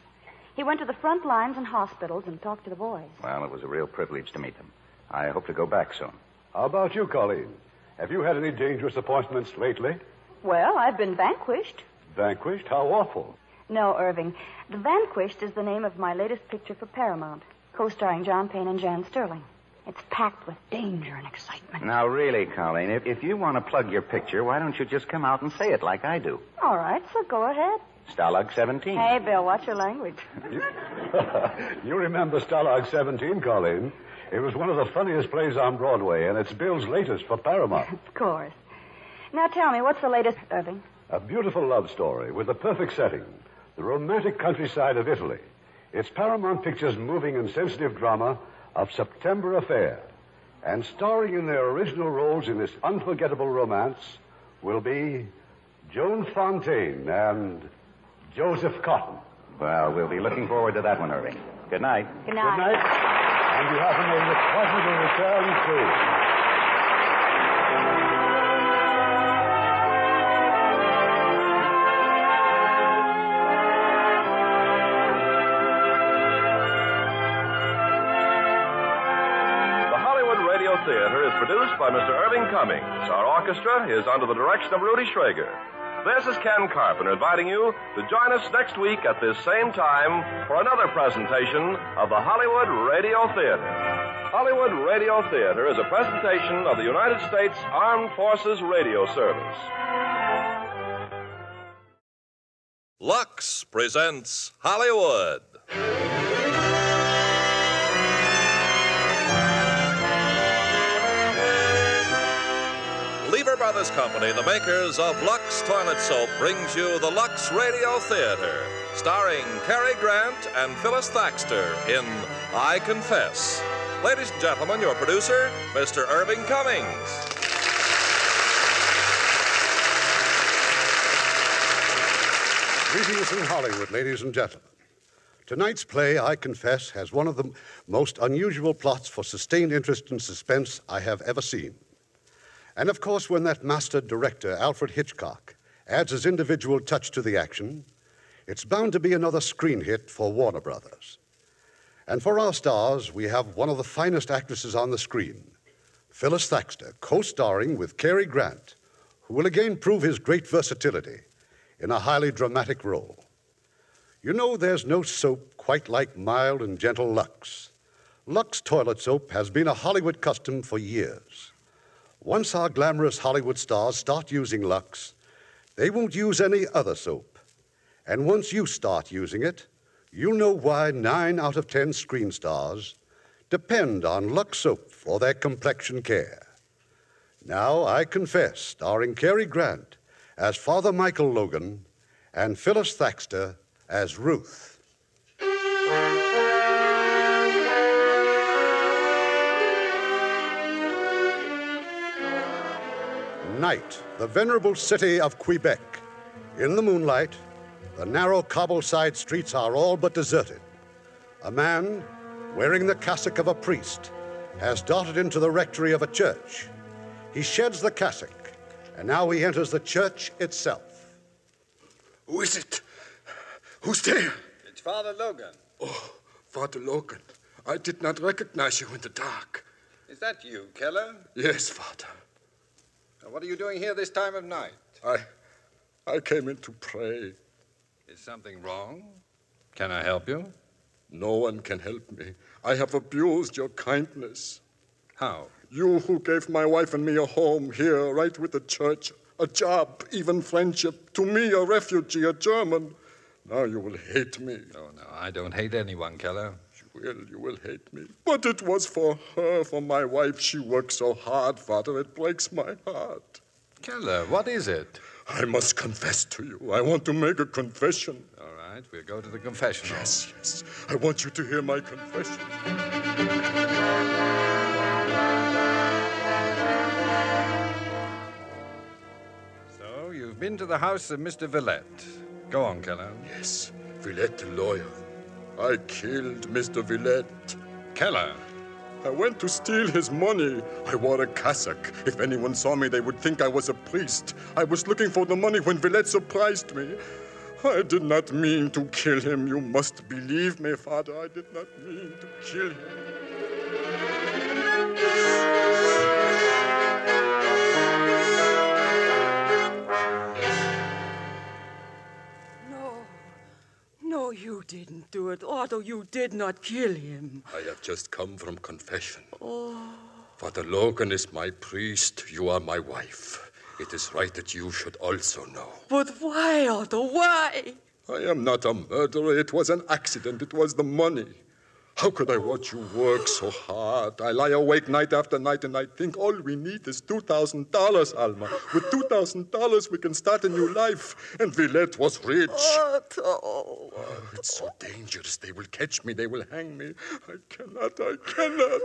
He went to the front lines and hospitals and talked to the boys. well, it was a real privilege to meet them. I hope to go back soon. How about you, Coleen? Have you had any dangerous appointments lately? Well, I've been vanquished. Vanquished? How awful. No, Irving. The Vanquished is the name of my latest picture for Paramount, co starring John Payne and Jan Sterling. It's packed with danger and excitement. Now, really, Coleen, if, if you want to plug your picture, why don't you just come out and say it like I do? All right, so go ahead. Stalag 17. Hey, Bill, watch your language. [LAUGHS] you remember Stalag 17, Coleen? It was one of the funniest plays on Broadway, and it's Bill's latest for Paramount. Of course. Now tell me, what's the latest, Irving? A beautiful love story with a perfect setting. The romantic countryside of Italy. It's Paramount Pictures' moving and sensitive drama of September Affair. And starring in their original roles in this unforgettable romance will be Joan Fontaine and Joseph Cotten. Well, we'll be looking forward to that one, Irving. Good night. Good night. Good night. And you have a pleasure return too. By Mr. Irving Cummings. Our orchestra is under the direction of Rudy Schrager. This is Ken Carpenter inviting you to join us next week at this same time for another presentation of the Hollywood Radio Theater. Hollywood Radio Theater is a presentation of the United States Armed Forces Radio Service. Lux presents Hollywood. Brothers Company, the makers of Lux Toilet Soap, brings you the Lux Radio Theater, starring Cary Grant and Phyllis Thaxter in I Confess. Ladies and gentlemen, your producer, Mr. Irving Cummings. Greetings from Hollywood, ladies and gentlemen. Tonight's play, I confess, has one of the most unusual plots for sustained interest and suspense I have ever seen. And of course, when that master director, Alfred Hitchcock, adds his individual touch to the action, it's bound to be another screen hit for Warner Brothers. And for our stars, we have one of the finest actresses on the screen, Phyllis Thaxter, co starring with Cary Grant, who will again prove his great versatility in a highly dramatic role. You know, there's no soap quite like mild and gentle Lux. Lux toilet soap has been a Hollywood custom for years. Once our glamorous Hollywood stars start using Lux, they won't use any other soap. And once you start using it, you'll know why nine out of ten screen stars depend on Lux soap for their complexion care. Now, I confess, starring Cary Grant as Father Michael Logan and Phyllis Thaxter as Ruth. Night, the venerable city of Quebec. In the moonlight, the narrow cobble side streets are all but deserted. A man, wearing the cassock of a priest, has darted into the rectory of a church. He sheds the cassock, and now he enters the church itself. Who is it? Who's there? It's Father Logan. Oh, Father Logan. I did not recognize you in the dark. Is that you, Keller? Yes, Father. Now, what are you doing here this time of night? I. I came in to pray. Is something wrong? Can I help you? No one can help me. I have abused your kindness. How? You who gave my wife and me a home here, right with the church, a job, even friendship. To me, a refugee, a German. Now you will hate me. Oh, no, I don't hate anyone, Keller. You will, you will hate me. But it was for her, for my wife. She worked so hard, Father. It breaks my heart. Keller, what is it? I must confess to you. I want to make a confession. All right, we'll go to the confessional. Yes, yes. I want you to hear my confession. So, you've been to the house of Mr. Villette. Go on, Keller. Yes, Villette, the lawyer. I killed Mr. Villette. Keller. I went to steal his money. I wore a cassock. If anyone saw me, they would think I was a priest. I was looking for the money when Villette surprised me. I did not mean to kill him. You must believe me, Father. I did not mean to kill him. No. No, you didn't do it. Otto, you did not kill him. I have just come from confession. Oh. Father Logan is my priest. You are my wife. It is right that you should also know. But why, Otto? Why? I am not a murderer. It was an accident. It was the money. How could I watch you work so hard? I lie awake night after night and I think all we need is $2,000, Alma. With $2,000, we can start a new life. And Villette was rich. Otto. Oh. oh, it's so dangerous. They will catch me. They will hang me. I cannot. I cannot.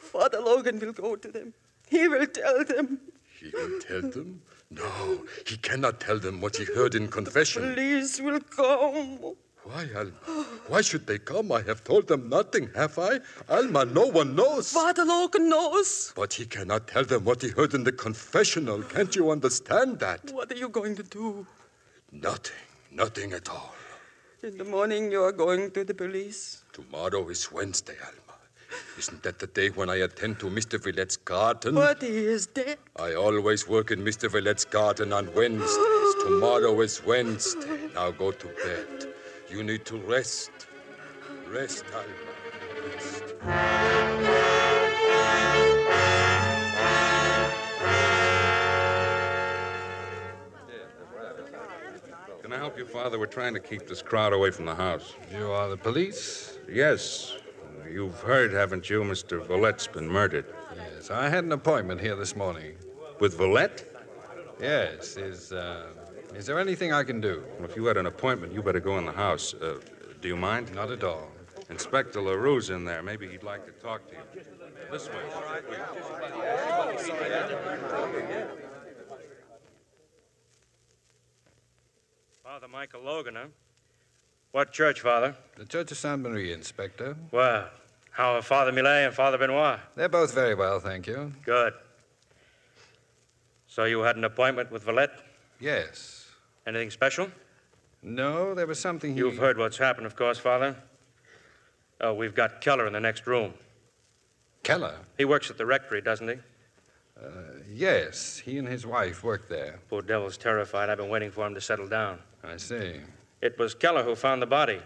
Father Logan will go to them. He will tell them. He will tell them? No, he cannot tell them what he heard in confession. The Police will come. Why, Alma? Why should they come? I have told them nothing, have I? Alma, no one knows. Father Logan knows. But he cannot tell them what he heard in the confessional. Can't you understand that? What are you going to do? Nothing. Nothing at all. In the morning, you are going to the police. Tomorrow is Wednesday, Alma. Isn't that the day when I attend to Mr. Villette's garden? But he is dead. I always work in Mr. Villette's garden on Wednesdays. Tomorrow is Wednesday. Now go to bed. You need to rest. Rest, Alma. Rest. Can I help you, Father? We're trying to keep this crowd away from the house. You are the police? Yes. You've heard, haven't you, Mr. Villette's been murdered? Yes, I had an appointment here this morning. With Villette? Yes. Is, uh, is there anything I can do? Well, if you had an appointment, you better go in the house. Uh, do you mind? Not at all. Inspector LaRue's in there. Maybe he'd like to talk to you. This way. Father Michael Logan, huh? What church, Father? The Church of Saint Marie, Inspector. Well, how are Father Millet and Father Benoit? They're both very well, thank you. Good. So you had an appointment with Villette? Yes. Anything special? No, there was something he... You've heard what's happened, of course, Father. Oh, we've got Keller in the next room. Keller? He works at the rectory, doesn't he? Uh, yes, he and his wife work there. Poor devil's terrified. I've been waiting for him to settle down. I see. It was Keller who found the body.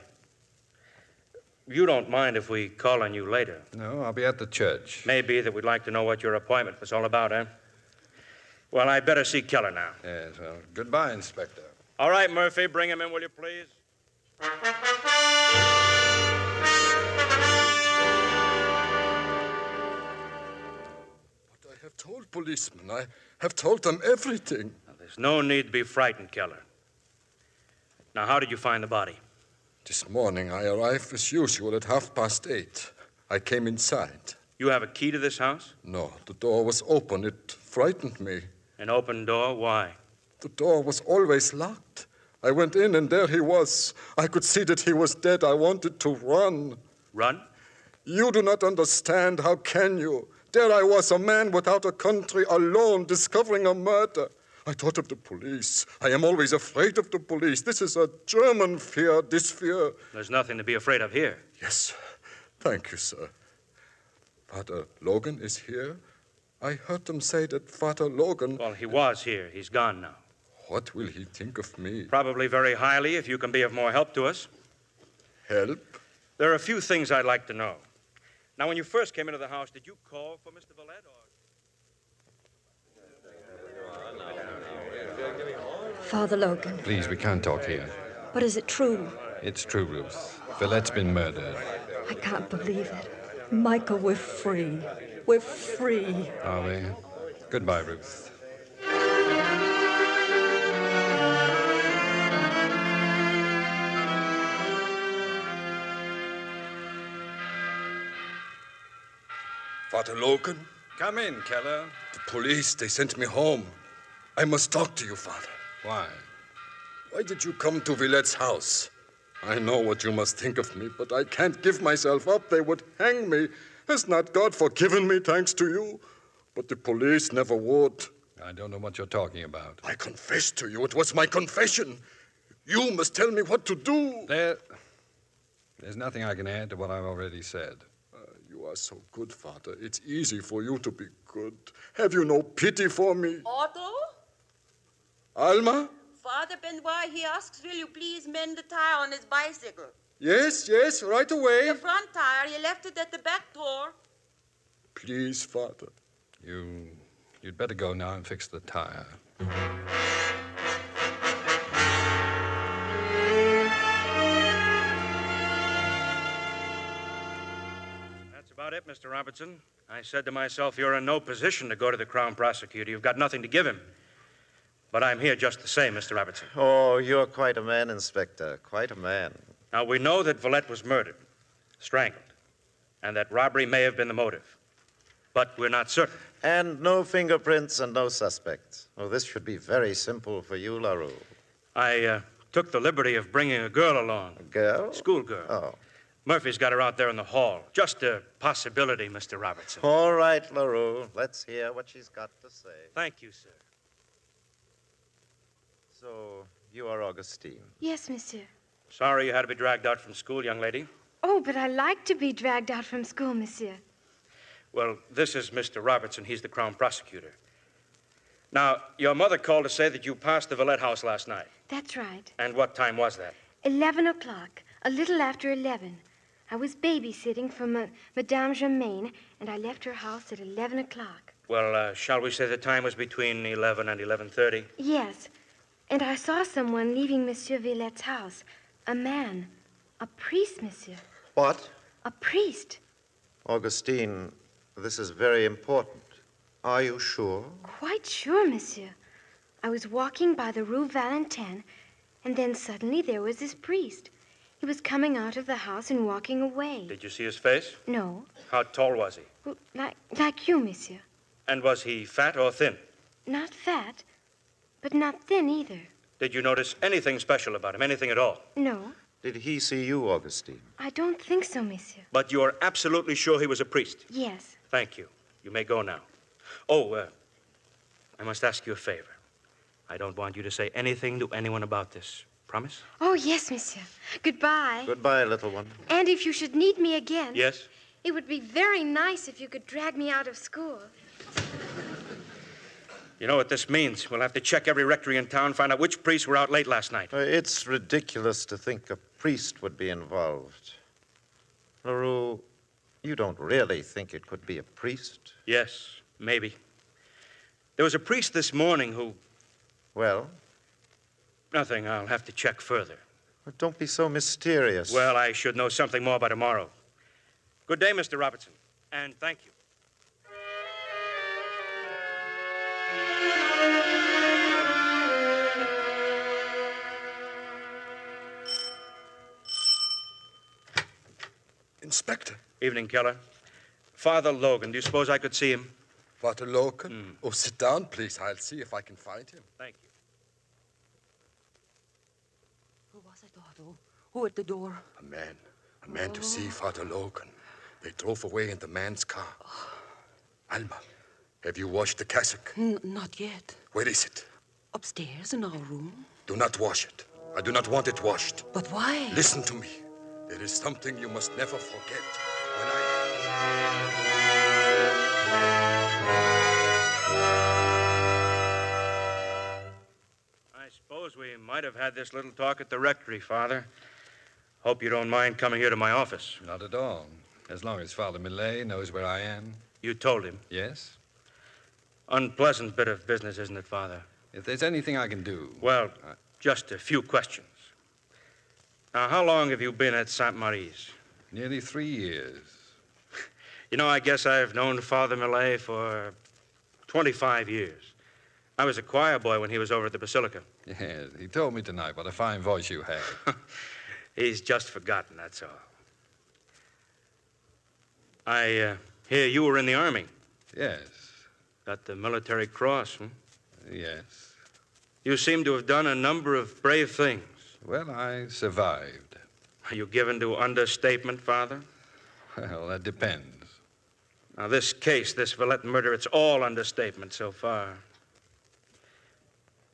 You don't mind if we call on you later? No, I'll be at the church. Maybe that we'd like to know what your appointment was all about, eh? Well, I'd better see Keller now. Yes, well, goodbye, Inspector. All right, Murphy, bring him in, will you please? But I have told policemen. I have told them everything. Now, there's no need to be frightened, Keller. Now, how did you find the body? This morning I arrived as usual at half past eight. I came inside. You have a key to this house? No, the door was open. It frightened me. An open door? Why? The door was always locked. I went in and there he was. I could see that he was dead. I wanted to run. Run? You do not understand. How can you? There I was, a man without a country, alone, discovering a murder. I thought of the police. I am always afraid of the police. This is a German fear, this fear. There's nothing to be afraid of here. Yes. Thank you, sir. Father Logan is here. I heard them say that Father Logan. Well, he was here. He's gone now. What will he think of me? Probably very highly if you can be of more help to us. Help? There are a few things I'd like to know. Now, when you first came into the house, did you call for Mr. Villette or. Father Logan, Please, we can't talk here. but is it true? It's true, Ruth. Villette's been murdered. I can't believe it. Michael, we're free. We're free. Are we? Goodbye, Ruth. Father Logan? Come in, Keller. The police, they sent me home. I must talk to you, Father. Why? Why did you come to Villette's house? I know what you must think of me, but I can't give myself up. They would hang me. Has not God forgiven me, thanks to you? But the police never would. I don't know what you're talking about. I confess to you. It was my confession. You must tell me what to do. There. There's nothing I can add to what I've already said. You are so good, Father. It's easy for you to be good. Have you no pity for me? Otto? Alma? Father Benoit, he asks, will you please mend the tire on his bicycle? Yes, yes, right away. The front tire, you left it at the back door. Please, Father. You. You'd better go now and fix the tire. It, Mr. Robertson. I said to myself, You're in no position to go to the Crown Prosecutor. You've got nothing to give him. But I'm here just the same, Mr. Robertson. Oh, you're quite a man, Inspector. Quite a man. Now, we know that Villette was murdered, strangled, and that robbery may have been the motive. But we're not certain. And no fingerprints and no suspects. Oh, this should be very simple for you, LaRue. I uh, took the liberty of bringing a girl along. A girl? Schoolgirl. Oh. Murphy's got her out there in the hall. Just a possibility, Mr. Robertson. All right, LaRue. Let's hear what she's got to say. Thank you, sir. So, you are Augustine. Yes, monsieur. Sorry you had to be dragged out from school, young lady. Oh, but I like to be dragged out from school, monsieur. Well, this is Mr. Robertson. He's the Crown Prosecutor. Now, your mother called to say that you passed the Villette house last night. That's right. And what time was that? Eleven o'clock. A little after eleven. I was babysitting for Ma- Madame Germaine, and I left her house at eleven o'clock. Well, uh, shall we say the time was between 11 and 11.30? Yes. And I saw someone leaving Monsieur Villette's house. A man. A priest, monsieur. What? A priest. Augustine, this is very important. Are you sure? Quite sure, monsieur. I was walking by the Rue Valentin, and then suddenly there was this priest. He was coming out of the house and walking away. Did you see his face? No, How tall was he? well, like like you, monsieur. And was he fat or thin? Not fat, but not thin either. Did you notice anything special about him? Anything at all? No, Did he see you, Augustine? I don't think so, monsieur. But you're absolutely sure he was a priest? Yes. Thank you. You may go now. Oh, uh, I must ask you a favor. I don't want you to say anything to anyone about this. Promise? Oh, yes, monsieur. Goodbye. Goodbye, little one. And if you should need me again, Yes? it would be very nice if you could drag me out of school. You know what this means? We'll have to check every rectory in town, find out which priests were out late last night. Uh, It's ridiculous to think a priest would be involved. LaRue, you don't really think it could be a priest? Yes, maybe. There was a priest this morning who. Well? Nothing. I'll have to check further. Don't be so mysterious. Well, I should know something more by tomorrow. Good day, Mr. Robertson. And thank you. Inspector. Evening, Keller. Father Logan, do you suppose I could see him? Father Logan? Hmm. Oh, sit down, please. I'll see if I can find him. Thank you. Who was it, Otto? Who at the door? A man. A man to see oh. Father Logan. They drove away in the man's car. Alma, have you washed the cassock? N- not yet. Where is it? Upstairs in our room. Do not wash it. I do not want it washed. But why? Listen to me. There is something you must never forget. When I. I suppose we might have had this little talk at the rectory, Father. Hope you don't mind coming here to my office. Not at all. As long as Father Millet knows where I am. You told him? Yes. Unpleasant bit of business, isn't it, Father? If there's anything I can do. Well, just a few questions. Now, how long have you been at St. Marie's? Nearly three years. [LAUGHS] You know, I guess I've known Father Millet for 25 years. I was a choir boy when he was over at the Basilica. Yes, he told me tonight what a fine voice you have. [LAUGHS] He's just forgotten, that's all. I uh, hear you were in the Army. Yes. Got the military cross, hmm? Yes. You seem to have done a number of brave things. Well, I survived. Are you given to understatement, Father? Well, that depends. Now, this case, this Villette murder, it's all understatement so far.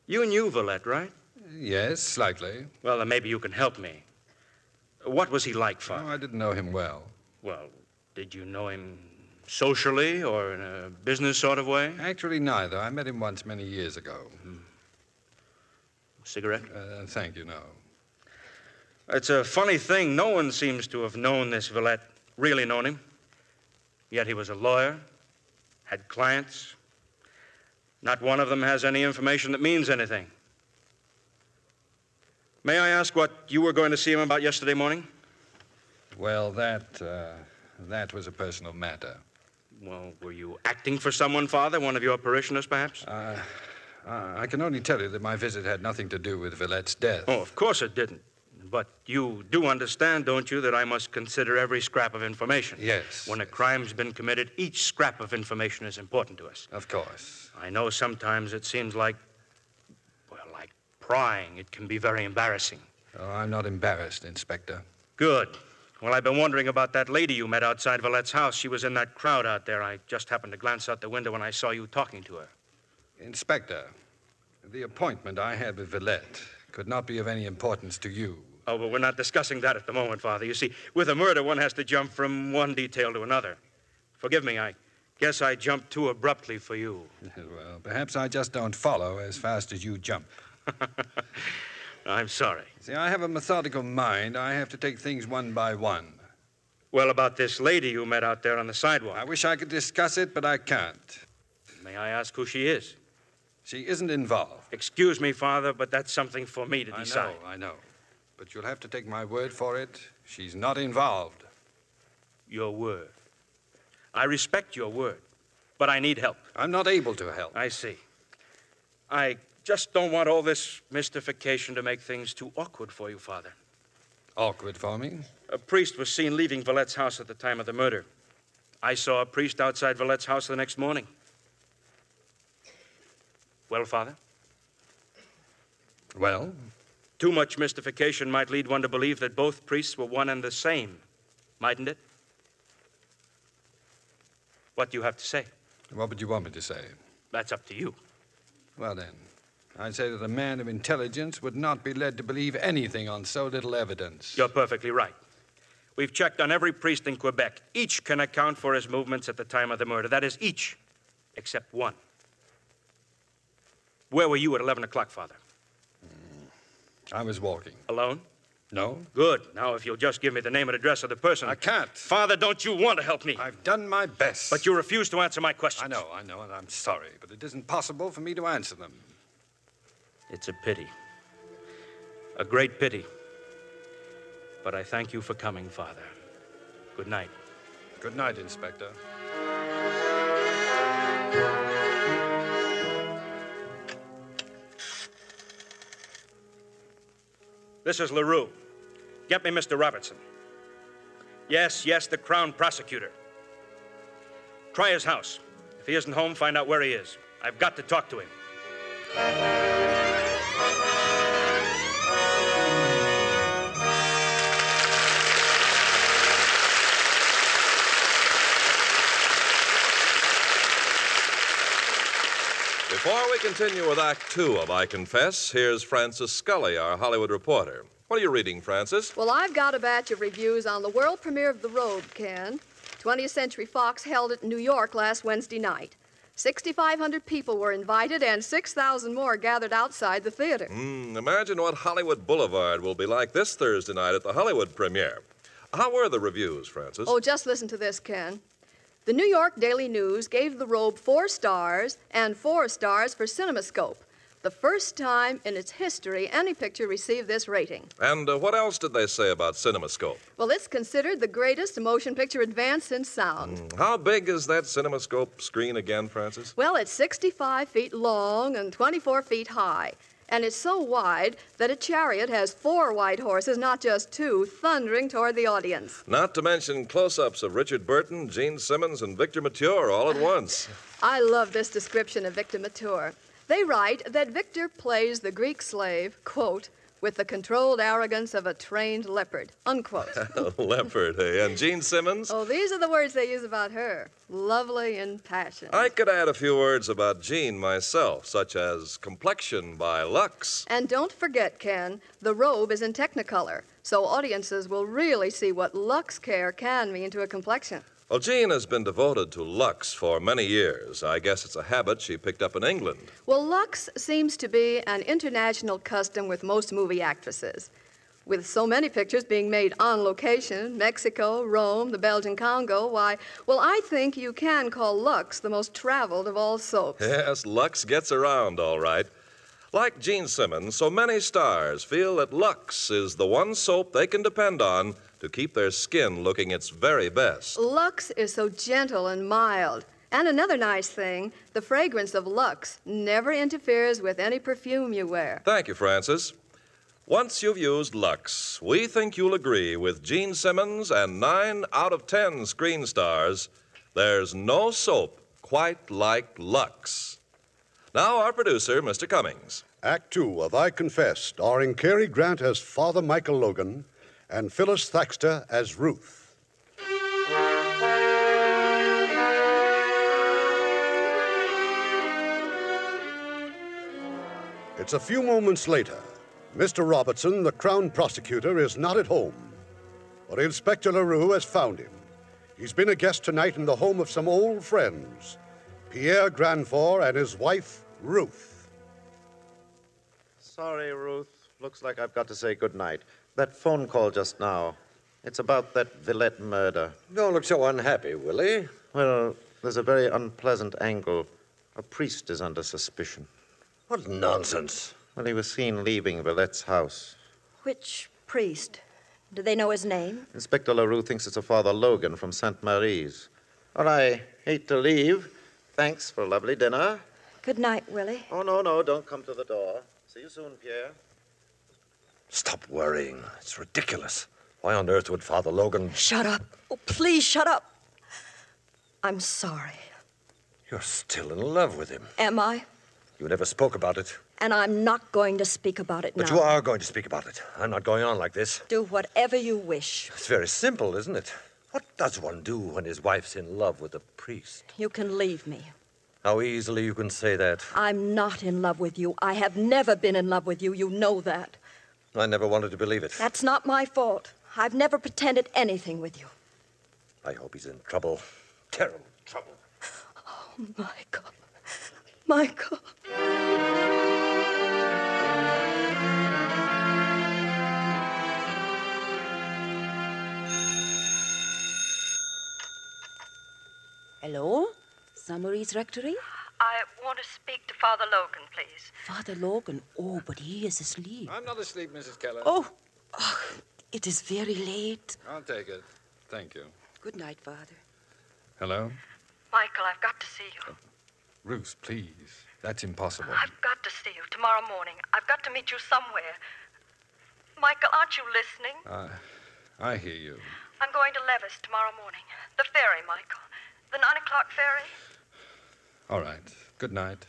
You knew Villette, right? Yes, slightly. Well, then maybe you can help me. What was he like, Father? Oh, I didn't know him well. Well, did you know him socially or in a business sort of way? Actually, neither. I met him once many years ago. Cigarette? Uh, thank you, no. It's a funny thing. No one seems to have known this Villette, really known him. Yet he was a lawyer, had clients. Not one of them has any information that means anything. May I ask what you were going to see him about yesterday morning? Well, that, uh, that was a personal matter. Well, were you acting for someone, Father? One of your parishioners, perhaps? Uh, uh, I can only tell you that my visit had nothing to do with Villette's death. Oh, of course it didn't. But you do understand, don't you, that I must consider every scrap of information? Yes. When a crime's been committed, each scrap of information is important to us. Of course. I know sometimes it seems like, like prying. It can be very embarrassing. Oh, I'm not embarrassed, Inspector. Good. Well, I've been wondering about that lady you met outside Villette's house. She was in that crowd out there. I just happened to glance out the window when I saw you talking to her. Inspector, the appointment I had with Villette could not be of any importance to you. Oh, but we're not discussing that at the moment, Father. You see, with a murder, one has to jump from one detail to another. Forgive me, I guess I jumped too abruptly for you. [LAUGHS] Well, perhaps I just don't follow as fast as you jump. [LAUGHS] I'm sorry. See, I have a methodical mind. I have to take things one by one. Well, about this lady you met out there on the sidewalk. I wish I could discuss it, but I can't. May I ask who she is? She isn't involved. Excuse me, Father, but that's something for me to I decide. I know, I know. But you'll have to take my word for it. She's not involved. Your word. I respect your word, but I need help. I'm not able to help. I see. I just don't want all this mystification to make things too awkward for you, Father. Awkward for me? A priest was seen leaving Villette's house at the time of the murder. I saw a priest outside Villette's house the next morning. Well, Father? Well? Too much mystification might lead one to believe that both priests were one and the same, mightn't it? What do you have to say? What would you want me to say? That's up to you. Well, then, I'd say that a man of intelligence would not be led to believe anything on so little evidence. You're perfectly right. We've checked on every priest in Quebec. Each can account for his movements at the time of the murder. That is, each, except one. Where were you at 11 o'clock, Father? Mm. I was walking. Alone? No? Good. Now, if you'll just give me the name and address of the person. I can't. Father, don't you want to help me? I've done my best. But you refuse to answer my questions. I know, I know, and I'm sorry, but it isn't possible for me to answer them. It's a pity. A great pity. But I thank you for coming, Father. Good night. Good night, Inspector. This is LaRue. Get me Mr. Robertson. Yes, yes, the Crown Prosecutor. Try his house. If he isn't home, find out where he is. I've got to talk to him. Before we continue with Act Two of I Confess, here's Francis Scully, our Hollywood reporter. What are you reading, Francis? Well, I've got a batch of reviews on the world premiere of The Robe, Ken. 20th Century Fox held it in New York last Wednesday night. 6,500 people were invited, and 6,000 more gathered outside the theater. Hmm, imagine what Hollywood Boulevard will be like this Thursday night at the Hollywood premiere. How were the reviews, Francis? Oh, just listen to this, Ken. The New York Daily News gave The Robe four stars and four stars for CinemaScope. The first time in its history any picture received this rating. And uh, what else did they say about CinemaScope? Well, it's considered the greatest motion picture advance in sound. How big is that CinemaScope screen again, Francis? Well, it's 65 feet long and 24 feet high. And it's so wide that a chariot has four white horses, not just two, thundering toward the audience. Not to mention close ups of Richard Burton, Jean Simmons, and Victor Mature all at once. I love this description of Victor Mature. They write that Victor plays the Greek slave, quote, with the controlled arrogance of a trained leopard, unquote. [LAUGHS] Leopard, eh? And Jean Simmons? oh, these are the words they use about her. Lovely and passionate. I could add a few words about Jean myself, such as complexion by Lux. And don't forget, Ken, the robe is in Technicolor, so audiences will really see what Lux Care can mean to a complexion. Well, Jean has been devoted to Lux for many years. I guess it's a habit she picked up in England. Well, Lux seems to be an international custom with most movie actresses. With so many pictures being made on location Mexico, Rome, the Belgian Congo why, well, I think you can call Lux the most traveled of all soaps. Yes, Lux gets around all right. Like Jean Simmons, so many stars feel that Lux is the one soap they can depend on to keep their skin looking its very best. Lux is so gentle and mild. And another nice thing the fragrance of Lux never interferes with any perfume you wear. Thank you, Francis. Once you've used Lux, we think you'll agree with Jean Simmons and nine out of ten screen stars. There's no soap quite like Lux. Now, our producer, Mr. Cummings. Act two of I Confess, starring Cary Grant as Father Michael Logan and Phyllis Thaxter as Ruth. It's a few moments later. Mr. Robertson, the Crown prosecutor, is not at home. But Inspector LaRue has found him. He's been a guest tonight in the home of some old friends Pierre Grandfort and his wife, Ruth. Sorry, Ruth. Looks like I've got to say good night. That phone call just now. It's about that Villette murder. Don't look so unhappy, Willie. Well, there's a very unpleasant angle. A priest is under suspicion. What nonsense. Well, he was seen leaving Villette's house. Which priest? Do they know his name? Inspector LaRue thinks it's a Father Logan from St. Marie's. Or I hate to leave. Thanks for a lovely dinner. Good night, Willie. Oh, no, no, don't come to the door. See you soon, Pierre. Stop worrying. It's ridiculous. Why on earth would Father Logan. Shut up. Oh, please shut up. I'm sorry. You're still in love with him. Am I? You never spoke about it. And I'm not going to speak about it But now. you are going to speak about it. I'm not going on like this. Do whatever you wish. It's very simple, isn't it? What does one do when his wife's in love with a priest? You can leave me. How easily you can say that. I'm not in love with you. I have never been in love with you. You know that. I never wanted to believe it. That's not my fault. I've never pretended anything with you. I hope he's in trouble. Terrible trouble. Oh, Michael. Michael. Hello? Saint-Maurice Rectory? I want to speak to Father Logan, please. Father Logan. Oh, but he is asleep. I'm not asleep, Mrs. Keller. Oh, oh, it is very late. I'll take it. Thank you. Good night, Father. Hello? Michael, I've got to see you. Uh, Ruth, please. That's impossible. I've got to see you tomorrow morning. I've got to meet you somewhere. Michael, aren't you listening? I, I hear you. I'm going to Levis tomorrow morning. The ferry, Michael. The nine o'clock ferry. All right. Good night.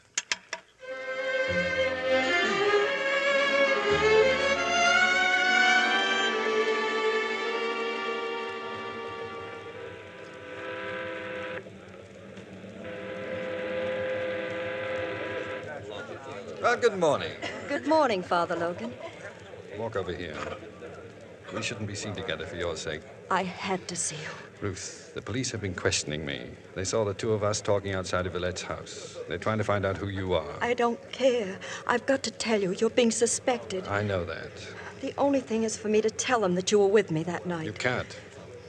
Well, good morning. Good morning, Father Logan. Walk over here. We shouldn't be seen together for your sake. I had to see you. Ruth, the police have been questioning me. They saw the two of us talking outside of Villette's house. They're trying to find out who you are. I don't care. I've got to tell you, you're being suspected. I know that. The only thing is for me to tell them that you were with me that night. You can't.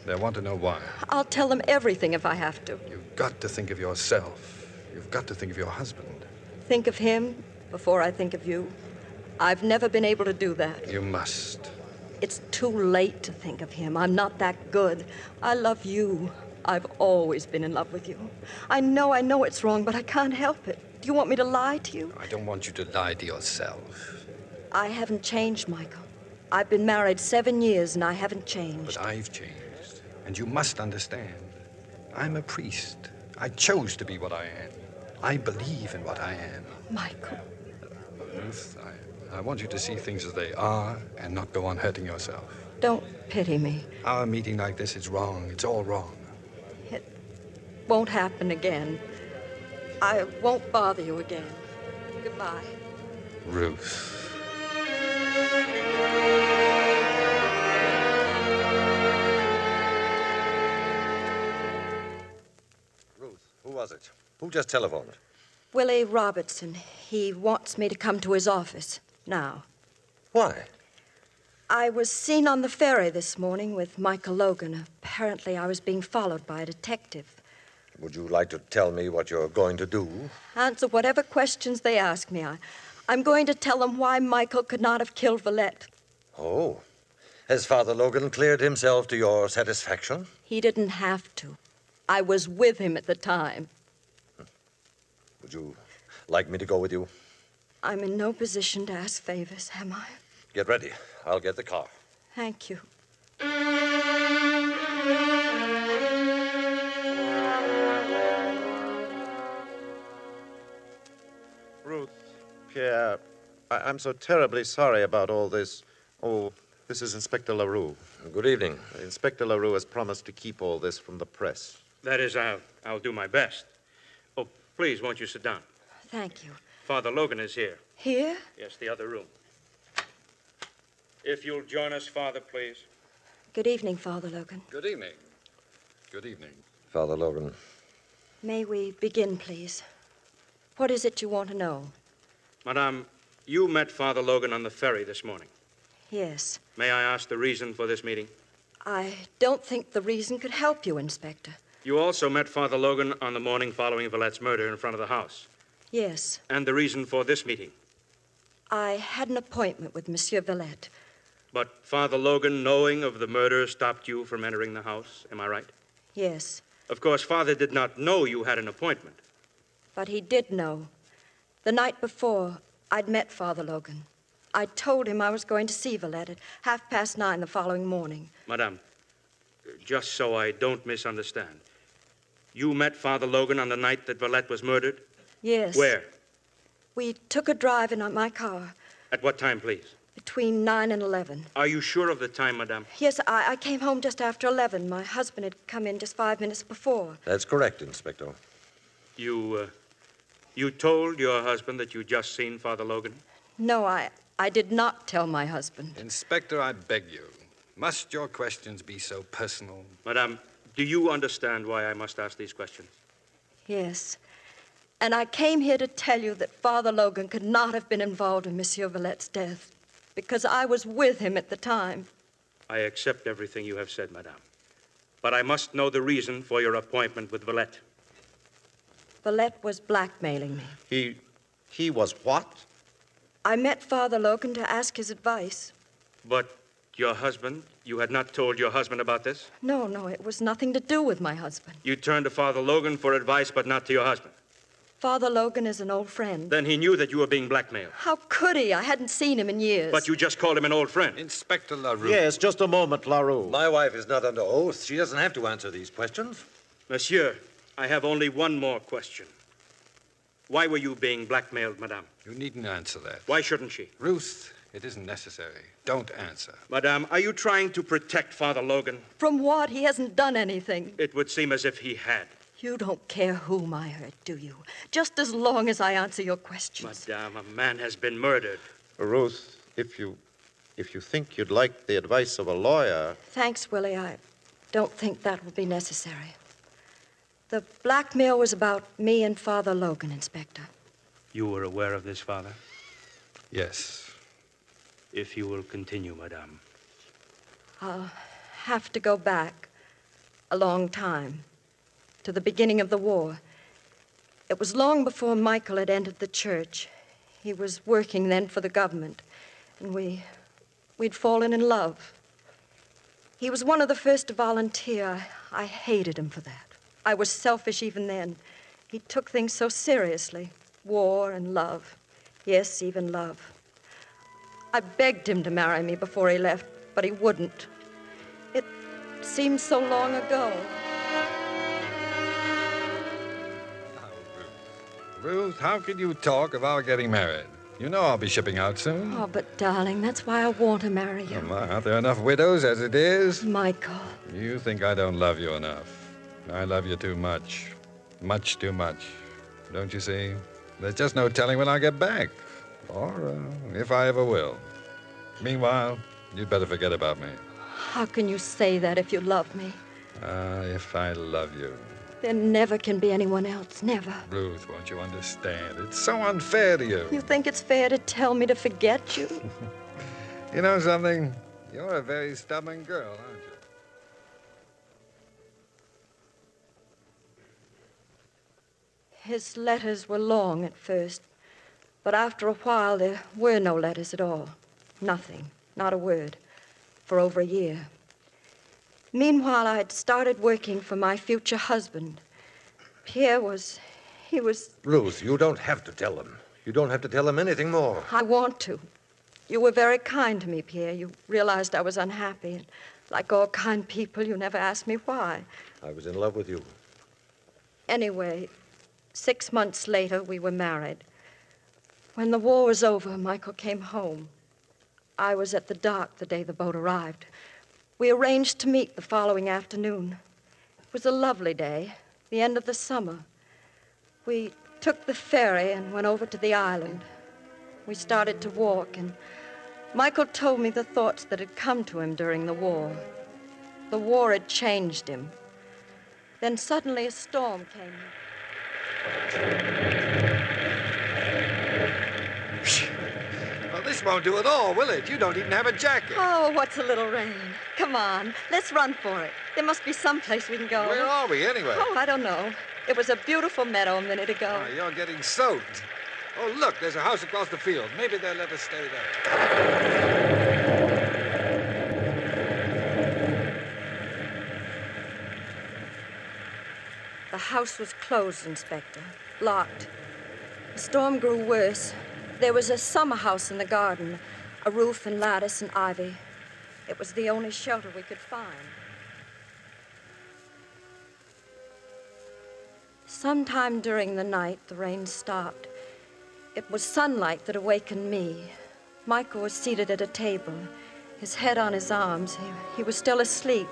They want to know why. I'll tell them everything if I have to. You've got to think of yourself. You've got to think of your husband. Think of him before I think of you. I've never been able to do that. You must. It's too late to think of him. I'm not that good. I love you. I've always been in love with you. I know, I know it's wrong, but I can't help it. Do you want me to lie to you? I don't want you to lie to yourself. I haven't changed, Michael. I've been married seven years and I haven't changed. But I've changed. And you must understand. I'm a priest. I chose to be what I am. I believe in what I am. Michael. Ruth, I, I want you to see things as they are and not go on hurting yourself. Don't pity me. Our meeting like this is wrong. It's all wrong. It won't happen again. I won't bother you again. Goodbye. Ruth. Ruth, who was it? Who just telephoned? Willie Robertson. He wants me to come to his office now. Why? I was seen on the ferry this morning with Michael Logan. Apparently, I was being followed by a detective. Would you like to tell me what you're going to do? Answer whatever questions they ask me. I, I'm going to tell them why Michael could not have killed Villette. Oh. Has Father Logan cleared himself to your satisfaction? He didn't have to. I was with him at the time. Would you like me to go with you? I'm in no position to ask favors, am I? Get ready. I'll get the car. Thank you. Ruth, Pierre, I- am so terribly sorry about all this. Oh, this is Inspector LaRue. Good evening. Inspector LaRue has promised to keep all this from the press. That is, I'll, I'll do my best. Oh, please, won't you sit down? Thank you. Father Logan is here. Here? Yes, the other room. If you'll join us, Father, please. Good evening, Father Logan. Good evening. Good evening. Father Logan. May we begin, please? What is it you want to know? Madame, you met Father Logan on the ferry this morning. Yes. May I ask the reason for this meeting? I don't think the reason could help you, Inspector. You also met Father Logan on the morning following Villette's murder in front of the house. Yes. And the reason for this meeting? I had an appointment with Monsieur Villette. But Father Logan, knowing of the murder, stopped you from entering the house. Am I right? Yes. Of course, Father did not know you had an appointment. But he did know. The night before, I'd met Father Logan. I told him I was going to see Villette at half past nine the following morning. Madame, just so I don't misunderstand. You met Father Logan on the night that Villette was murdered? Yes. Where? We took a drive in my car At what time, please? between nine and eleven. Are you sure of the time, Madame? Yes, I, I came home just after eleven. My husband had come in just five minutes before. That's correct, Inspector. You, uh, you told your husband that you'd just seen Father Logan? No, I, I did not tell my husband. Inspector, I beg you. Must your questions be so personal? Madame, do you understand why I must ask these questions? Yes. And I came here to tell you that Father Logan could not have been involved in Monsieur Villette's death because I was with him at the time. I accept everything you have said, Madame. But I must know the reason for your appointment with Villette. Villette was blackmailing me. He. he was what? I met Father Logan to ask his advice. But your husband, you had not told your husband about this? No, no, it was nothing to do with my husband. You turned to Father Logan for advice, but not to your husband. Father Logan is an old friend. Then he knew that you were being blackmailed. How could he? I hadn't seen him in years. But you just called him an old friend. Inspector LaRue. Yes, just a moment, LaRue. My wife is not under oath. She doesn't have to answer these questions. Monsieur, I have only one more question. Why were you being blackmailed, Madame? You needn't answer that. Why shouldn't she? Ruth, it isn't necessary. Don't answer. Madame, are you trying to protect Father Logan? From what? He hasn't done anything. It would seem as if he had. You don't care whom I hurt, do you? Just as long as I answer your questions. Madame, a man has been murdered. Ruth, if you. if you think you'd like the advice of a lawyer. Thanks, Willie. I don't think that will be necessary. The blackmail was about me and Father Logan, Inspector. You were aware of this, Father? Yes. If you will continue, Madame. I'll have to go back a long time to the beginning of the war. It was long before Michael had entered the church. He was working then for the government, and we we'd fallen in love. He was one of the first to volunteer. I, hated him for that. I was selfish even then. He took things so seriously war and love. Yes, even love. I begged him to marry me before he left, but he wouldn't. It seems so long ago. Ruth, how can you talk of our getting married? You know I'll be shipping out soon. Oh, but darling, that's why I want to marry you. Oh, aren't there enough widows as it is? Michael. You think I don't love you enough. I love you too much. Much too much. Don't you see? There's just no telling when I'll get back. Or uh, if I ever will. Meanwhile, you'd better forget about me. How can you say that if you love me? Ah, if I love you. There never can be anyone else, never. Ruth, won't you understand? It's so unfair to you. You think it's fair to tell me to forget you? [LAUGHS] You know something? You're a very stubborn girl, aren't you? His letters were long at first, but after a while there were no letters at all. Nothing, not a word, for over a year. Meanwhile, I had started working for my future husband. Pierre was. he was. Ruth, you don't have to tell them. You don't have to tell them anything more. I want to. You were very kind to me, Pierre. You realized I was unhappy. And like all kind people, you never asked me why. I was in love with you. Anyway, six months later, we were married. When the war was over, Michael came home. I was at the dock the day the boat arrived. We arranged to meet the following afternoon. It was a lovely day, the end of the summer. We took the ferry and went over to the island. We started to walk, and Michael told me the thoughts that had come to him during the war. The war had changed him. Then suddenly a storm came. This won't do at all, will it? You don't even have a jacket. Oh, what's a little rain? Come on, let's run for it. There must be some place we can go. Where are we, anyway? Oh, I don't know. It was a beautiful meadow a minute ago. Oh, you're getting soaked. Oh, look, there's a house across the field. Maybe they'll let us stay there. The house was closed, Inspector. Locked. The storm grew worse. There was a summer house in the garden, a roof and lattice and ivy. It was the only shelter we could find. Sometime during the night, the rain stopped. It was sunlight that awakened me. Michael was seated at a table, his head on his arms. He, he was still asleep.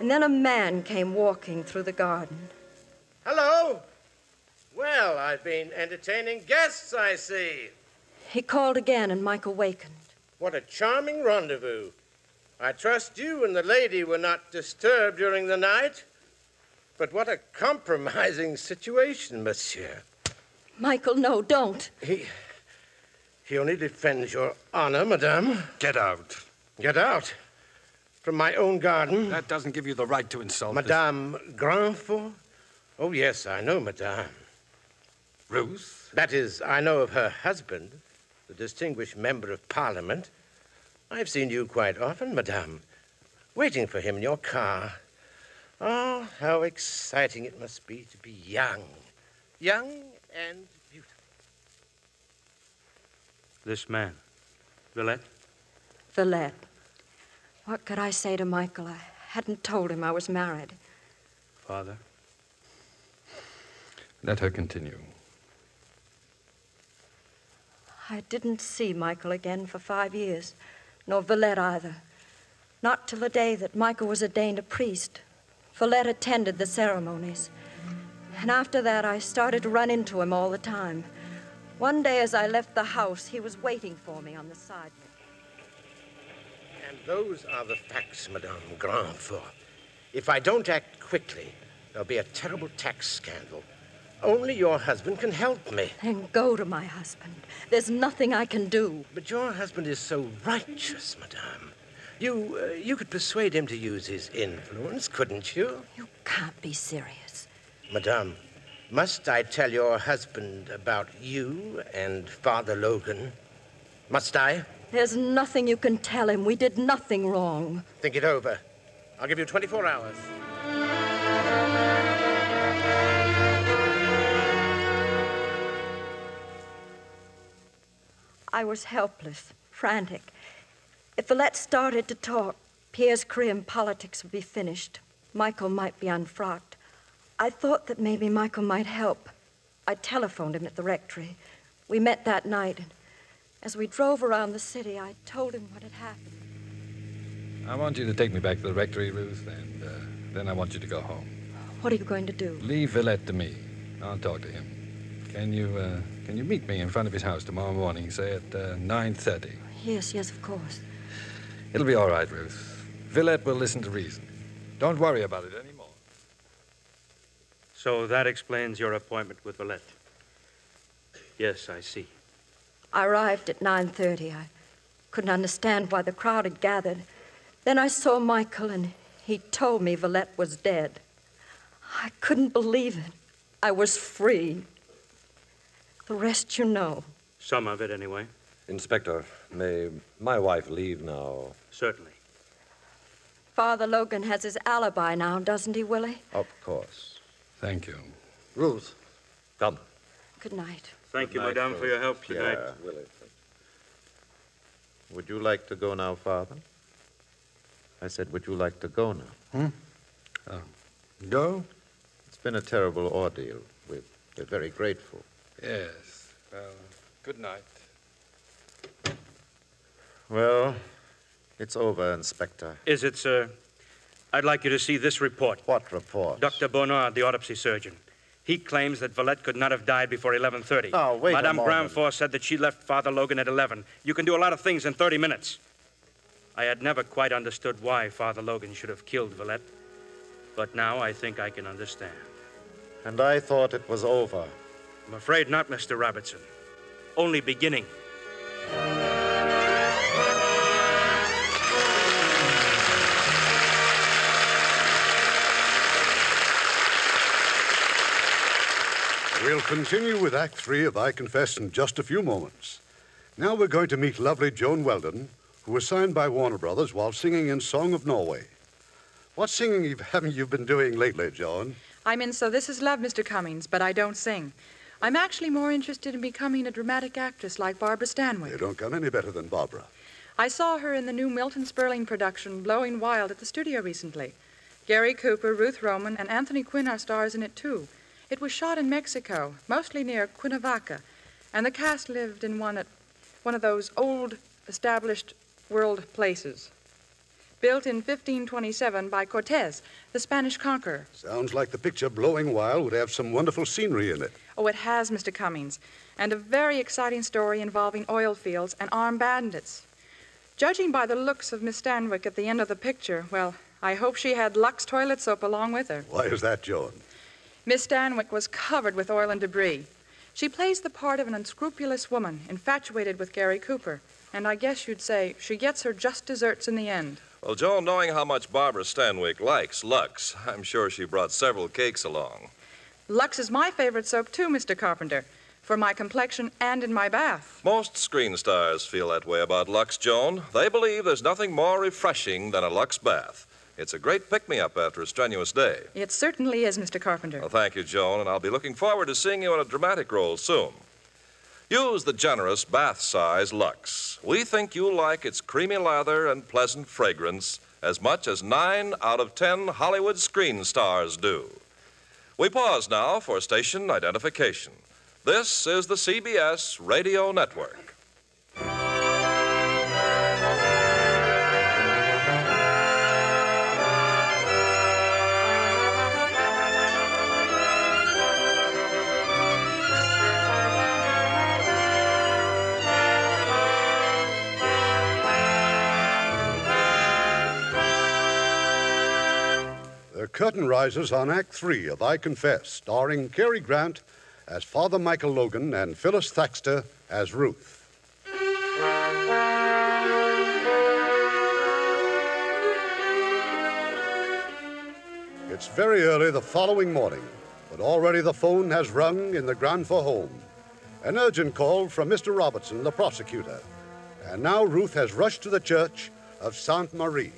And then a man came walking through the garden. Hello. Well, I've been entertaining guests, I see. He called again, and Michael wakened. What a charming rendezvous. I trust you and the lady were not disturbed during the night. But what a compromising situation, monsieur. Michael, no, don't. He. He only defends your honor, madame. Get out. Get out? From my own garden? That doesn't give you the right to insult this- Madame Grandfort? Oh, yes, I know, madame. Ruth? That is, I know of her husband, the distinguished member of parliament. I've seen you quite often, madame, waiting for him in your car. Oh, how exciting it must be to be young. Young and beautiful. This man, Villette? Villette. What could I say to Michael? I hadn't told him I was married. Father? Let her continue. I didn't see Michael again for five years, nor Villette either. Not till the day that Michael was ordained a priest. Villette attended the ceremonies. And after that, I started to run into him all the time. One day, as I left the house, he was waiting for me on the sidewalk. And those are the facts, Madame Grandfort. If I don't act quickly, there'll be a terrible tax scandal. Only your husband can help me. Then go to my husband. There's nothing I can do. But your husband is so righteous, Madame. You, uh, you could persuade him to use his influence, couldn't you? You can't be serious. Madame, must I tell your husband about you and Father Logan? Must I? There's nothing you can tell him. We did nothing wrong. Think it over. I'll give you 24 hours. I was helpless, frantic. If Villette started to talk, Pierre's career in politics would be finished. Michael might be unfrocked. I thought that maybe Michael might help. I telephoned him at the rectory. We met that night, and as we drove around the city, I told him what had happened. I want you to take me back to the rectory, Ruth, and uh, then I want you to go home. What are you going to do? Leave Villette to me. I'll talk to him. Can you uh, can you meet me in front of his house tomorrow morning, say at uh, 9.30? Yes, yes, of course. It'll be all right, Ruth. Villette will listen to reason. Don't worry about it anymore. So that explains your appointment with Villette. Yes, I see. I arrived at 9.30. I Couldn't understand why the crowd had gathered. Then I saw Michael, and he told me Villette was dead. I couldn't believe it. I was free. The rest you know. Some of it, anyway. Inspector, may my wife leave now? Certainly. Father Logan has his alibi now, doesn't he, Willie? Of course. Thank you. Ruth, come. Good night. Thank you, night, madame, for your Ruth. help tonight. Pierre. Would you like to go now, Father? I said, would you like to go now? Hmm? Oh. Go? It's been a terrible ordeal. We're, we're very grateful. Yes. Well, good night. Well, it's over, Inspector. Is it, sir? I'd like you to see this report. What report? Dr. Bonnard, the autopsy surgeon. He claims that Villette could not have died before 11.30. Oh, wait a Madame moment. Grandfort said that she left Father Logan at 11. You can do a lot of things in 30 minutes. I had never quite understood why Father Logan should have killed Villette. But now I think I can understand. And I thought it was over. I'm afraid not, Mr. Robertson. Only beginning. We'll continue with Act Three of I Confess in just a few moments. Now we're going to meet lovely Joan Weldon, who was signed by Warner Brothers while singing in Song of Norway. What singing you've- haven't you been doing lately, Joan? I'm in So This Is Love, Mr. Cummings, but I don't sing. I'm actually more interested in becoming a dramatic actress like Barbara Stanwyck. You don't come any better than Barbara. I saw her in the new Milton Sperling production, Blowing Wild, at the studio recently. Gary Cooper, Ruth Roman, and Anthony Quinn are stars in it, too. It was shot in Mexico, mostly near Cuernavaca, and the cast lived in one at one of those old, established world places. Built in 1527 by Cortez, the Spanish conqueror. Sounds like the picture Blowing Wild would have some wonderful scenery in it. Oh, it has, Mr. Cummings, and a very exciting story involving oil fields and armed bandits. Judging by the looks of Miss Stanwyck at the end of the picture, well, I hope she had Lux toilet soap along with her. Why is that, Joan? Miss Stanwyck was covered with oil and debris. She plays the part of an unscrupulous woman, infatuated with Gary Cooper, and I guess you'd say she gets her just desserts in the end. Well, Joan, knowing how much Barbara Stanwyck likes Lux, I'm sure she brought several cakes along. Lux is my favorite soap, too, Mr. Carpenter, for my complexion and in my bath. Most screen stars feel that way about Lux, Joan. They believe there's nothing more refreshing than a Lux bath. It's a great pick me up after a strenuous day. It certainly is, Mr. Carpenter. Well, thank you, Joan, and I'll be looking forward to seeing you in a dramatic role soon. Use the generous bath size Lux. We think you'll like its creamy lather and pleasant fragrance as much as nine out of ten Hollywood screen stars do. We pause now for station identification. This is the CBS Radio Network. Curtain rises on Act Three of I Confess, starring Cary Grant as Father Michael Logan and Phyllis Thaxter as Ruth. It's very early the following morning, but already the phone has rung in the Grandfort home. An urgent call from Mr. Robertson, the prosecutor. And now Ruth has rushed to the church of Sainte Marie.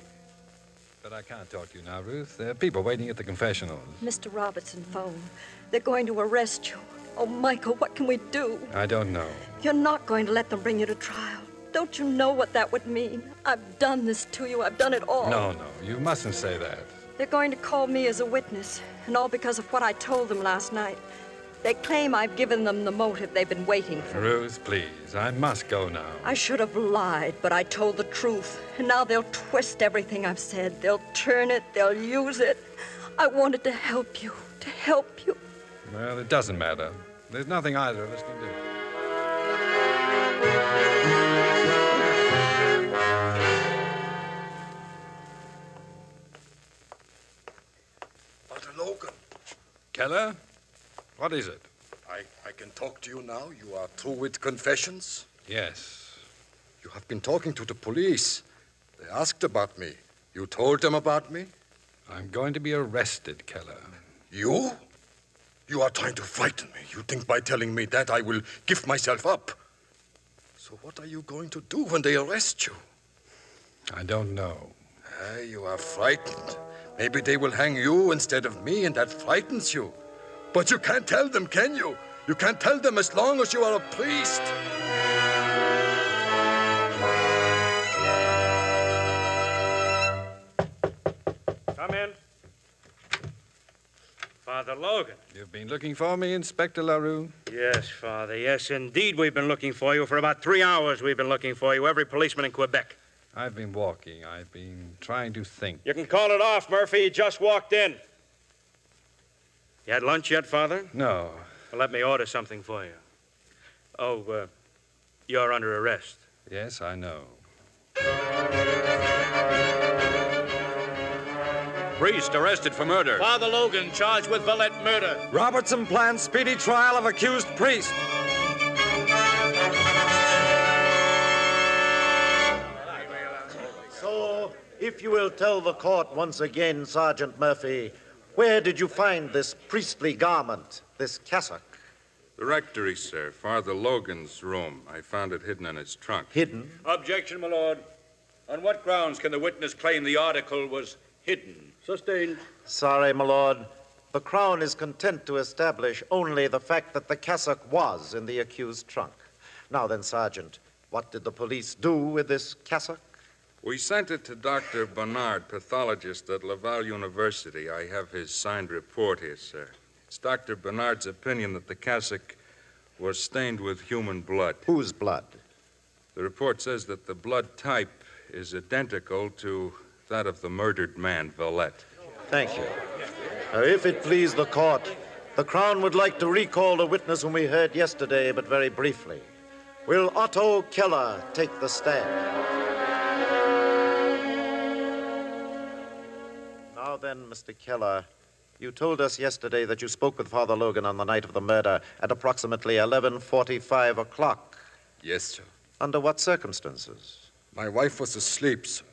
But I can't talk to you now, Ruth. There are people waiting at the confessional. Mr. Robertson phone. They're going to arrest you. Oh, Michael, what can we do? I don't know. You're not going to let them bring you to trial. Don't you know what that would mean? I've done this to you. I've done it all. No, no, you mustn't say that. They're going to call me as a witness, and all because of what I told them last night. They claim I've given them the motive they've been waiting for. Ruth, please, I must go now. I should have lied, but I told the truth. And now they'll twist everything I've said. They'll turn it, they'll use it. I wanted to help you, to help you. Well, it doesn't matter. There's nothing either of us can do. Father Logan, Keller? What is it? I, I can talk to you now. You are through with confessions. Yes. You have been talking to the police. They asked about me. You told them about me? I'm going to be arrested, Keller. You? You are trying to frighten me. You think by telling me that I will give myself up. So what are you going to do when they arrest you? I don't know. Ah, you are frightened. Maybe they will hang you instead of me, and that frightens you. But you can't tell them, can you? You can't tell them as long as you are a priest. Come in. Father Logan. You've been looking for me, Inspector LaRue? Yes, Father. Yes, indeed, we've been looking for you. For about three hours, we've been looking for you. Every policeman in Quebec. I've been walking. I've been trying to think. You can call it off, Murphy. You just walked in. You had lunch yet, Father? No. Well, let me order something for you. Oh, uh, you're under arrest. Yes, I know. Priest arrested for murder. Father Logan charged with Villette murder. Robertson plans speedy trial of accused priest. So, if you will tell the court once again, Sergeant Murphy, where did you find this priestly garment, this cassock? The rectory, sir. Father Logan's room. I found it hidden in his trunk. Hidden? Objection, my lord. On what grounds can the witness claim the article was hidden? Sustained. Sorry, my lord. The Crown is content to establish only the fact that the cassock was in the accused's trunk. Now then, Sergeant, what did the police do with this cassock? We sent it to Dr. Bernard, pathologist at Laval University. I have his signed report here, sir. It's Dr. Bernard's opinion that the cassock was stained with human blood. Whose blood? The report says that the blood type is identical to that of the murdered man, Valette. Thank you. Now, if it please the court, the Crown would like to recall the witness whom we heard yesterday, but very briefly. Will Otto Keller take the stand? Now then, Mr. Keller, you told us yesterday that you spoke with Father Logan on the night of the murder at approximately 11:45 o'clock. Yes, sir. Under what circumstances? My wife was asleep, sir.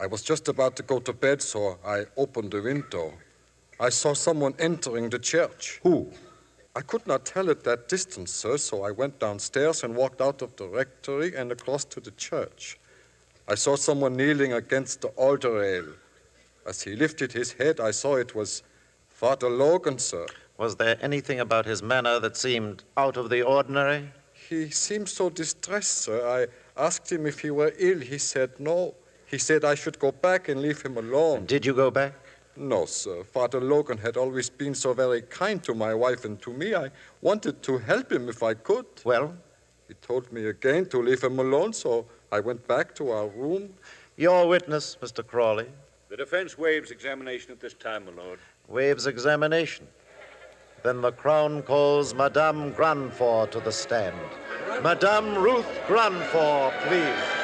I was just about to go to bed, so I opened the window. I saw someone entering the church. Who? I could not tell at that distance, sir, so I went downstairs and walked out of the rectory and across to the church. I saw someone kneeling against the altar rail. As he lifted his head, I saw it was Father Logan, sir. Was there anything about his manner that seemed out of the ordinary? He seemed so distressed, sir. I asked him if he were ill. He said no. He said I should go back and leave him alone. Did you go back? No, sir. Father Logan had always been so very kind to my wife and to me. I wanted to help him if I could. Well? He told me again to leave him alone, so I went back to our room. Your witness, Mr. Crawley. The defense waives examination at this time, my lord. Waives examination. Then the Crown calls Madame Grandfort to the stand. Madame Ruth Grandfort, please.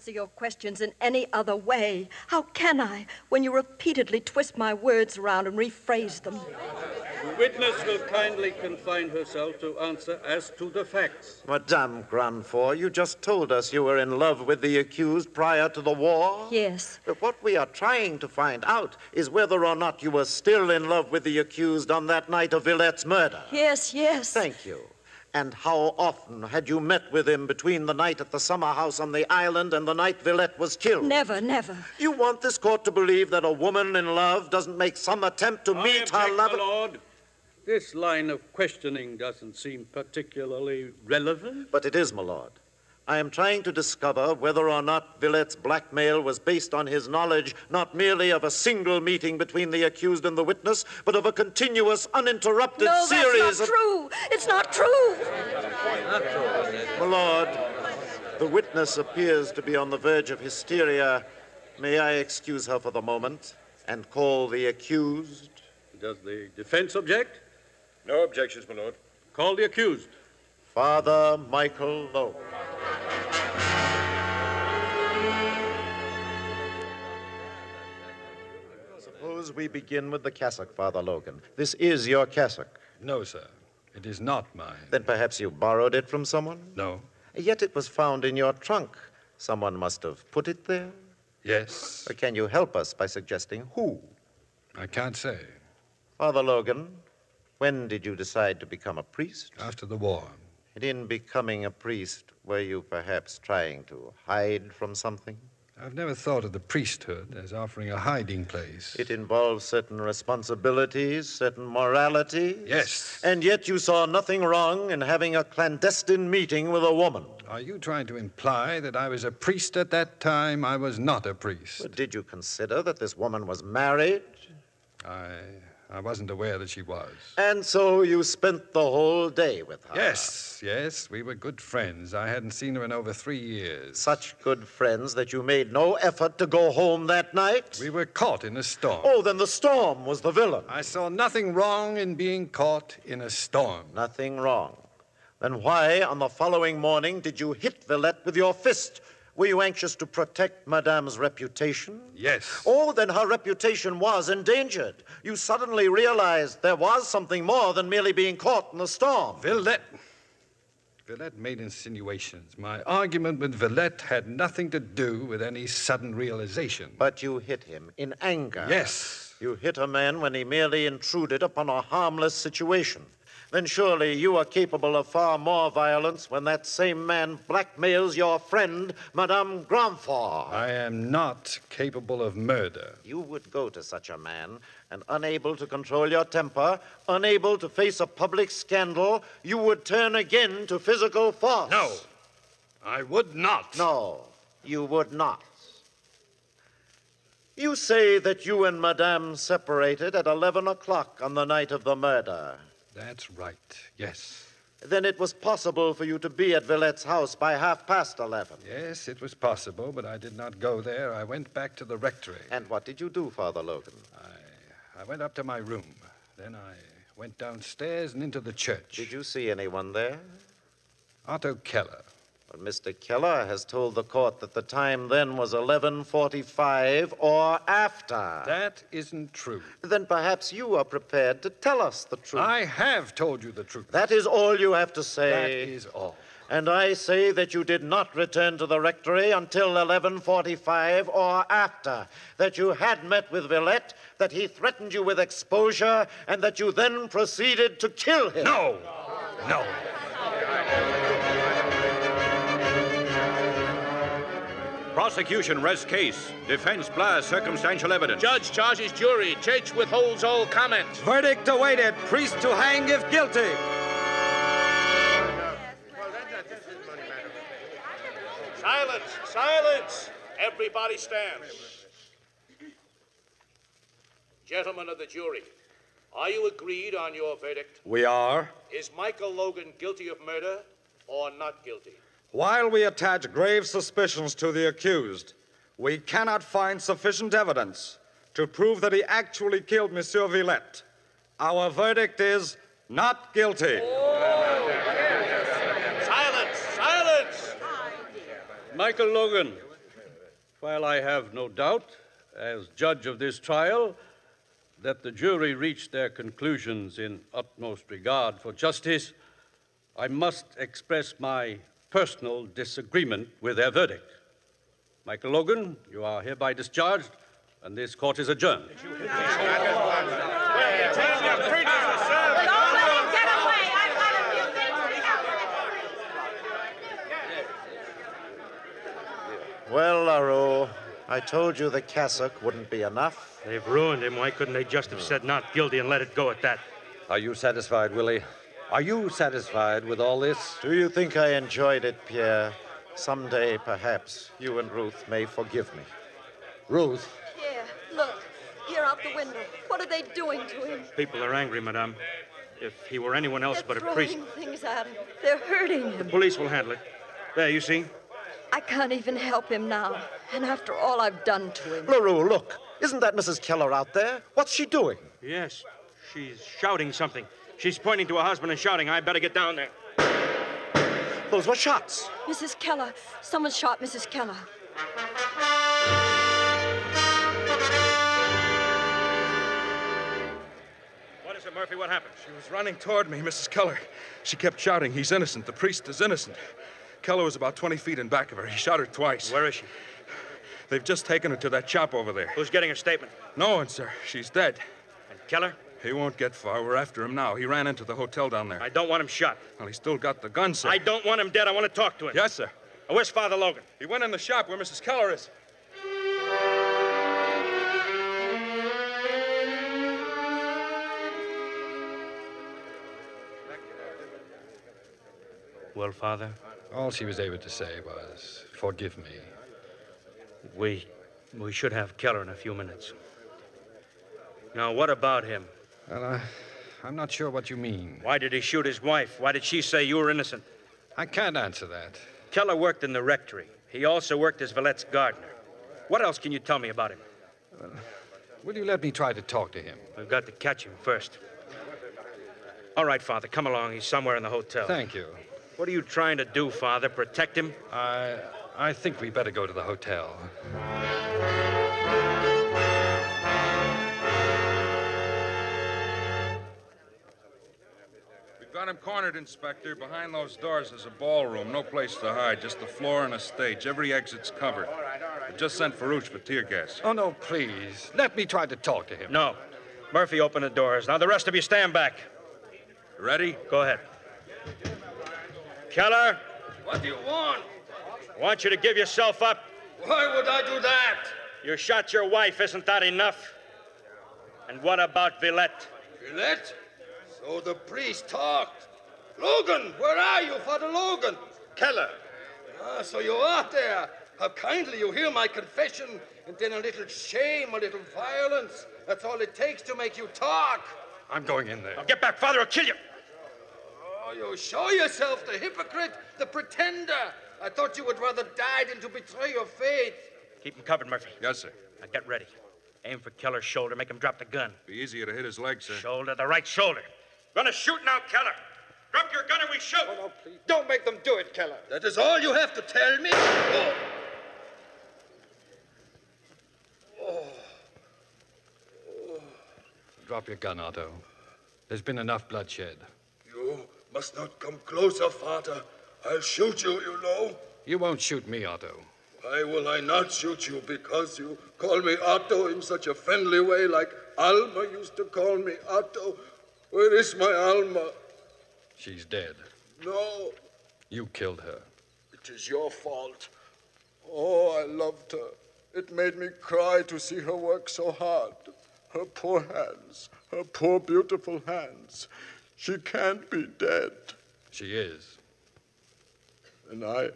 Answer your questions in any other way. How can I when you repeatedly twist my words around and rephrase them? The witness will kindly confine herself to answer as to the facts. Madame Grandfort, you just told us you were in love with the accused prior to the war. Yes. But what we are trying to find out is whether or not you were still in love with the accused on that night of Villette's murder. Yes, yes. Thank you. And how often had you met with him between the night at the summer house on the island and the night Villette was killed? Never, never. You want this court to believe that a woman in love doesn't make some attempt to I meet her object, lover? my lord. This line of questioning doesn't seem particularly relevant. But it is, my lord. I am trying to discover whether or not Villette's blackmail was based on his knowledge not merely of a single meeting between the accused and the witness, but of a continuous, uninterrupted no, series that's not of. true. It's not true. My lord, the witness appears to be on the verge of hysteria. May I excuse her for the moment and call the accused? Does the defense object? No objections, my lord. Call the accused. Father Michael Lowe. Suppose we begin with the cassock, Father Logan. This is your cassock. No, sir. It is not mine. Then perhaps you borrowed it from someone? No. Yet it was found in your trunk. Someone must have put it there? Yes. Or can you help us by suggesting who? I can't say. Father Logan, when did you decide to become a priest? After the war. And in becoming a priest, were you perhaps trying to hide from something? I've never thought of the priesthood as offering a hiding place. It involves certain responsibilities, certain morality. Yes. And yet you saw nothing wrong in having a clandestine meeting with a woman. Are you trying to imply that I was a priest at that time? I was not a priest. But did you consider that this woman was married? I I wasn't aware that she was. And so you spent the whole day with her? Yes, yes, we were good friends. I hadn't seen her in over three years. Such good friends that you made no effort to go home that night? We were caught in a storm. Oh, then the storm was the villain. I saw nothing wrong in being caught in a storm. Nothing wrong. Then why, on the following morning, did you hit Villette with your fist? Were you anxious to protect Madame's reputation? Yes. Oh, then her reputation was endangered. You suddenly realized there was something more than merely being caught in the storm. Villette. Villette made insinuations. My argument with Villette had nothing to do with any sudden realization. But you hit him in anger. Yes. You hit a man when he merely intruded upon a harmless situation. Then surely you are capable of far more violence when that same man blackmails your friend, Madame Grandfort. I am not capable of murder. You would go to such a man, and unable to control your temper, unable to face a public scandal, you would turn again to physical force. No, I would not. No, you would not. You say that you and Madame separated at 11 o'clock on the night of the murder. That's right, yes. Then it was possible for you to be at Villette's house by half past 11. Yes, it was possible, but I did not go there. I went back to the rectory. And what did you do, Father Logan? I, I went up to my room. Then I went downstairs and into the church. Did you see anyone there? Otto Keller. But Mr. Keller has told the court that the time then was 11:45 or after. That isn't true. Then perhaps you are prepared to tell us the truth. I have told you the truth. That is all you have to say. That is all. And I say that you did not return to the rectory until 11:45 or after. That you had met with Villette, that he threatened you with exposure, and that you then proceeded to kill him. No. No. Prosecution rests case. Defense blasts circumstantial evidence. Judge charges jury. Church withholds all comment. Verdict awaited. Priest to hang if guilty. Silence! Silence! Everybody stands. Gentlemen of the jury, are you agreed on your verdict? We are. Is Michael Logan guilty of murder or not guilty? While we attach grave suspicions to the accused, we cannot find sufficient evidence to prove that he actually killed Monsieur Villette. Our verdict is not guilty. Silence! Silence! Michael Logan, while I have no doubt, as judge of this trial, that the jury reached their conclusions in utmost regard for justice, I must express my personal disagreement with their verdict. Michael Logan, you are hereby discharged, and this court is adjourned. Well, LaRue, I told you the cassock wouldn't be enough. They've ruined him. Why couldn't they just have said not guilty and let it go at that? Are you satisfied, Willie? Are you satisfied with all this? Do you think I enjoyed it, Pierre? Someday, perhaps, you and Ruth may forgive me. Ruth? Here, look. Here out the window. What are they doing to him? People are angry, madame. If he were anyone else They're but a throwing priest, things at him. They're hurting him. the police will handle it. There, you see? I can't even help him now. And after all I've done to him. LaRue, look. Isn't that Mrs. Keller out there? What's she doing? Yes. She's shouting something. She's pointing to her husband and shouting, I better get down there. Those were shots. Mrs. Keller. Someone shot Mrs. Keller. What is it, Murphy? What happened? She was running toward me, Mrs. Keller. She kept shouting, He's innocent. The priest is innocent. Keller was about 20 feet in back of her. He shot her twice. Where is she? They've just taken her to that shop over there. Who's getting her statement? No one, sir. She's dead. And Keller? He won't get far. We're after him now. He ran into the hotel down there. I don't want him shot. Well, he's still got the gun, sir. I don't want him dead. I want to talk to him. Yes, sir. Uh, where's Father Logan? He went in the shop where Mrs. Keller is. Well, Father? All she was able to say was, forgive me. We. we should have Keller in a few minutes. Now, what about him? Well, I, I'm not sure what you mean. Why did he shoot his wife? Why did she say you were innocent? I can't answer that. Keller worked in the rectory. He also worked as Villette's gardener. What else can you tell me about him? Well, will you let me try to talk to him? We've got to catch him first. All right, Father, come along. He's somewhere in the hotel. Thank you. What are you trying to do, Father? Protect him? I. I think we better go to the hotel. We've got him cornered, Inspector. Behind those doors is a ballroom. No place to hide. Just the floor and a stage. Every exit's covered. All right, all right. I just sent Farouche for tear gas. Oh, no, please. Let me try to talk to him. No. Murphy, open the doors. Now, the rest of you stand back. Ready? Go ahead. Keller? What do you want? I want you to give yourself up. Why would I do that? You shot your wife. Isn't that enough? And what about Villette? Villette? So the priest talked. Logan, where are you, Father Logan? Keller. Ah, so you are there. How kindly you hear my confession, and then a little shame, a little violence. That's all it takes to make you talk. I'm going in there. Now get back, Father, I'll kill you. Oh, you show yourself the hypocrite, the pretender. I thought you would rather die than to betray your faith. Keep him covered, Murphy. Yes, sir. Now get ready. Aim for Keller's shoulder. Make him drop the gun. Be easier to hit his leg, sir. Shoulder, the right shoulder. Gonna shoot now, Keller. Drop your gun and we shoot. Oh, no, please. Don't make them do it, Keller. That is all you have to tell me? Oh. Oh. oh. Drop your gun, Otto. There's been enough bloodshed. You must not come closer, Father. I'll shoot you, you know. You won't shoot me, Otto. Why will I not shoot you? Because you call me Otto in such a friendly way, like Alma used to call me Otto. Where is my Alma? She's dead. No, You killed her. it is your fault. Oh, I loved her. It made me cry to see her work so hard. Her poor hands, her poor beautiful hands. She can't be dead. She is. And I,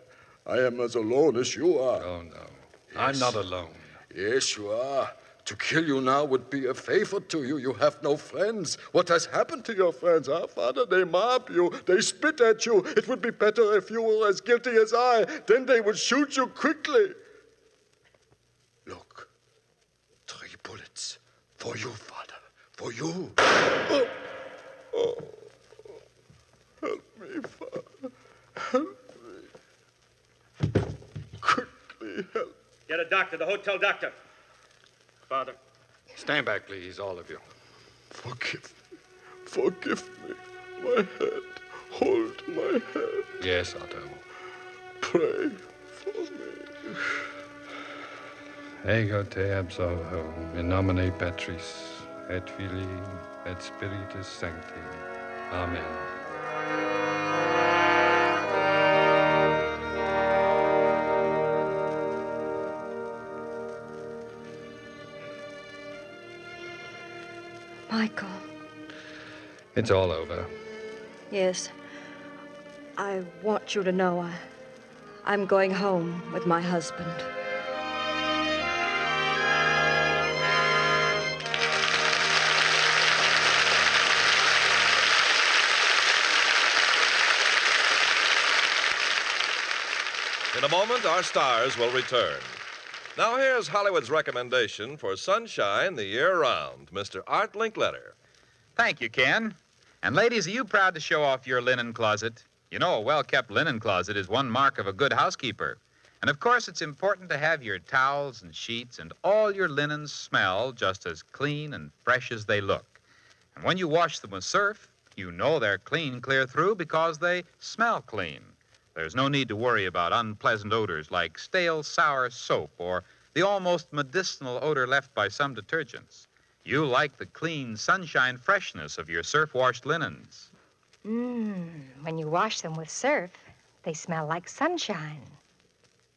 I am as alone as you are. Oh, no. I'm not alone. Yes, you are. To kill you now would be a favor to you. You have no friends. What has happened to your friends, huh, Father? They mob you. They spit at you. It would be better if you were as guilty as I. Then they would shoot you quickly. Look. Three bullets. For you, Father. For you. Oh. Oh. Help me, Father. Help me. Quickly help. Get a doctor, the hotel doctor. Father. Stand back, please, all of you. Forgive me. Forgive me. My head. Hold my head. Yes, Otto. Pray for me. Ego te absolvo, in nomine Patris, et Filii, et Spiritus Sancti. Amen. Michael. It's all over. Yes. I want you to know I, I'm going home with my husband. In a moment, our stars will return. Now, here's Hollywood's recommendation for sunshine the year round, Mr. Art Linkletter. Thank you, Ken. And ladies, are you proud to show off your linen closet? You know, a well kept linen closet is one mark of a good housekeeper. And of course, it's important to have your towels and sheets and all your linens smell just as clean and fresh as they look. And when you wash them with surf, you know they're clean clear through because they smell clean. There's no need to worry about unpleasant odors like stale, sour soap or the almost medicinal odor left by some detergents. You like the clean, sunshine freshness of your surf washed linens. Mmm, when you wash them with surf, they smell like sunshine.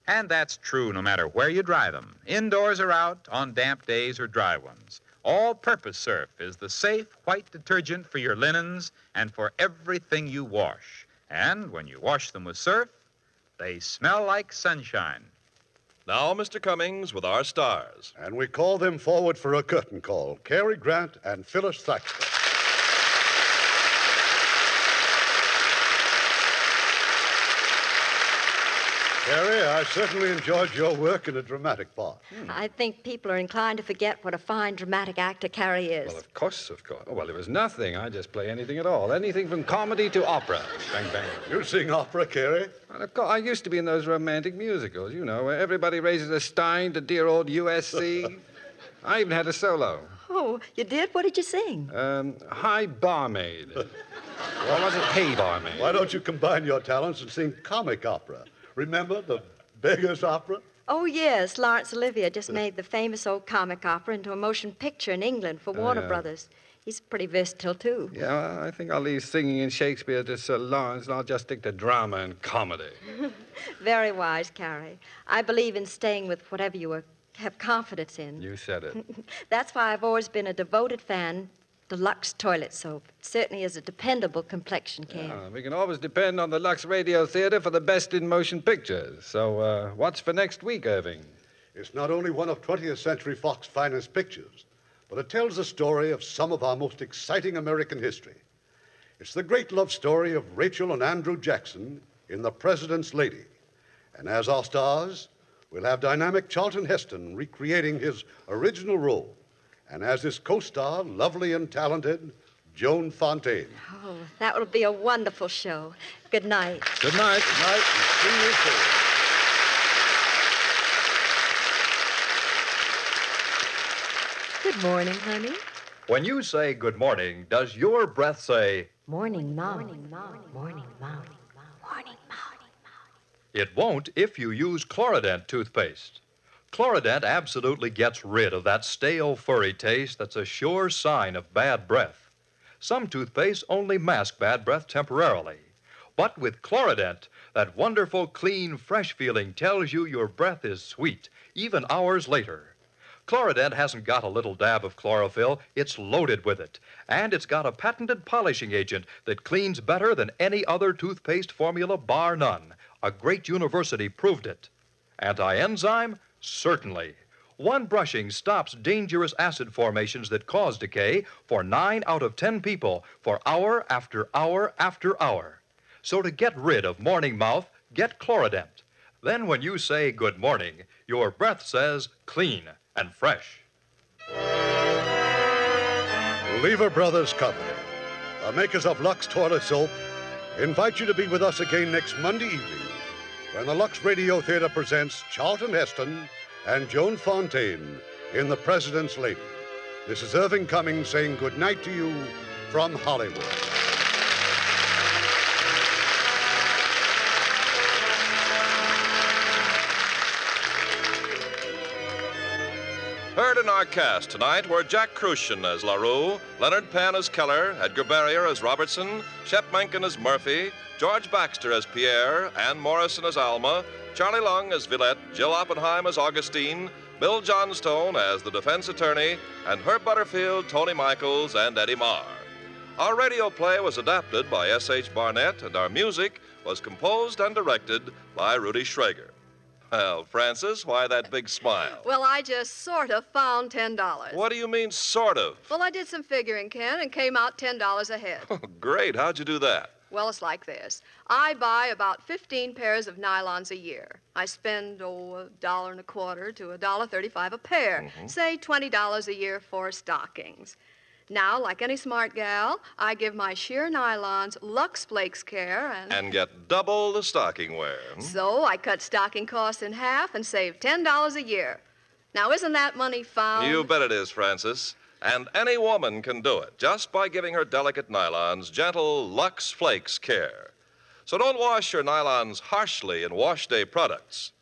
And that's true no matter where you dry them, indoors or out, on damp days or dry ones. All purpose surf is the safe white detergent for your linens and for everything you wash. And when you wash them with surf, they smell like sunshine. Now, Mr. Cummings with our stars. And we call them forward for a curtain call Cary Grant and Phyllis Thaxter. Cary, I certainly enjoyed your work in a dramatic part. I think people are inclined to forget what a fine dramatic actor Cary is. Well, of course, of course. Oh, well, it was nothing. I just play anything at all. Anything from comedy to opera. Bang, bang. You sing opera, Cary? Well, of course, I used to be in those romantic musicals, you know, where everybody raises a stein to dear old USC. [LAUGHS] I even had a solo. Oh, you did? What did you sing? Um, High Barmaid. [LAUGHS] or was it Hey Barmaid? Why don't you combine your talents and sing comic opera? Remember the Beggar's Opera? Oh, yes. Laurence Olivier just made the famous old comic opera into a motion picture in England for Oh, Warner yeah. Brothers. He's pretty versatile, too. Yeah, well, I think I'll leave singing in Shakespeare to Sir Laurence, and I'll just stick to drama and comedy. [LAUGHS] Very wise, Cary. I believe in staying with whatever you are, have confidence in. You said it. [LAUGHS] That's why I've always been a devoted fan to Lux toilet soap. Certainly is a dependable complexion care. Uh, we can always depend on the Lux Radio Theater for the best in motion pictures. So, uh, what's for next week, Irving? It's not only one of 20th Century Fox finest pictures, but it tells the story of some of our most exciting American history. It's the great love story of Rachel and Andrew Jackson in The President's Lady. And as our stars, we'll have dynamic Charlton Heston recreating his original role. And as his co star, lovely and talented, Joan Fontaine. Oh, that will be a wonderful show. Good night. Good night. Good night. and See you soon. Good morning, honey. When you say good morning, does your breath say, Morning, Mom. Morning, Mom. Morning, Mom. Morning, mom. It won't if you use Chlorodent toothpaste. Chlorodent absolutely gets rid of that stale, furry taste that's a sure sign of bad breath. Some toothpaste only mask bad breath temporarily. But with Chlorodent, that wonderful, clean, fresh feeling tells you your breath is sweet, even hours later. Chlorodent hasn't got a little dab of chlorophyll, it's loaded with it. And it's got a patented polishing agent that cleans better than any other toothpaste formula, bar none. A great university proved it. Anti enzyme? Certainly. One brushing stops dangerous acid formations that cause decay for nine out of ten people for hour after hour after hour. So to get rid of morning mouth, get Chlorodent. Then when you say good morning, your breath says clean and fresh. Lever Brothers Company, the makers of Lux Toilet Soap, invite you to be with us again next Monday evening when the Lux Radio Theater presents Charlton Heston and Joan Fontaine in The President's Lady. This is Irving Cummings saying good night to you from Hollywood. Heard in our cast tonight were Jack Kruschen as LaRue, Leonard Penn as Keller, Edgar Barrier as Robertson, Shep Menken as Murphy, George Baxter as Pierre, Ann Morrison as Alma, Charlie Lung as Villette, Jill Oppenheim as Augustine, Bill Johnstone as the defense attorney, and Herb Butterfield, Tony Michaels, and Eddie Marr. Our radio play was adapted by S.H. Barnett, and our music was composed and directed by Rudy Schrager. Well, Francis, why that big smile? Well, I just sort of found $10. What do you mean, sort of? Well, I did some figuring, Ken, and came out $10 ahead. Great. How'd you do that? Well, it's like this. I buy about 15 pairs of nylons a year. I spend, oh, a dollar and a quarter to a dollar thirty-five a pair. Mhm. Say $20 a year for stockings. Now, like any smart gal, I give my sheer nylons Lux Flakes care and... And get double the stocking wear. So I cut stocking costs in half and save $10 a year. Now, isn't that money found? You bet it is, Francis. And any woman can do it just by giving her delicate nylons gentle Lux Flakes care. So don't wash your nylons harshly in wash day products.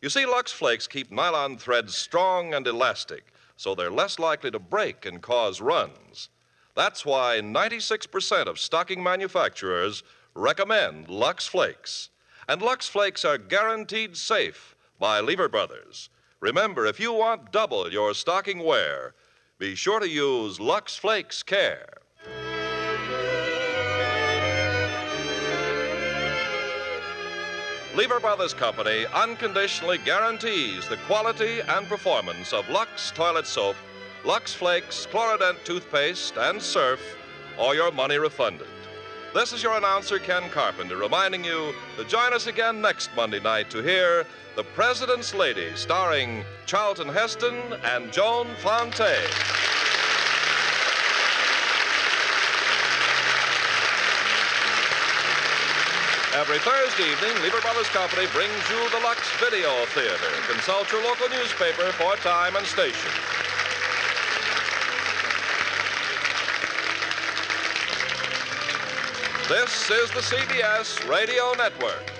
You see, Lux Flakes keep nylon threads strong and elastic, so they're less likely to break and cause runs. That's why 96% of stocking manufacturers recommend Lux Flakes. And Lux Flakes are guaranteed safe by Lever Brothers. Remember, if you want double your stocking wear, be sure to use Lux Flakes Care. Lever Brothers Company unconditionally guarantees the quality and performance of Lux toilet soap, Lux Flakes, Chlorodent toothpaste, and Surf, or your money refunded. This is your announcer, Ken Carpenter, reminding you to join us again next Monday night to hear The President's Lady, starring Charlton Heston and Joan Fontaine. Every Thursday evening, Lever Brothers Company brings you the Lux Video Theater. Consult your local newspaper for time and station. This is the CBS Radio Network.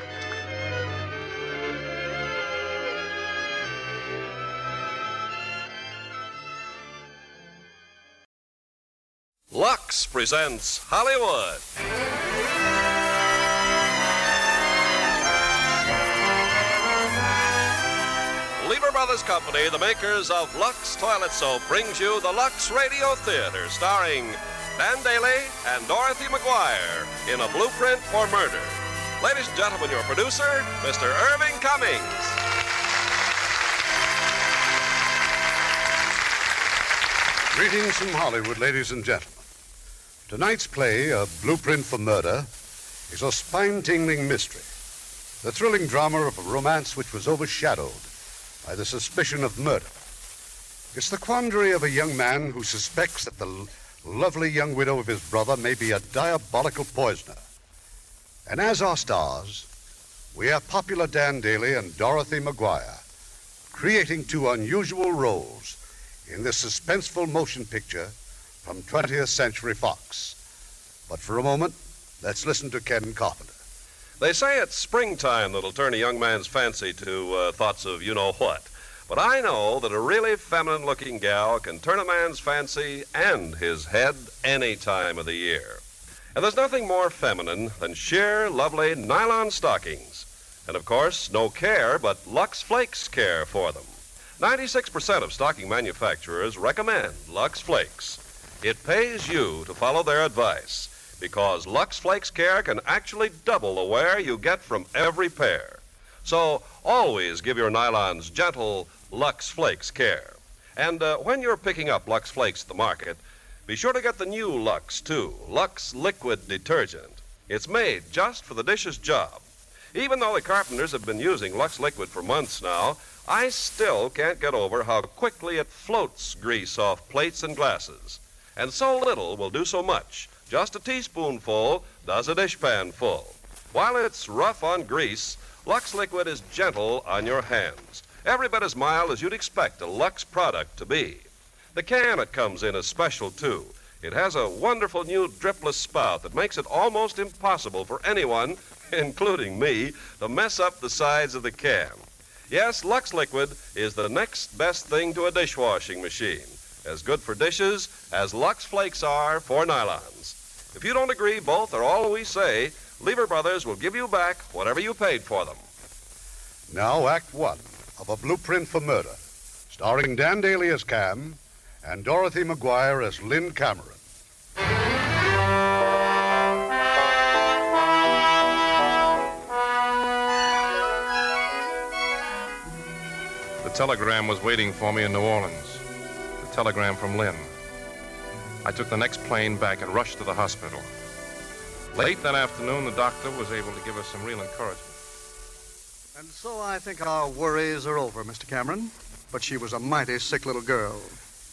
Lux presents Hollywood. Lever Brothers Company, the makers of Lux Toilet Soap, brings you the Lux Radio Theater, starring Dan Dailey and Dorothy McGuire in A Blueprint for Murder. Ladies and gentlemen, your producer, Mr. Irving Cummings. Greetings from Hollywood, ladies and gentlemen. Tonight's play, A Blueprint for Murder, is a spine tingling mystery. The thrilling drama of a romance which was overshadowed by the suspicion of murder. It's the quandary of a young man who suspects that the lovely young widow of his brother may be a diabolical poisoner. And as our stars, we have popular Dan Dailey and Dorothy McGuire, creating two unusual roles in this suspenseful motion picture from 20th Century Fox. But for a moment, let's listen to Ken Carpenter. They say it's springtime that'll turn a young man's fancy to uh, thoughts of you know what. But I know that a really feminine looking gal can turn a man's fancy and his head any time of the year. And there's nothing more feminine than sheer, lovely nylon stockings. And of course, no care but Lux Flakes care for them. 96% of stocking manufacturers recommend Lux Flakes. It pays you to follow their advice because Lux Flakes Care can actually double the wear you get from every pair. So always give your nylons gentle Lux Flakes Care. And uh, when you're picking up Lux Flakes at the market, be sure to get the new Lux, too Lux Liquid Detergent. It's made just for the dishes job. Even though the carpenters have been using Lux Liquid for months now, I still can't get over how quickly it floats grease off plates and glasses. And so little will do so much. Just a teaspoonful does a dishpan full. While it's rough on grease, Lux Liquid is gentle on your hands. Every bit as mild as you'd expect a Lux product to be. The can it comes in is special, too. It has a wonderful new dripless spout that makes it almost impossible for anyone, [LAUGHS] including me, to mess up the sides of the can. Yes, Lux Liquid is the next best thing to a dishwashing machine. As good for dishes as Lux Flakes are for nylons. If you don't agree, both are all we say, Lever Brothers will give you back whatever you paid for them. Now, Act One of A Blueprint for Murder, starring Dan Dailey as Cam and Dorothy McGuire as Lynn Cameron. The telegram was waiting for me in New Orleans. The telegram from Lynn. I took the next plane back and rushed to the hospital. Late that afternoon, the doctor was able to give us some real encouragement. And so I think our worries are over, Mr. Cameron. But she was a mighty sick little girl.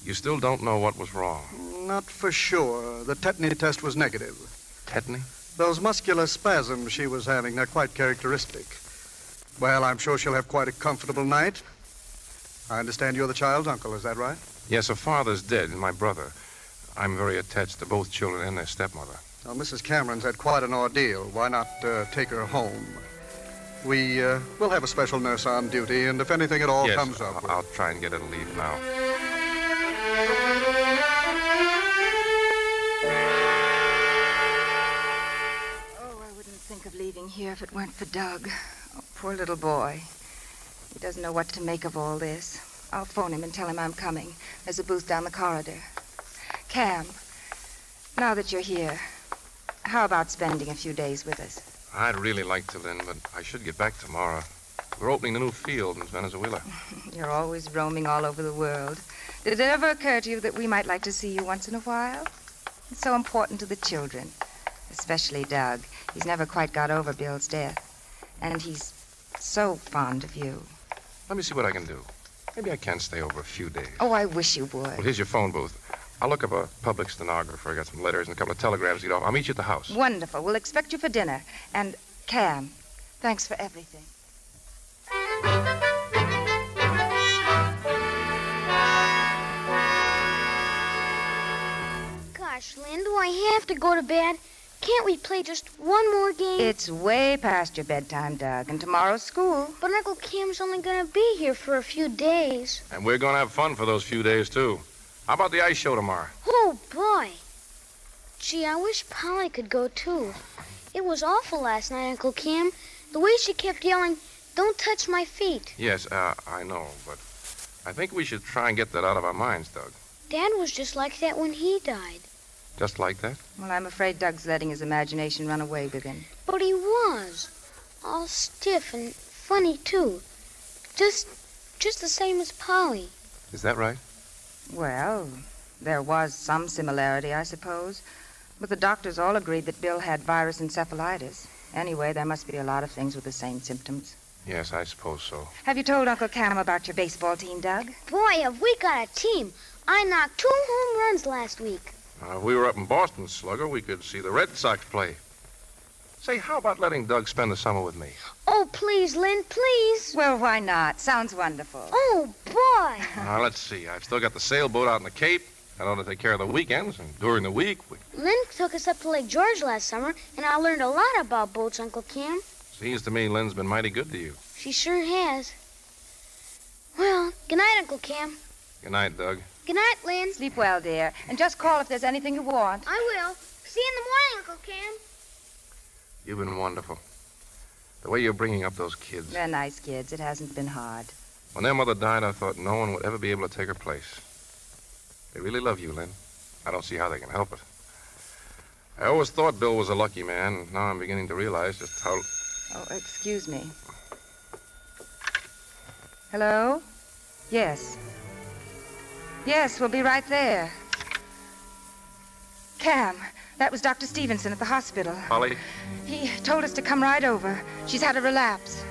You still don't know what was wrong. Not for sure. The tetany test was negative. Tetany? Those muscular spasms she was having, they're quite characteristic. Well, I'm sure she'll have quite a comfortable night. I understand you're the child's uncle, is that right? Yes, her father's dead, and my brother. I'm very attached to both children and their stepmother. Now, Mrs. Cameron's had quite an ordeal. Why not uh, take her home? We uh, will have a special nurse on duty, and if anything at all yes, comes up, I'll, I'll try and get her to leave now. Oh, I wouldn't think of leaving here if it weren't for Doug. Oh, poor little boy. He doesn't know what to make of all this. I'll phone him and tell him I'm coming. There's a booth down the corridor. Cam, now that you're here, how about spending a few days with us? I'd really like to, Lynn, but I should get back tomorrow. We're opening a new field in Venezuela. [LAUGHS] You're always roaming all over the world. Did it ever occur to you that we might like to see you once in a while? It's so important to the children, especially Doug. He's never quite got over Bill's death. And he's so fond of you. Let me see what I can do. Maybe I can stay over a few days. Oh, I wish you would. Well, here's your phone booth. I'll look up a public stenographer. I got some letters and a couple of telegrams to get off. I'll meet you at the house. Wonderful. We'll expect you for dinner. And Cam, thanks for everything. Gosh, Lynn, do I have to go to bed? Can't we play just one more game? It's way past your bedtime, Doug, and tomorrow's school. But Uncle Cam's only going to be here for a few days. And we're going to have fun for those few days, too. How about the ice show tomorrow? Oh, boy. Gee, I wish Polly could go, too. It was awful last night, Uncle Cam. The way she kept yelling, Don't touch my feet. Yes, uh, I know, but I think we should try and get that out of our minds, Doug. Dad was just like that when he died. Just like that? Well, I'm afraid Doug's letting his imagination run away with him. But he was. All stiff and funny, too. Just just the same as Polly. Is that right? Well, there was some similarity, I suppose. But the doctors all agreed that Bill had virus encephalitis. Anyway, there must be a lot of things with the same symptoms. Yes, I suppose so. Have you told Uncle Cam about your baseball team, Doug? Boy, have we got a team. I knocked two home runs last week. Uh, if we were up in Boston, Slugger, we could see the Red Sox play. Say, how about letting Doug spend the summer with me? Oh, please, Lynn, please. Well, why not? Sounds wonderful. Oh, boy. [LAUGHS] Now, let's see. I've still got the sailboat out in the Cape. I ought to take care of the weekends, and during the week, we... Lynn took us up to Lake George last summer, and I learned a lot about boats, Uncle Cam. Seems to me Lynn's been mighty good to you. She sure has. Well, good night, Uncle Cam. Good night, Doug. Good night, Lynn. Sleep well, dear. And just call if there's anything you want. I will. See you in the morning, Uncle Cam. You've been wonderful. The way you're bringing up those kids. They're nice kids. It hasn't been hard. When their mother died, I thought no one would ever be able to take her place. They really love you, Lynn. I don't see how they can help it. I always thought Bill was a lucky man, and now I'm beginning to realize just how. Oh, excuse me. Hello? Yes. Yes, we'll be right there. Cam, that was Dr. Stevenson at the hospital. Polly? He told us to come right over. She's had a relapse.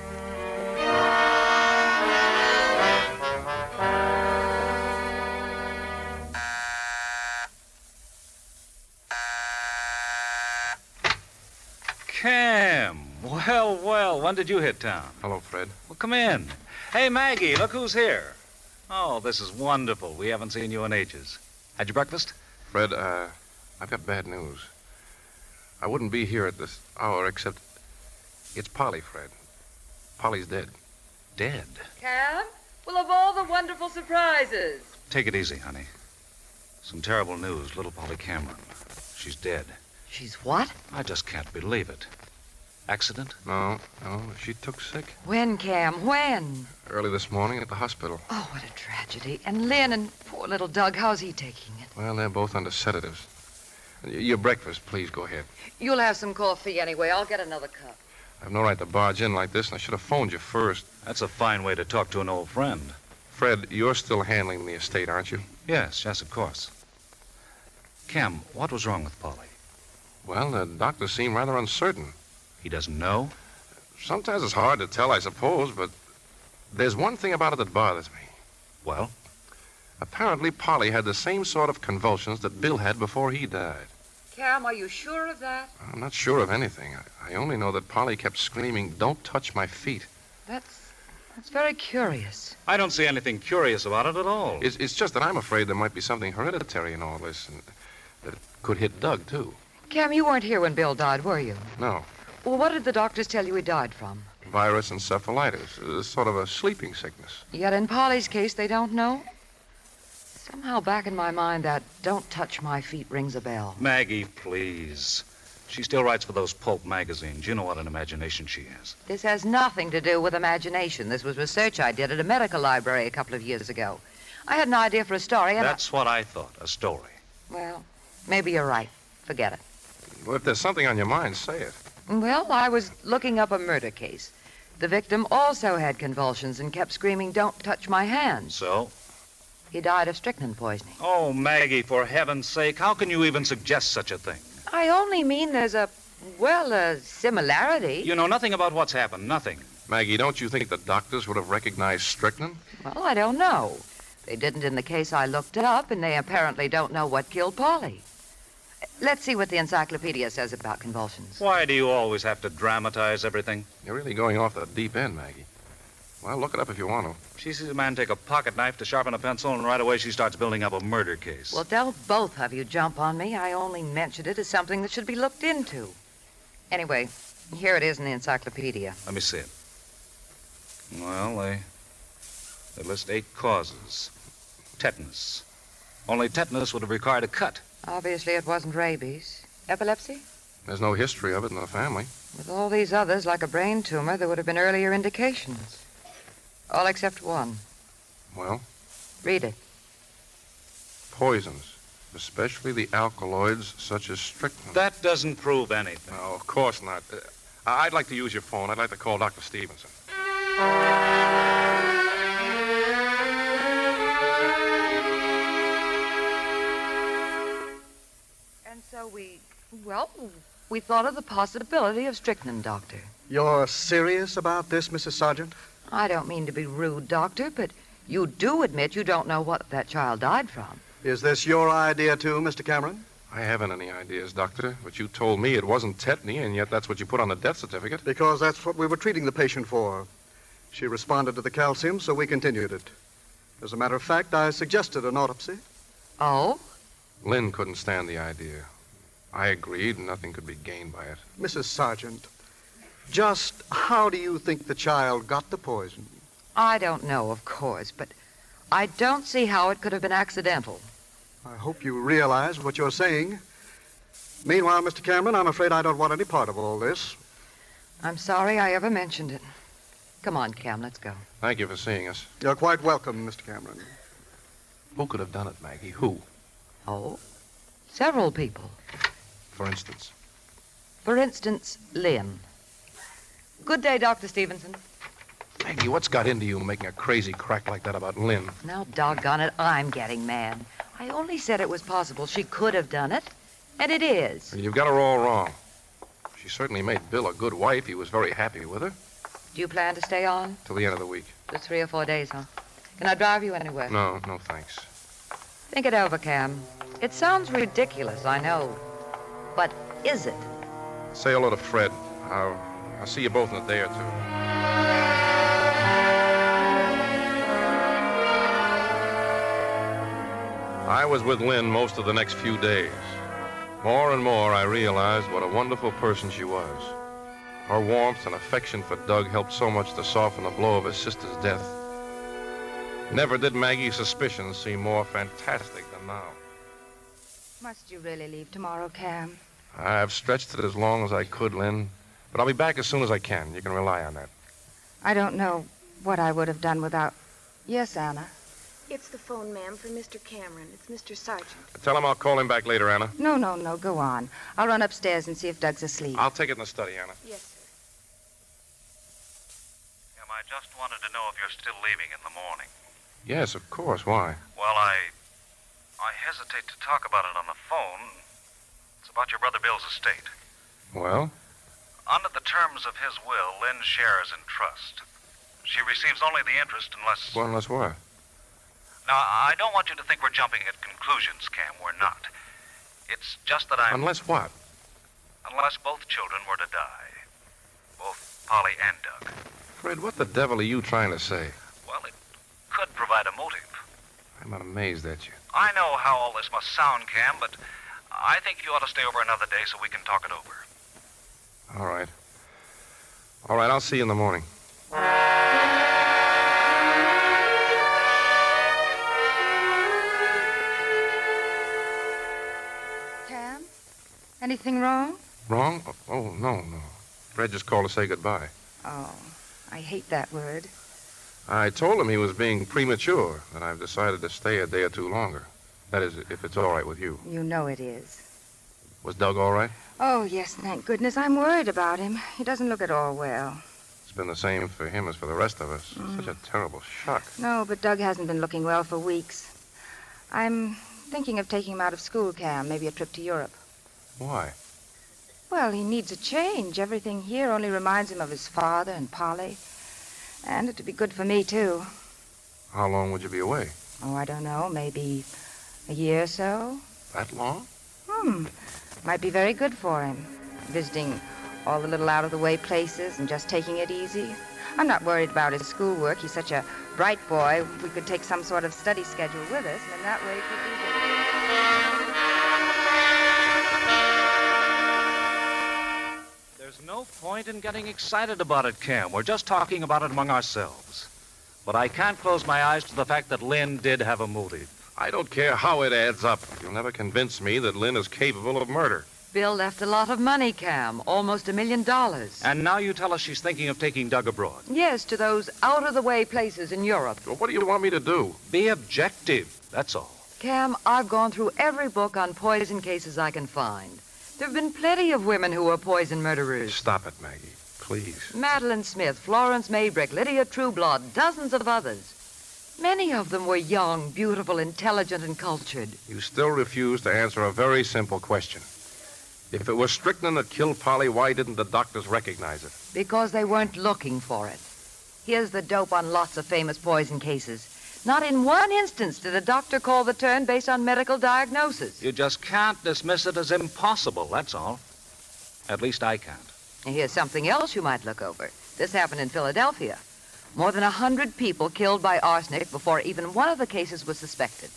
Cam. Well, well, when did you hit town? Hello, Fred. Well, come in. Hey, Maggie, look who's here. Oh, this is wonderful. We haven't seen you in ages. Had your breakfast? Fred, uh, I've got bad news. I wouldn't be here at this hour except it's Polly, Fred. Polly's dead. Dead? Cam? Well, of all the wonderful surprises. Take it easy, honey. Some terrible news. Little Polly Cameron. She's dead. She's what? I just can't believe it. Accident? No, no, she took sick. When, Cam? When? Early this morning at the hospital. Oh, what a tragedy. And Lynn and poor little Doug, how's he taking it? Well, they're both under sedatives. Y- Your breakfast, please go ahead. You'll have some coffee anyway. I'll get another cup. I have no right to barge in like this, and I should have phoned you first. That's a fine way to talk to an old friend. Fred, you're still handling the estate, aren't you? Yes, yes, of course. Cam, what was wrong with Polly? Well, the doctors seem rather uncertain. He doesn't know? Sometimes it's hard to tell, I suppose, but there's one thing about it that bothers me. Well? Apparently, Polly had the same sort of convulsions that Bill had before he died. Cam, are you sure of that? I'm not sure of anything. I, I only know that Polly kept screaming, Don't touch my feet. That's That's very curious. I don't see anything curious about it at all. It's, it's just that I'm afraid there might be something hereditary in all this, and that it could hit Doug, too. Cam, you weren't here when Bill died, were you? No. Well, what did the doctors tell you he died from? Virus encephalitis, uh, sort of a sleeping sickness. Yet in Polly's case, they don't know? Somehow back in my mind, that don't touch my feet rings a bell. Maggie, please. She still writes for those pulp magazines. You know what an imagination she has. This has nothing to do with imagination. This was research I did at a medical library a couple of years ago. I had an idea for a story, and That's what I thought, a story. Well, maybe you're right. Forget it. Well, if there's something on your mind, say it. Well, I was looking up a murder case. The victim also had convulsions and kept screaming, "Don't touch my hands." So? He died of strychnine poisoning. Oh, Maggie, for heaven's sake, how can you even suggest such a thing? I only mean there's a, well, a similarity. You know nothing about what's happened, nothing. Maggie, don't you think the doctors would have recognized strychnine? Well, I don't know. They didn't in the case I looked up, and they apparently don't know what killed Polly. Let's see what the encyclopedia says about convulsions. Why do you always have to dramatize everything? You're really going off the deep end, Maggie. Well, look it up if you want to. She sees a man take a pocket knife to sharpen a pencil, and right away she starts building up a murder case. Well, don't both of you jump on me. I only mentioned it as something that should be looked into. Anyway, here it is in the encyclopedia. Let me see it. Well, they, they list eight causes. Tetanus. Only tetanus would have required a cut. Obviously, it wasn't rabies. Epilepsy? There's no history of it in the family. With all these others, like a brain tumor, there would have been earlier indications. All except one. Well, Read it. poisons, especially the alkaloids such as strychnine. That doesn't prove anything. No, of course not. Uh, I'd like to use your phone. I'd like to call Dr. Stevenson. And so we, well, we thought of the possibility of strychnine, Doctor. You're serious about this, Mrs. Sargent? I don't mean to be rude, Doctor, but you do admit you don't know what that child died from. Is this your idea, too, Mr. Cameron? I haven't any ideas, Doctor, but you told me it wasn't tetany, and yet that's what you put on the death certificate. Because that's what we were treating the patient for. She responded to the calcium, so we continued it. As a matter of fact, I suggested an autopsy. Oh? Lynn couldn't stand the idea. I agreed, and nothing could be gained by it. Mrs. Sargent, just how do you think the child got the poison? I don't know, of course, but I don't see how it could have been accidental. I hope you realize what you're saying. Meanwhile, Mr. Cameron, I'm afraid I don't want any part of all this. I'm sorry I ever mentioned it. Come on, Cam, let's go. Thank you for seeing us. You're quite welcome, Mr. Cameron. Who could have done it, Maggie? Who? Oh? Several people. For instance. For instance, Lynn. Good day, Dr. Stevenson. Maggie, what's got into you making a crazy crack like that about Lynn? Now, doggone it, I'm getting mad. I only said it was possible she could have done it, and it is. You've got her all wrong. She certainly made Bill a good wife. He was very happy with her. Do you plan to stay on? Till the end of the week. Just three or four days, huh? Can I drive you anywhere? No, no thanks. Think it over, Cam. It sounds ridiculous, I know. But is it? Say hello to Fred. I'll, I'll see you both in a day or two. I was with Lynn most of the next few days. More and more, I realized what a wonderful person she was. Her warmth and affection for Doug helped so much to soften the blow of his sister's death. Never did Maggie's suspicions seem more fantastic than now. Must you really leave tomorrow, Cam? I've stretched it as long as I could, Lynn, but I'll be back as soon as I can. You can rely on that. I don't know what I would have done without. Yes, Anna. It's the phone, ma'am, for Mr. Cameron. It's Mr. Sargent. Tell him I'll call him back later, Anna. No, no, no. Go on. I'll run upstairs and see if Doug's asleep. I'll take it in the study, Anna. Yes, sir. Em, I just wanted to know if you're still leaving in the morning. Yes, of course. Why? Well, I. I hesitate to talk about it on the phone. It's about your brother Bill's estate. Well, Under the terms of his will, Lynn shares in trust. She receives only the interest unless. well, unless what? Now, I don't want you to think we're jumping at conclusions, Cam. We're not. It's just that I'm. Unless what? Unless both children were to die. Both Polly and Doug. Fred, what the devil are you trying to say? Well, it could provide a motive. I'm amazed at you. I know how all this must sound, Cam, but I think you ought to stay over another day so we can talk it over. All right. All right, I'll see you in the morning. Cam? Anything wrong? Wrong? Oh, no, no. Fred just called to say goodbye. Oh, I hate that word. I told him he was being premature, and I've decided to stay a day or two longer. That is, if it's all right with you. You know it is. Was Doug all right? Oh, yes, thank goodness. I'm worried about him. He doesn't look at all well. It's been the same for him as for the rest of us. Mm. Such a terrible shock. No, but Doug hasn't been looking well for weeks. I'm thinking of taking him out of school, Cam, maybe a trip to Europe. Why? Well, he needs a change. Everything here only reminds him of his father and Polly. And it'd be good for me, too. How long would you be away? Oh, I don't know, maybe a year or so. That long? Hmm. Might be very good for him. Visiting all the little out of the way places and just taking it easy. I'm not worried about his schoolwork. He's such a bright boy. We could take some sort of study schedule with us, and that way it There's no point in getting excited about it, Cam. We're just talking about it among ourselves. But I can't close my eyes to the fact that Lynn did have a motive. I don't care how it adds up. You'll never convince me that Lynn is capable of murder. Bill left a lot of money, Cam. Almost a million dollars. And now you tell us she's thinking of taking Doug abroad. Yes, to those out of the way places in Europe. Well, what do you want me to do? Be objective, that's all. Cam, I've gone through every book on poison cases I can find. There have been plenty of women who were poison murderers. Stop it, Maggie. Please. Madeleine Smith, Florence Maybrick, Lydia Trueblood, dozens of others. Many of them were young, beautiful, intelligent, and cultured. You still refuse to answer a very simple question. If it was strychnine that killed Polly, why didn't the doctors recognize it? Because they weren't looking for it. Here's the dope on lots of famous poison cases. Not in one instance did a doctor call the turn based on medical diagnosis. You just can't dismiss it as impossible, that's all. At least I can't. And here's something else you might look over. This happened in Philadelphia. More than a hundred people killed by arsenic before even one of the cases was suspected.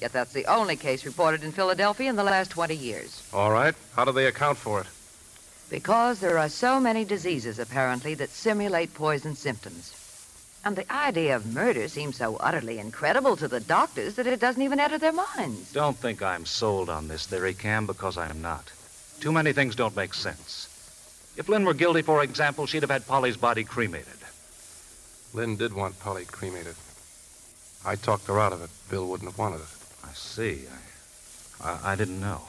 Yet that's the only case reported in Philadelphia in the last 20 years. All right. How do they account for it? Because there are so many diseases, apparently, that simulate poison symptoms. And the idea of murder seems so utterly incredible to the doctors that it doesn't even enter their minds. Don't think I'm sold on this theory, Cam, because I'm not. Too many things don't make sense. If Lynn were guilty, for example, she'd have had Polly's body cremated. Lynn did want Polly cremated. I talked her out of it. Bill wouldn't have wanted it. I see. I, I, I didn't know.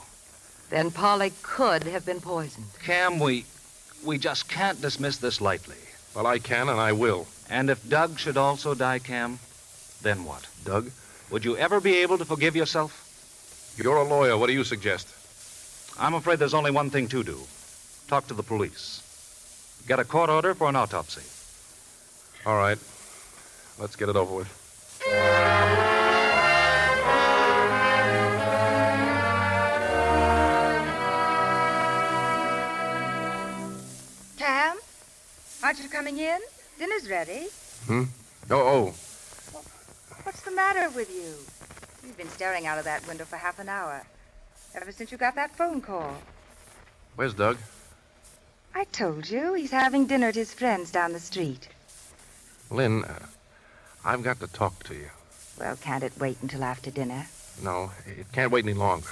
Then Polly could have been poisoned. Cam, we, we just can't dismiss this lightly. Well, I can and I will. And if Doug should also die, Cam, then what? Doug? Would you ever be able to forgive yourself? You're a lawyer. What do you suggest? I'm afraid there's only one thing to do talk to the police. Get a court order for an autopsy. All right. Let's get it over with. Cam? Aren't you coming in? Dinner's ready. Hmm? Oh, oh. What's the matter with you? You've been staring out of that window for half an hour. Ever since you got that phone call. Where's Doug? I told you. He's having dinner at his friend's down the street. Lynn, uh, I've got to talk to you. Well, can't it wait until after dinner? No, it can't wait any longer.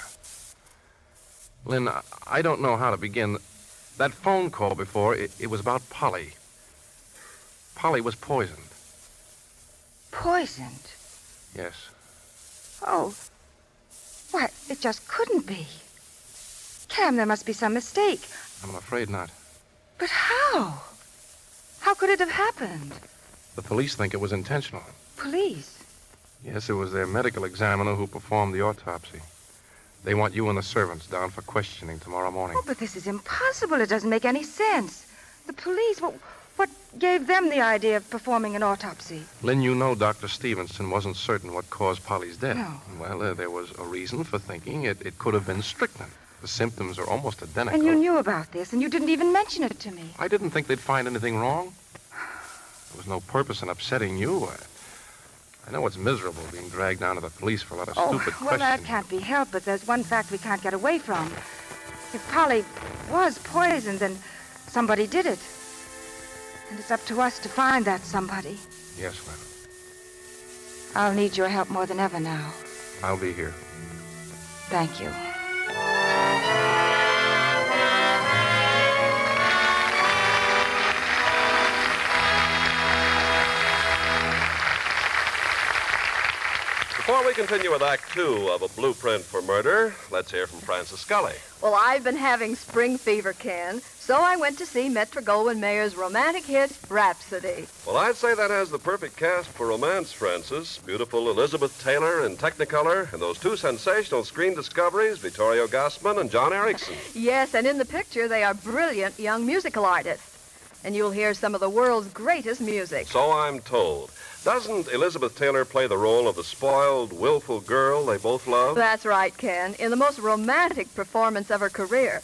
Lynn, I- don't know how to begin. That phone call before, it, it was about Polly. Polly was poisoned. Poisoned? Yes. Oh. Why, it just couldn't be. Cam, there must be some mistake. I'm afraid not. But how? How could it have happened? The police think it was intentional. Police? Yes, it was their medical examiner who performed the autopsy. They want you and the servants down for questioning tomorrow morning. Oh, but this is impossible. It doesn't make any sense. The police, what, what gave them the idea of performing an autopsy? Lynn, you know Dr. Stevenson wasn't certain what caused Polly's death. No. Well, uh, there was a reason for thinking it, it could have been strychnine. The symptoms are almost identical. And you knew about this, and you didn't even mention it to me. I didn't think they'd find anything wrong. Was no purpose in upsetting you. I, I know it's miserable being dragged down to the police for a lot of Oh, stupid well, that can't be helped, but there's one fact we can't get away from. If Polly was poisoned, then somebody did it. And it's up to us to find that somebody. Yes, Lynn. I'll need your help more than ever now. I'll be here. Thank you. Before we continue with Act Two of A Blueprint for Murder, let's hear from Frances Scully. Well, I've been having spring fever, Ken, so I went to see Metro Goldwyn Mayer's romantic hit, Rhapsody. Well, I'd say that has the perfect cast for romance, Frances. Beautiful Elizabeth Taylor in Technicolor, and those two sensational screen discoveries, Vittorio Gassman and John Ericson. [LAUGHS] Yes, and in the picture, they are brilliant young musical artists. And you'll hear some of the world's greatest music. So I'm told. Doesn't Elizabeth Taylor play the role of the spoiled, willful girl they both love? That's right, Ken, in the most romantic performance of her career.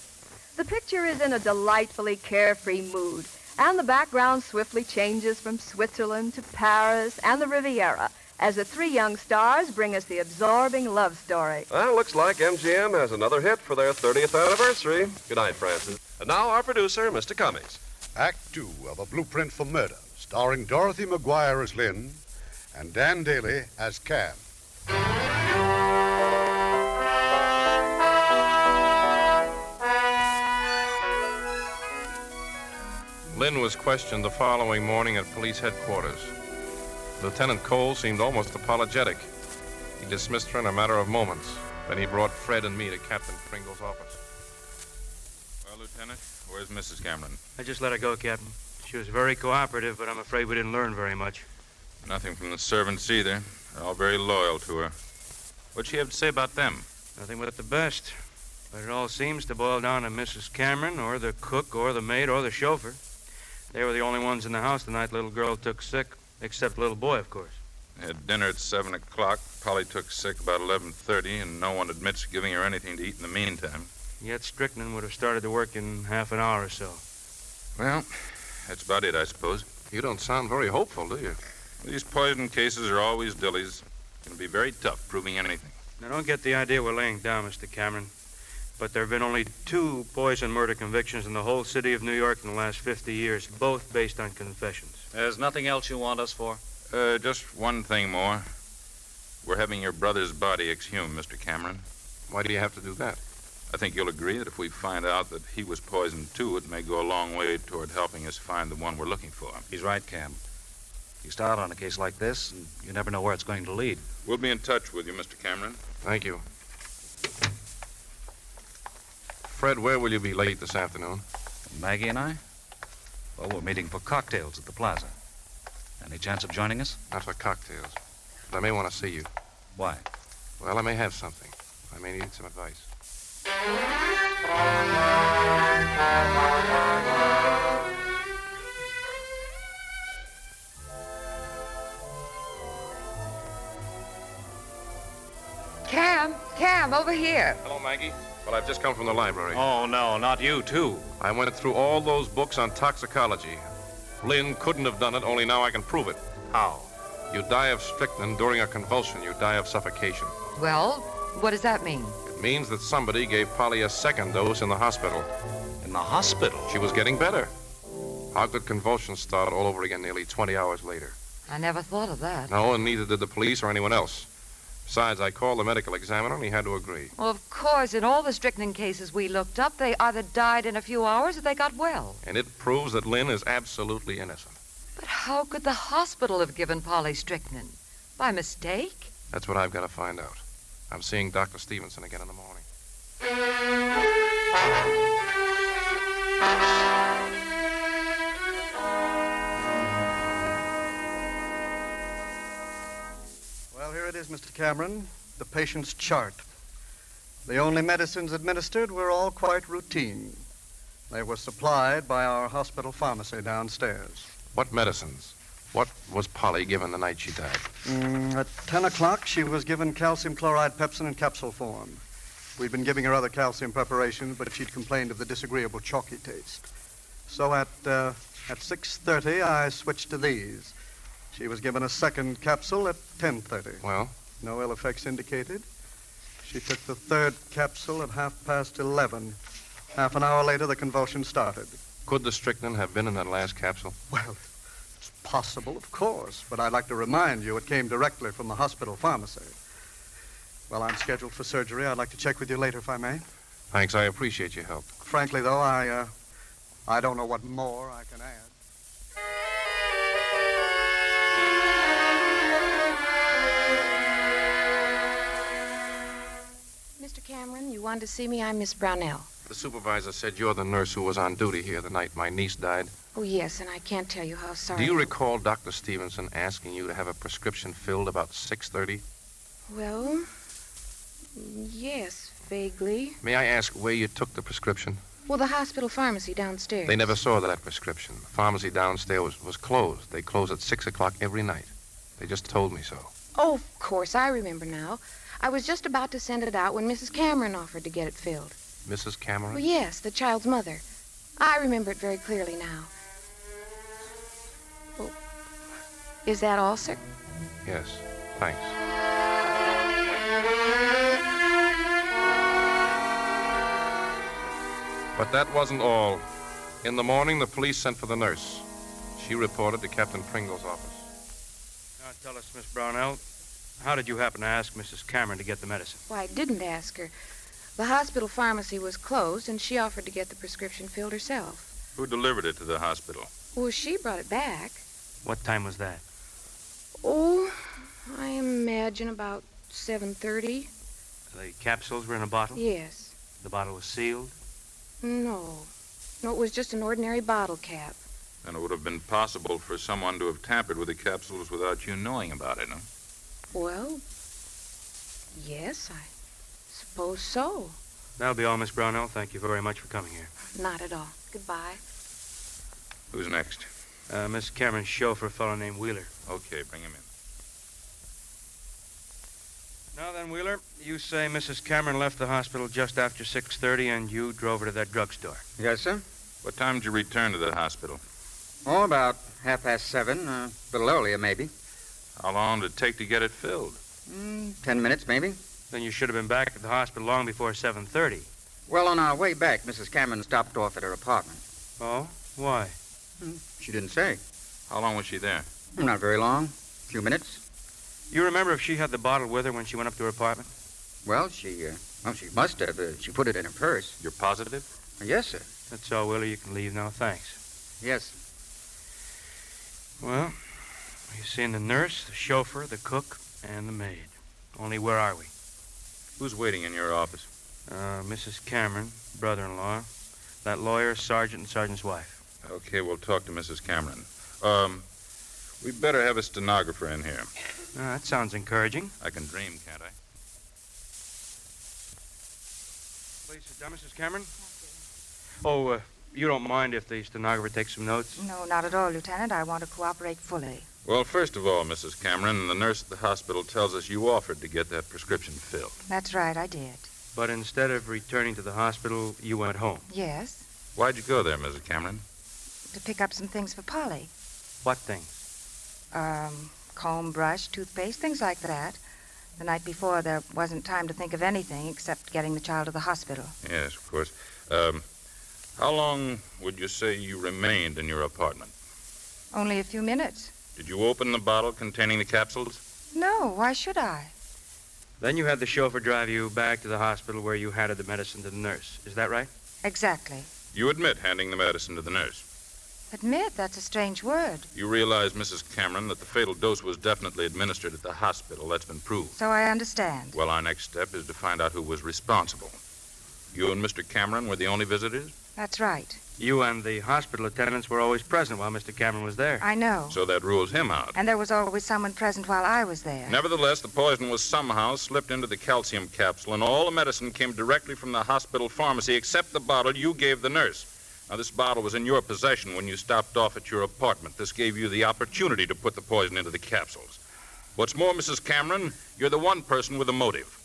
The picture is in a delightfully carefree mood, and the background swiftly changes from Switzerland to Paris and the Riviera as the three young stars bring us the absorbing love story. Well, looks like MGM has another hit for their 30th anniversary. Good night, Frances. And now our producer, Mr. Cummings. Act two of A Blueprint for Murder, starring Dorothy McGuire as Lynn and Dan Dailey as Cam. Lynn was questioned the following morning at police headquarters. Lieutenant Cole seemed almost apologetic. He dismissed her in a matter of moments. Then he brought Fred and me to Captain Pringle's office. Well, Lieutenant, where's Mrs. Cameron? I just let her go, Captain. She was very cooperative, but I'm afraid we didn't learn very much. Nothing from the servants either. They're all very loyal to her. What'd she have to say about them? Nothing but the best. But it all seems to boil down to Mrs. Cameron, or the cook, or the maid, or the chauffeur. They were the only ones in the house the night little girl took sick, except little boy, of course. They had dinner at 7 o'clock. Polly took sick about 11.30, and no one admits giving her anything to eat in the meantime. Yet strychnine would have started to work in half an hour or so. Well, that's about it, I suppose. You don't sound very hopeful, do you? These poison cases are always dillies. It's going to be very tough proving anything. Now, don't get the idea we're laying down, Mr. Cameron. But there have been only two poison murder convictions in the whole city of New York in the last 50 years, both based on confessions. There's nothing else you want us for? Uh, just one thing more. We're having your brother's body exhumed, Mr. Cameron. Why do you have to do that? I think you'll agree that if we find out that he was poisoned too, it may go a long way toward helping us find the one we're looking for. He's right, Cam. You start on a case like this, and you never know where it's going to lead. We'll be in touch with you, Mr. Cameron. Thank you. Fred, where will you be late this afternoon? Maggie and I? Well, we're meeting for cocktails at the plaza. Any chance of joining us? Not for cocktails. But I may want to see you. Why? Well, I may have something. I may need some advice. Cam, Cam, over here. Hello, Maggie. Well, I've just come from the library. Oh, no, not you, too. I went through all those books on toxicology. Lynn couldn't have done it, only now I can prove it. How? You die of strychnine during a convulsion. You die of suffocation. Well, what does that mean? It means that somebody gave Polly a second dose in the hospital. In the hospital? She was getting better. How could convulsions start all over again nearly 20 hours later? I never thought of that. No, and neither did the police or anyone else. Besides, I called the medical examiner and he had to agree. Well, of course, in all the strychnine cases we looked up, they either died in a few hours or they got well. And it proves that Lynn is absolutely innocent. But how could the hospital have given Polly strychnine? By mistake? That's what I've got to find out. I'm seeing Dr. Stevenson again in the morning. Well, here it is, Mr. Cameron, the patient's chart. The only medicines administered were all quite routine. They were supplied by our hospital pharmacy downstairs. What medicines? What was Polly given the night she died? Mm, at 10 o'clock, she was given calcium chloride pepsin in capsule form. We'd been giving her other calcium preparations, but she'd complained of the disagreeable chalky taste. So at uh, At 6.30, I switched to these. She was given a second capsule at 10.30. Well? No ill effects indicated. She took the third capsule at half past 11. Half an hour later, the convulsion started. Could the strychnine have been in that last capsule? Well, possible, of course, but I'd like to remind you it came directly from the hospital pharmacy. Well, I'm scheduled for surgery. I'd like to check with you later, if I may. Thanks. I appreciate your help. Frankly, though, I, uh, I don't know what more I can add. Mr. Cameron, you wanted to see me? I'm Miss Brownell. The supervisor said you're the nurse who was on duty here the night my niece died. Oh, yes, and I can't tell you how sorry. Do you recall Dr. Stevenson asking you to have a prescription filled about 6:30? Well, yes, vaguely. May I ask where you took the prescription? Well, the hospital pharmacy downstairs. They never saw that prescription. The pharmacy downstairs was, was closed. They close at 6 o'clock every night. They just told me so. Oh, of course, I remember now. I was just about to send it out when Mrs. Cameron offered to get it filled. Mrs. Cameron? Well, yes, the child's mother. I remember it very clearly now. Is that all, sir? Yes. Thanks. But that wasn't all. In the morning, the police sent for the nurse. She reported to Captain Pringle's office. Now tell us, Miss Brownell, how did you happen to ask Mrs. Cameron to get the medicine? Why, I didn't ask her. The hospital pharmacy was closed, and she offered to get the prescription filled herself. Who delivered it to the hospital? Well, she brought it back. What time was that? Oh, I imagine about 7.30. The capsules were in a bottle? Yes. The bottle was sealed? No. No, it was just an ordinary bottle cap. Then it would have been possible for someone to have tampered with the capsules without you knowing about it, huh? Well, yes, I suppose so. That'll be all, Miss Brownell. Thank you very much for coming here. Not at all. Goodbye. Who's next? Uh, Miss Cameron's chauffeur, a fellow named Wheeler. Okay, bring him in. Now then, Wheeler, you say Mrs. Cameron left the hospital just after 6.30 and you drove her to that drugstore. Yes, sir. What time did you return to the hospital? Oh, about half past seven. Uh, a little earlier, maybe. How long did it take to get it filled? Mm, ten minutes, maybe. Then you should have been back at the hospital long before 7.30. Well, on our way back, Mrs. Cameron stopped off at her apartment. Oh? Why? Hmm, She didn't say. How long was she there? Not very long. A few minutes. You remember if she had the bottle with her when she went up to her apartment? Well, she, uh, well, she must have. Uh, she put it in her purse. You're positive? Yes, sir. That's all, Willie. You can leave now. Thanks. Yes. Well, you've seen the nurse, the chauffeur, the cook, and the maid. Only where are we? Who's waiting in your office? Uh, Mrs. Cameron, brother-in-law, that lawyer, Sargent, and Sargent's wife. Okay, we'll talk to Mrs. Cameron. Um, we'd better have a stenographer in here. Uh, that sounds encouraging. I can dream, can't I? Please sit down, Mrs. Cameron. Oh, uh, you don't mind if the stenographer takes some notes? No, not at all, Lieutenant. I want to cooperate fully. Well, first of all, Mrs. Cameron, the nurse at the hospital tells us you offered to get that prescription filled. That's right, I did. But instead of returning to the hospital, you went home. Yes, Why'd you go there, Mrs. Cameron? To pick up some things for Polly. What things? Um, comb, brush, toothpaste, things like that. The night before, there wasn't time to think of anything except getting the child to the hospital. Yes, of course. Um, how long would you say you remained in your apartment? Only a few minutes. Did you open the bottle containing the capsules? No, why should I? Then you had the chauffeur drive you back to the hospital where you handed the medicine to the nurse. Is that right? Exactly. You admit handing the medicine to the nurse. Admit, that's a strange word. You realize, Mrs. Cameron, that the fatal dose was definitely administered at the hospital. That's been proved. So I understand. Well, our next step is to find out who was responsible. You and Mr. Cameron were the only visitors? That's right. You and the hospital attendants were always present while Mr. Cameron was there. I know. So that rules him out. And there was always someone present while I was there. Nevertheless, the poison was somehow slipped into the calcium capsule, and all the medicine came directly from the hospital pharmacy except the bottle you gave the nurse. Now, this bottle was in your possession when you stopped off at your apartment. This gave you the opportunity to put the poison into the capsules. What's more, Mrs. Cameron, you're the one person with a motive.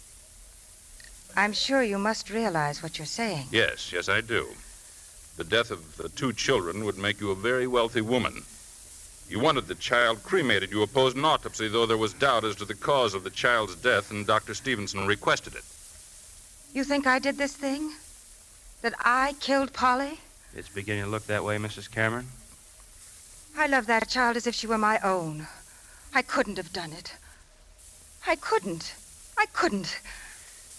I'm sure you must realize what you're saying. Yes, yes, I do. The death of the two children would make you a very wealthy woman. You wanted the child cremated. You opposed an autopsy, though there was doubt as to the cause of the child's death, and Dr. Stevenson requested it. You think I did this thing? That I killed Polly? It's beginning to look that way, Mrs. Cameron. I love that child as if she were my own. I couldn't have done it. I couldn't. I couldn't.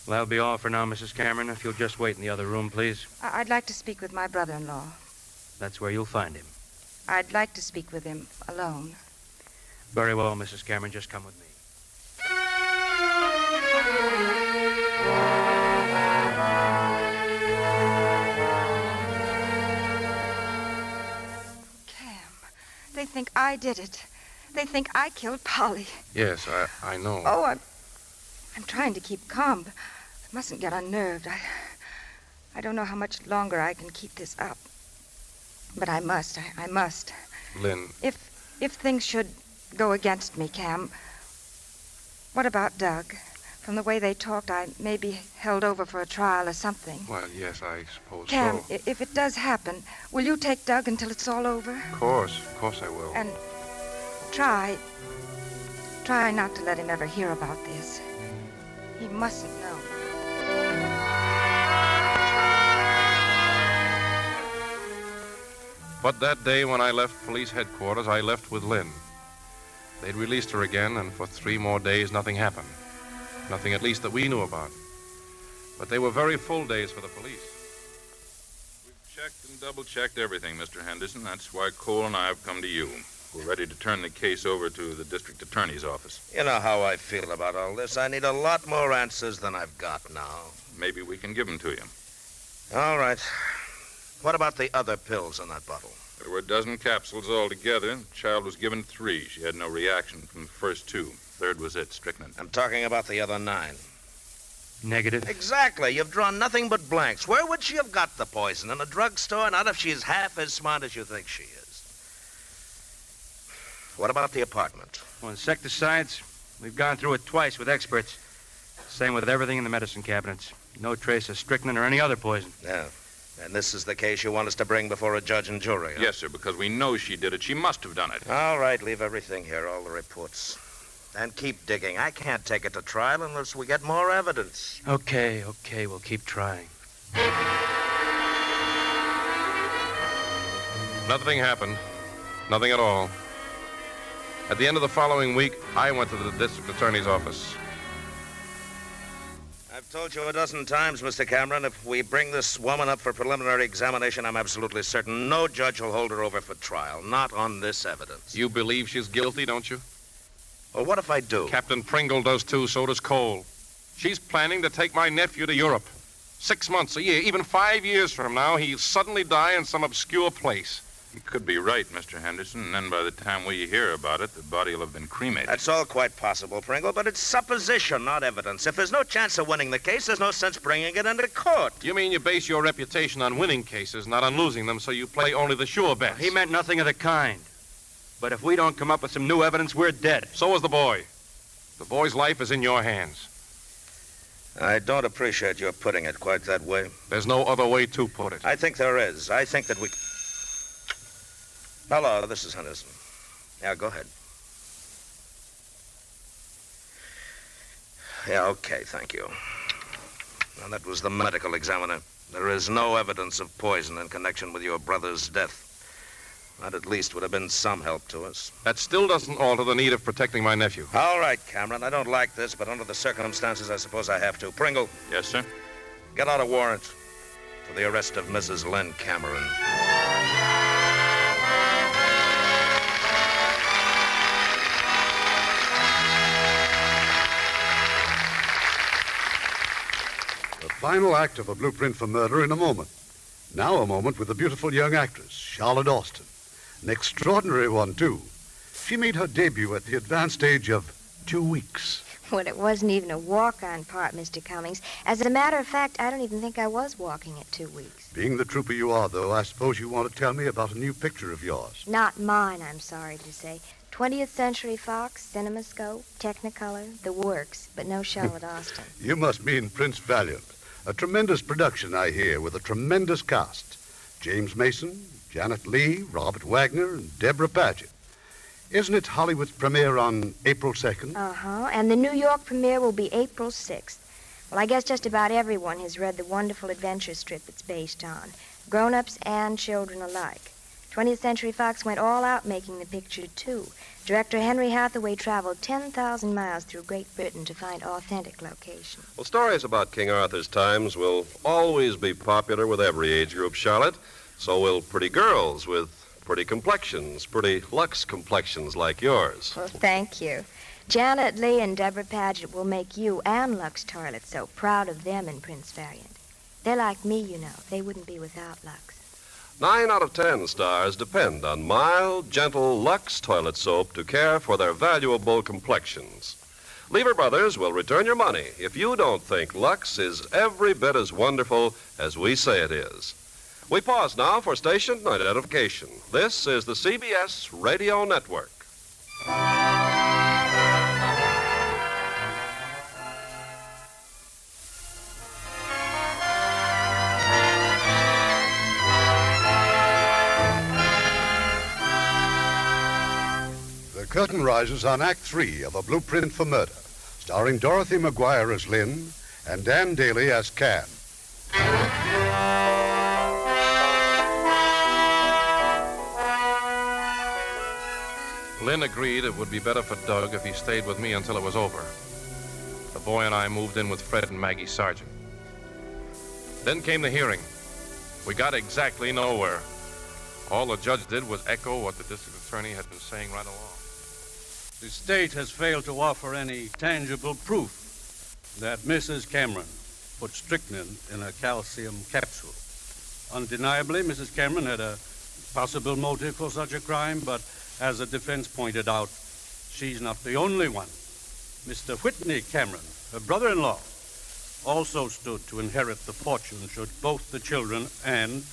Well, that'll be all for now, Mrs. Cameron. If you'll just wait in the other room, please. I- I'd like to speak with my brother in law. That's where you'll find him. I'd like to speak with him alone. Very well, Mrs. Cameron. Just come with me. They think I did it. They think I killed Polly. Yes, I, I know. Oh, I'm, I'm trying to keep calm. But I mustn't get unnerved. I, I don't know how much longer I can keep this up. But I must. I, I must. Lynn, If if things should go against me, Cam, what about Doug? From the way they talked, I may be held over for a trial or something. well, yes, I suppose Cam, so. if it does happen, will you take Doug until it's all over? Of course, of course I will. And try, try not to let him ever hear about this. He mustn't know. But that day when I left police headquarters, I left with Lynn. They'd released her again, and for three more days, nothing happened. Nothing, at least, that we knew about. But they were very full days for the police. We've checked and double checked everything, Mr. Henderson. That's why Cole and I have come to you. We're ready to turn the case over to the district attorney's office. You know how I feel about all this. I need a lot more answers than I've got now. Maybe we can give them to you. All right. What about the other pills in that bottle? There were a dozen capsules altogether. The child was given three. She had no reaction from the first two. Third was it, strychnine. I'm talking about the other nine. Negative. Exactly. You've drawn nothing but blanks. Where would she have got the poison? In a drugstore? Not if she's half as smart as you think she is. What about the apartment? Well, insecticides, we've gone through it twice with experts. Same with everything in the medicine cabinets. No trace of strychnine or any other poison. Yeah. And this is the case you want us to bring before a judge and jury? huh? Yes, sir, because we know she did it. She must have done it. All right, leave everything here, all the reports. And keep digging. I can't take it to trial unless we get more evidence. Okay, okay, we'll keep trying. Nothing happened. Nothing at all. At the end of the following week, I went to the district attorney's office. I've told you a dozen times, Mr. Cameron, if we bring this woman up for preliminary examination, I'm absolutely certain no judge will hold her over for trial. Not on this evidence. You believe she's guilty, don't you? Well, what if I do? Captain Pringle does too, so does Cole. She's planning to take my nephew to Europe. Six months, a year, even five years from now, he'll suddenly die in some obscure place. You could be right, Mr. Henderson, and then by the time we hear about it, the body will have been cremated. That's all quite possible, Pringle, but it's supposition, not evidence. If there's no chance of winning the case, there's no sense bringing it into court. You mean you base your reputation on winning cases, not on losing them, so you play only the sure bets? He meant nothing of the kind. But if we don't come up with some new evidence, we're dead. So is the boy. The boy's life is in your hands. I don't appreciate your putting it quite that way. There's no other way to put it. I think there is. I think that we. Hello, this is Henderson. Yeah, go ahead. Yeah, okay, thank you. Now, that was the medical examiner. There is no evidence of poison in connection with your brother's death. That at least would have been some help to us. That still doesn't alter the need of protecting my nephew. All right, Cameron. I don't like this, but under the circumstances, I suppose I have to. Pringle, Yes, sir. get out a warrant for the arrest of Mrs. Lynn Cameron. The final act of a blueprint for murder in a moment. Now a moment with the beautiful young actress, Charlotte Austin. An extraordinary one, too. She made her debut at the advanced age of two weeks. Well, it wasn't even a walk-on part, Mr. Cummings. As a matter of fact, I don't even think I was walking at two weeks. Being the trooper you are, though, I suppose you want to tell me about a new picture of yours. Not mine, I'm sorry to say. 20th Century Fox, CinemaScope, Technicolor, the works, but no Charlotte [LAUGHS] Austin. You must mean Prince Valiant. A tremendous production, I hear, with a tremendous cast. James Mason, Janet Leigh, Robert Wagner, and Debra Paget. Isn't it Hollywood's premiere on April 2nd? Uh huh. And the New York premiere will be April 6th. Well, I guess just about everyone has read the wonderful adventure strip it's based on, grown ups and children alike. 20th Century Fox went all out making the picture, too. Director Henry Hathaway traveled 10,000 miles through Great Britain to find authentic locations. Well, stories about King Arthur's times will always be popular with every age group, Charlotte. So will pretty girls with pretty complexions, pretty Lux complexions like yours. Well, thank you. Janet Leigh and Debra Paget will make you and Lux Toilet so proud of them in Prince Valiant. They're like me, you know. They wouldn't be without Lux. Nine out of ten stars depend on mild, gentle Lux toilet soap to care for their valuable complexions. Lever Brothers will return your money if you don't think Lux is every bit as wonderful as we say it is. We pause now for station identification. This is the CBS Radio Network. The curtain rises on Act Three of A Blueprint for Murder, starring Dorothy McGuire as Lynn and Dan Dailey as Cam. Lynn agreed it would be better for Doug if he stayed with me until it was over. The boy and I moved in with Fred and Maggie Sargent. Then came the hearing. We got exactly nowhere. All the judge did was echo what the district attorney had been saying right along. The state has failed to offer any tangible proof that Mrs. Cameron put strychnine in a calcium capsule. Undeniably, Mrs. Cameron had a possible motive for such a crime, but as the defense pointed out, she's not the only one. Mr. Whitney Cameron, her brother in law, also stood to inherit the fortune should both the children and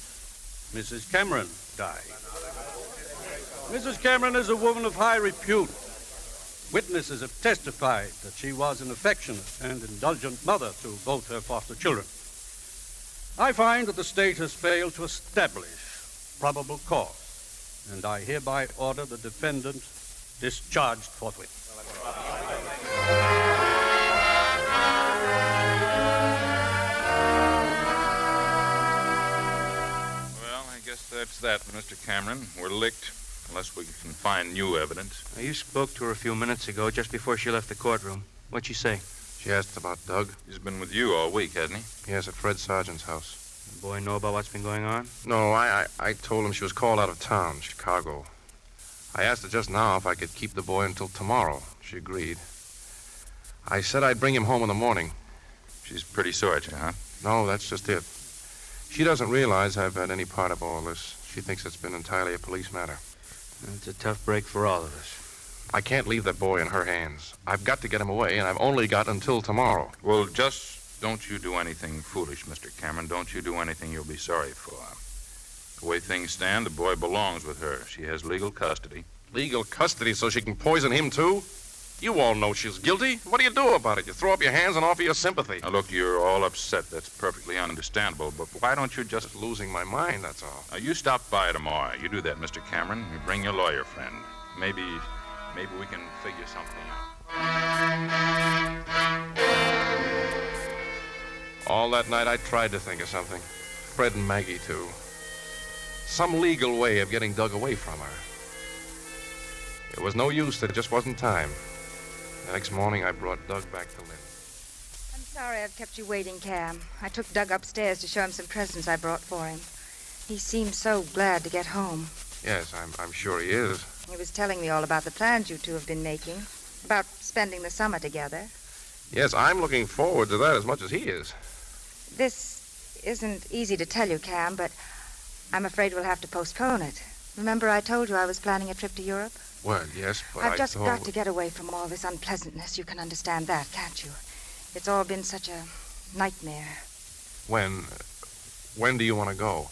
Mrs. Cameron die. Mrs. Cameron is a woman of high repute. Witnesses have testified that she was an affectionate and indulgent mother to both her foster children. I find that the state has failed to establish probable cause, and I hereby order the defendant discharged forthwith. Well, I guess that's that, Mr. Cameron. We're licked unless we can find new evidence. Now, you spoke to her a few minutes ago, just before she left the courtroom. What'd she say? She asked about Doug. He's been with you all week, hasn't he? Yes, at Fred Sargent's house. The boy know about what's been going on? No, I, I, I told him she was called out of town, Chicago. I asked her just now if I could keep the boy until tomorrow. She agreed. I said I'd bring him home in the morning. She's pretty sore at you, huh? No, that's just it. She doesn't realize I've had any part of all this. She thinks it's been entirely a police matter. It's a tough break for all of us. I can't leave that boy in her hands. I've got to get him away, and I've only got until tomorrow. Well, just don't you do anything foolish, Mr. Cameron. Don't you do anything you'll be sorry for. The way things stand, the boy belongs with her. She has legal custody. Legal custody so she can poison him, too? You all know she's guilty. What do you do about it? You throw up your hands and offer your sympathy. Now, look, you're all upset. That's perfectly understandable. But why don't you just. Losing my mind, that's all. Now, you stop by tomorrow. You do that, Mr. Cameron. You bring your lawyer friend. Maybe. Maybe we can figure something out. All that night, I tried to think of something. Fred and Maggie, too. Some legal way of getting Doug away from her. It was no use. There just wasn't time. The next morning, I brought Doug back to Lynn. I'm sorry I've kept you waiting, Cam. I took Doug upstairs to show him some presents I brought for him. He seemed so glad to get home. Yes, I'm, I'm sure he is. He was telling me all about the plans you two have been making, about spending the summer together. Yes, I'm looking forward to that as much as he is. This isn't easy to tell you, Cam, but I'm afraid we'll have to postpone it. Remember I told you I was planning a trip to Europe? Well, yes, but I've I just thought... got to get away from all this unpleasantness. You can understand that, can't you? It's all been such a nightmare. When... When do you want to go?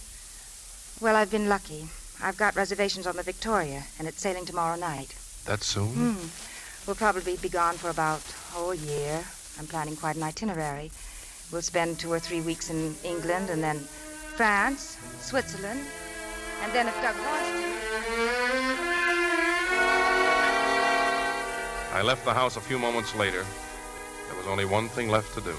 Well, I've been lucky. I've got reservations on the Victoria, and it's sailing tomorrow night. That soon? Hmm. We'll probably be gone for about, oh, a year. I'm planning quite an itinerary. We'll spend two or three weeks in England and then France, Switzerland, and then if Doug wants to. I left the house a few moments later. There was only one thing left to do.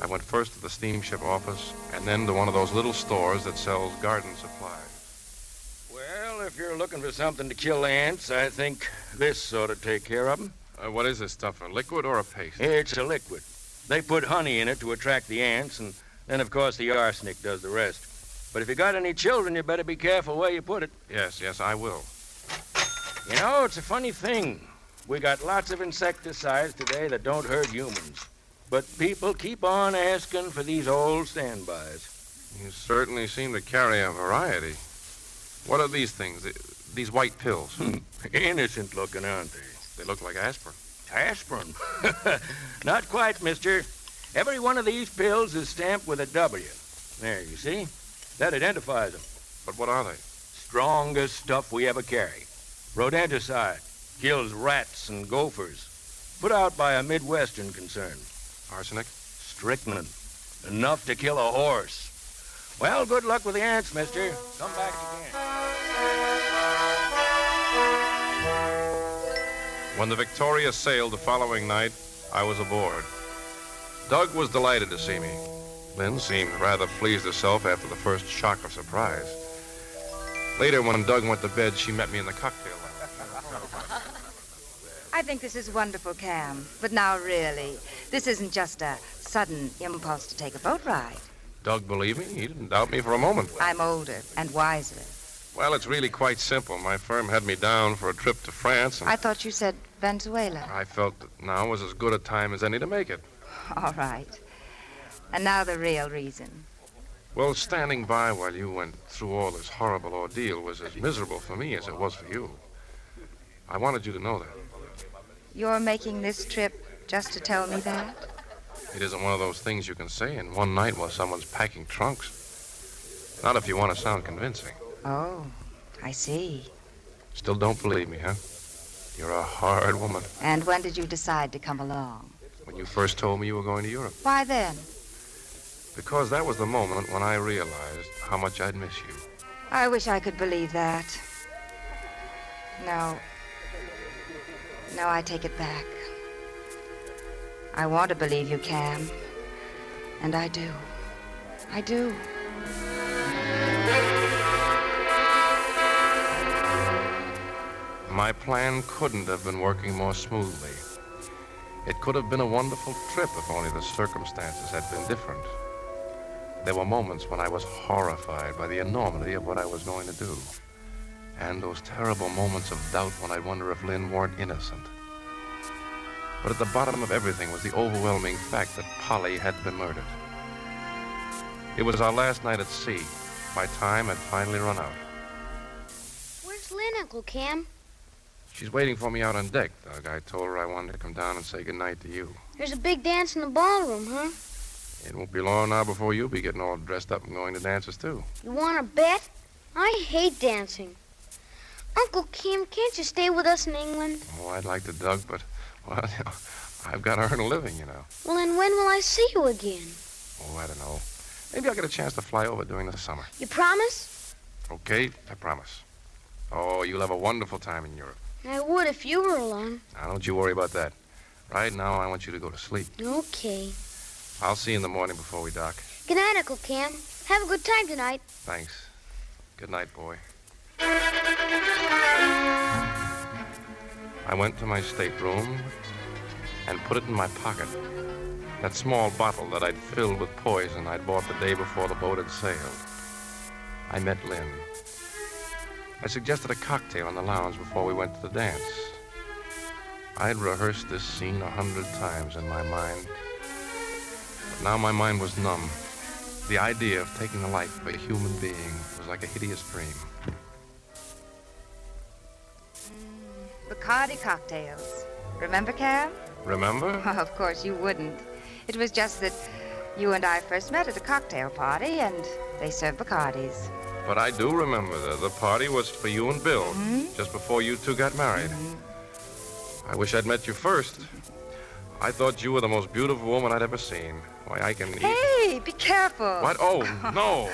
I went first to the steamship office and then to one of those little stores that sells garden supplies. Well, if you're looking for something to kill ants, I think this ought to take care of them. Uh, what is this stuff, a liquid or a paste? It's a liquid. They put honey in it to attract the ants, and then, of course, the arsenic does the rest. But if you got any children, you better be careful where you put it. Yes, yes, I will. You know, it's a funny thing. We got lots of insecticides today that don't hurt humans. But people keep on asking for these old standbys. You certainly seem to carry a variety. What are these things? These white pills? Hmm, innocent looking, aren't they? They look like aspirin. Aspirin? [LAUGHS] Not quite, mister. Every one of these pills is stamped with a W. There, you see? That identifies them. But what are they? Strongest stuff we ever carry. Rodenticide. Kills rats and gophers. Put out by a Midwestern concern. Arsenic? Strychnine. Enough to kill a horse. Well, good luck with the ants, mister. Come back again. When the Victoria sailed the following night, I was aboard. Doug was delighted to see me. Lynn seemed rather pleased herself after the first shock of surprise. Later, when Doug went to bed, she met me in the cocktail lounge. I think this is wonderful, Cam. But now, really, this isn't just a sudden impulse to take a boat ride. Doug believed me. He didn't doubt me for a moment. I'm older and wiser. Well, it's really quite simple. My firm had me down for a trip to France, and I thought you said Venezuela. I felt that now was as good a time as any to make it. [LAUGHS] All right. And now the real reason. Well, standing by while you went through all this horrible ordeal was as miserable for me as it was for you. I wanted you to know that. You're making this trip just to tell me that? It isn't one of those things you can say in one night while someone's packing trunks. Not if you want to sound convincing. Oh, I see. Still don't believe me, huh? You're a hard woman. And when did you decide to come along? When you first told me you were going to Europe. Why then? Because that was the moment when I realized how much I'd miss you. I wish I could believe that. No. No, I take it back. I want to believe you, Cam. And I do. I do. My plan couldn't have been working more smoothly. It could have been a wonderful trip if only the circumstances had been different. There were moments when I was horrified by the enormity of what I was going to do. And those terrible moments of doubt when I'd wonder if Lynn weren't innocent. But at the bottom of everything was the overwhelming fact that Polly had been murdered. It was our last night at sea. My time had finally run out. Where's Lynn, Uncle Cam? She's waiting for me out on deck, Doug. I told her I wanted to come down and say goodnight to you. There's a big dance in the ballroom, huh? It won't be long now before you'll be getting all dressed up and going to dances, too. You want to bet? I hate dancing. Uncle Kim, can't you stay with us in England? Oh, I'd like to, Doug, but, well, you [LAUGHS] know, I've got to earn a living, you know. Well, then when will I see you again? Oh, I don't know. Maybe I'll get a chance to fly over during the summer. You promise? Okay, I promise. Oh, you'll have a wonderful time in Europe. I would if you were along. Now, don't you worry about that. Right now, I want you to go to sleep. Okay. I'll see you in the morning before we dock. Good night, Uncle Cam. Have a good time tonight. Thanks. Good night, boy. I went to my stateroom and put it in my pocket. That small bottle that I'd filled with poison I'd bought the day before the boat had sailed. I met Lynn. I suggested a cocktail in the lounge before we went to the dance. I'd rehearsed this scene a hundred times in my mind. But now my mind was numb. The idea of taking the life of a human being was like a hideous dream. Bacardi cocktails. Remember, Cam? Remember? [LAUGHS] Of course you wouldn't. It was just that you and I first met at a cocktail party, and they served Bacardis. But I do remember that the party was for you and Bill, Mhm. just before you two got married. I wish I'd met you first. I thought you were the most beautiful woman I'd ever seen. Why, I can eat. Hey, Hey, be careful. What? Oh, [LAUGHS] no.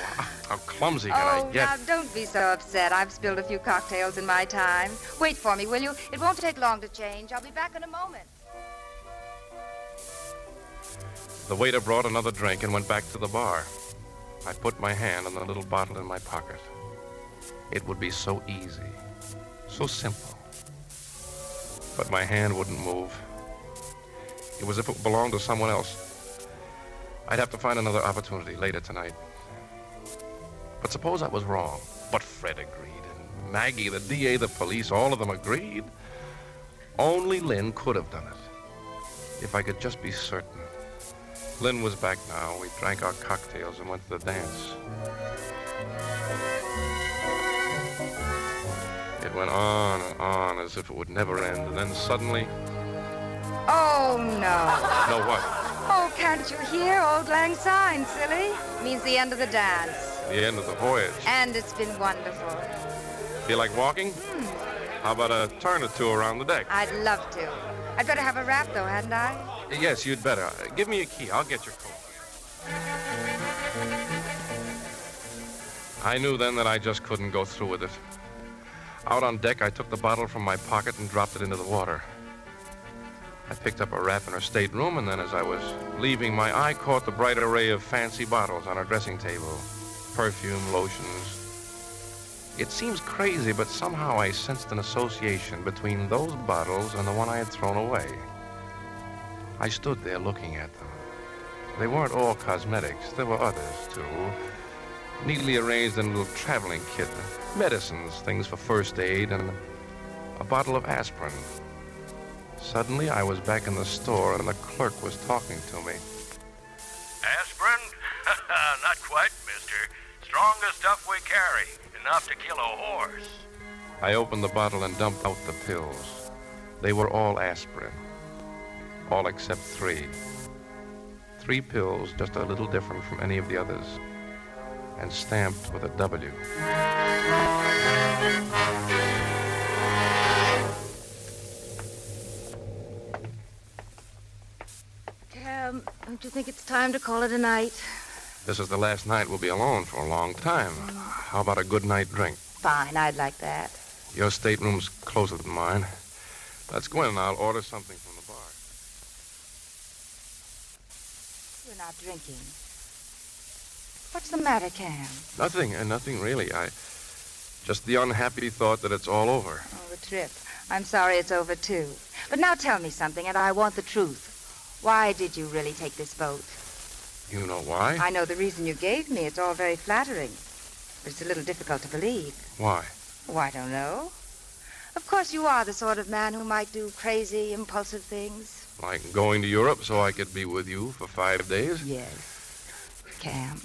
How clumsy can oh, I get? now don't be so upset. I've spilled a few cocktails in my time. Wait for me, will you? It won't take long to change. I'll be back in a moment. The waiter brought another drink and went back to the bar. I put my hand on the little bottle in my pocket. It would be so easy, so simple. But my hand wouldn't move. It was as if it belonged to someone else. I'd have to find another opportunity later tonight. But suppose I was wrong. But Fred agreed, and Maggie, the DA, the police, all of them agreed. Only Lynn could have done it. If I could just be certain. Lynn was back now. We drank our cocktails and went to the dance. It went on and on as if it would never end, and then suddenly. Oh, no. No, what? Oh, can't you hear Auld Lang Syne, silly? Means the end of the dance. The end of the voyage. And it's been wonderful. Feel like walking? Hmm. How about a turn or two around the deck? I'd love to. I'd better have a wrap, though, hadn't I? Yes, you'd better. Give me a key. I'll get your coat. I knew then that I just couldn't go through with it. Out on deck, I took the bottle from my pocket and dropped it into the water. I picked up a wrap in her stateroom, and then as I was leaving, my eye caught the bright array of fancy bottles on her dressing table perfume, lotions. It seems crazy, but somehow I sensed an association between those bottles and the one I had thrown away. I stood there looking at them. They weren't all cosmetics, there were others, too. Neatly arranged in a little traveling kit medicines, things for first aid, and a bottle of aspirin. Suddenly, I was back in the store, and the clerk was talking to me. Aspirin? [LAUGHS] Not quite, mister. Strongest stuff we carry. Enough to kill a horse. I opened the bottle and dumped out the pills. They were all aspirin. All except three. Three pills, just a little different from any of the others. And stamped with a W. Cam, don't you think it's time to call it a night? This is the last night we'll be alone for a long time. How about a good night drink? Fine, I'd like that. Your stateroom's closer than mine. Let's go in and I'll order something from the bar. You're not drinking. What's the matter, Cam? Nothing, uh, nothing really. I just the unhappy thought that it's all over. Oh, the trip. I'm sorry it's over, too. But now tell me something, and I want the truth. Why did you really take this boat? You know why? I know the reason you gave me. It's all very flattering. But it's a little difficult to believe. Why? Oh, I don't know. Of course, you are the sort of man who might do crazy, impulsive things. Like going to Europe so I could be with you for five days? Yes. Cam.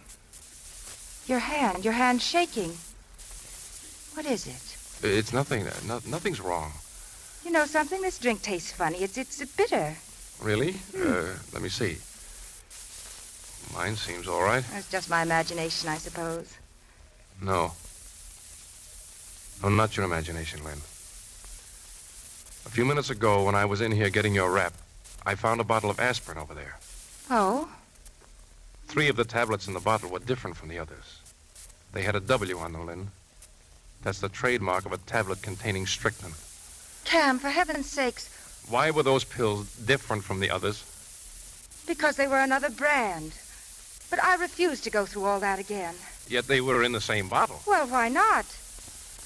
Your hand, your hand shaking. What is it? It's nothing. uh, No, nothing's wrong. You know something? This drink tastes funny. It's it's bitter. Really? Uh, let me see. Mine seems all right. It's just my imagination, I suppose. No. No, not your imagination, Lynn. A few minutes ago, when I was in here getting your wrap, I found a bottle of aspirin over there. Oh? Three of the tablets in the bottle were different from the others. They had a W on them, Lynn. That's the trademark of a tablet containing strychnine. Cam, for heaven's sakes, Why were those pills different from the others? because they were another brand. But I refuse to go through all that again. Yet they were in the same bottle. Well, why not?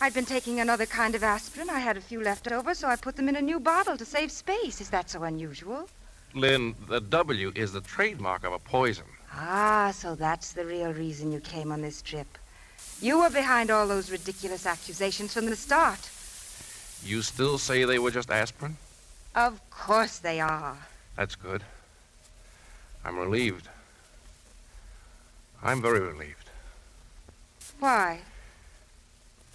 I'd been taking another kind of aspirin. I had a few left over, so I put them in a new bottle to save space. Is that so unusual? Lynn, the W is the trademark of a poison. Ah, so that's the real reason you came on this trip. You were behind all those ridiculous accusations from the start. You still say they were just aspirin? Of course they are. That's good. I'm relieved. I'm very relieved. Why?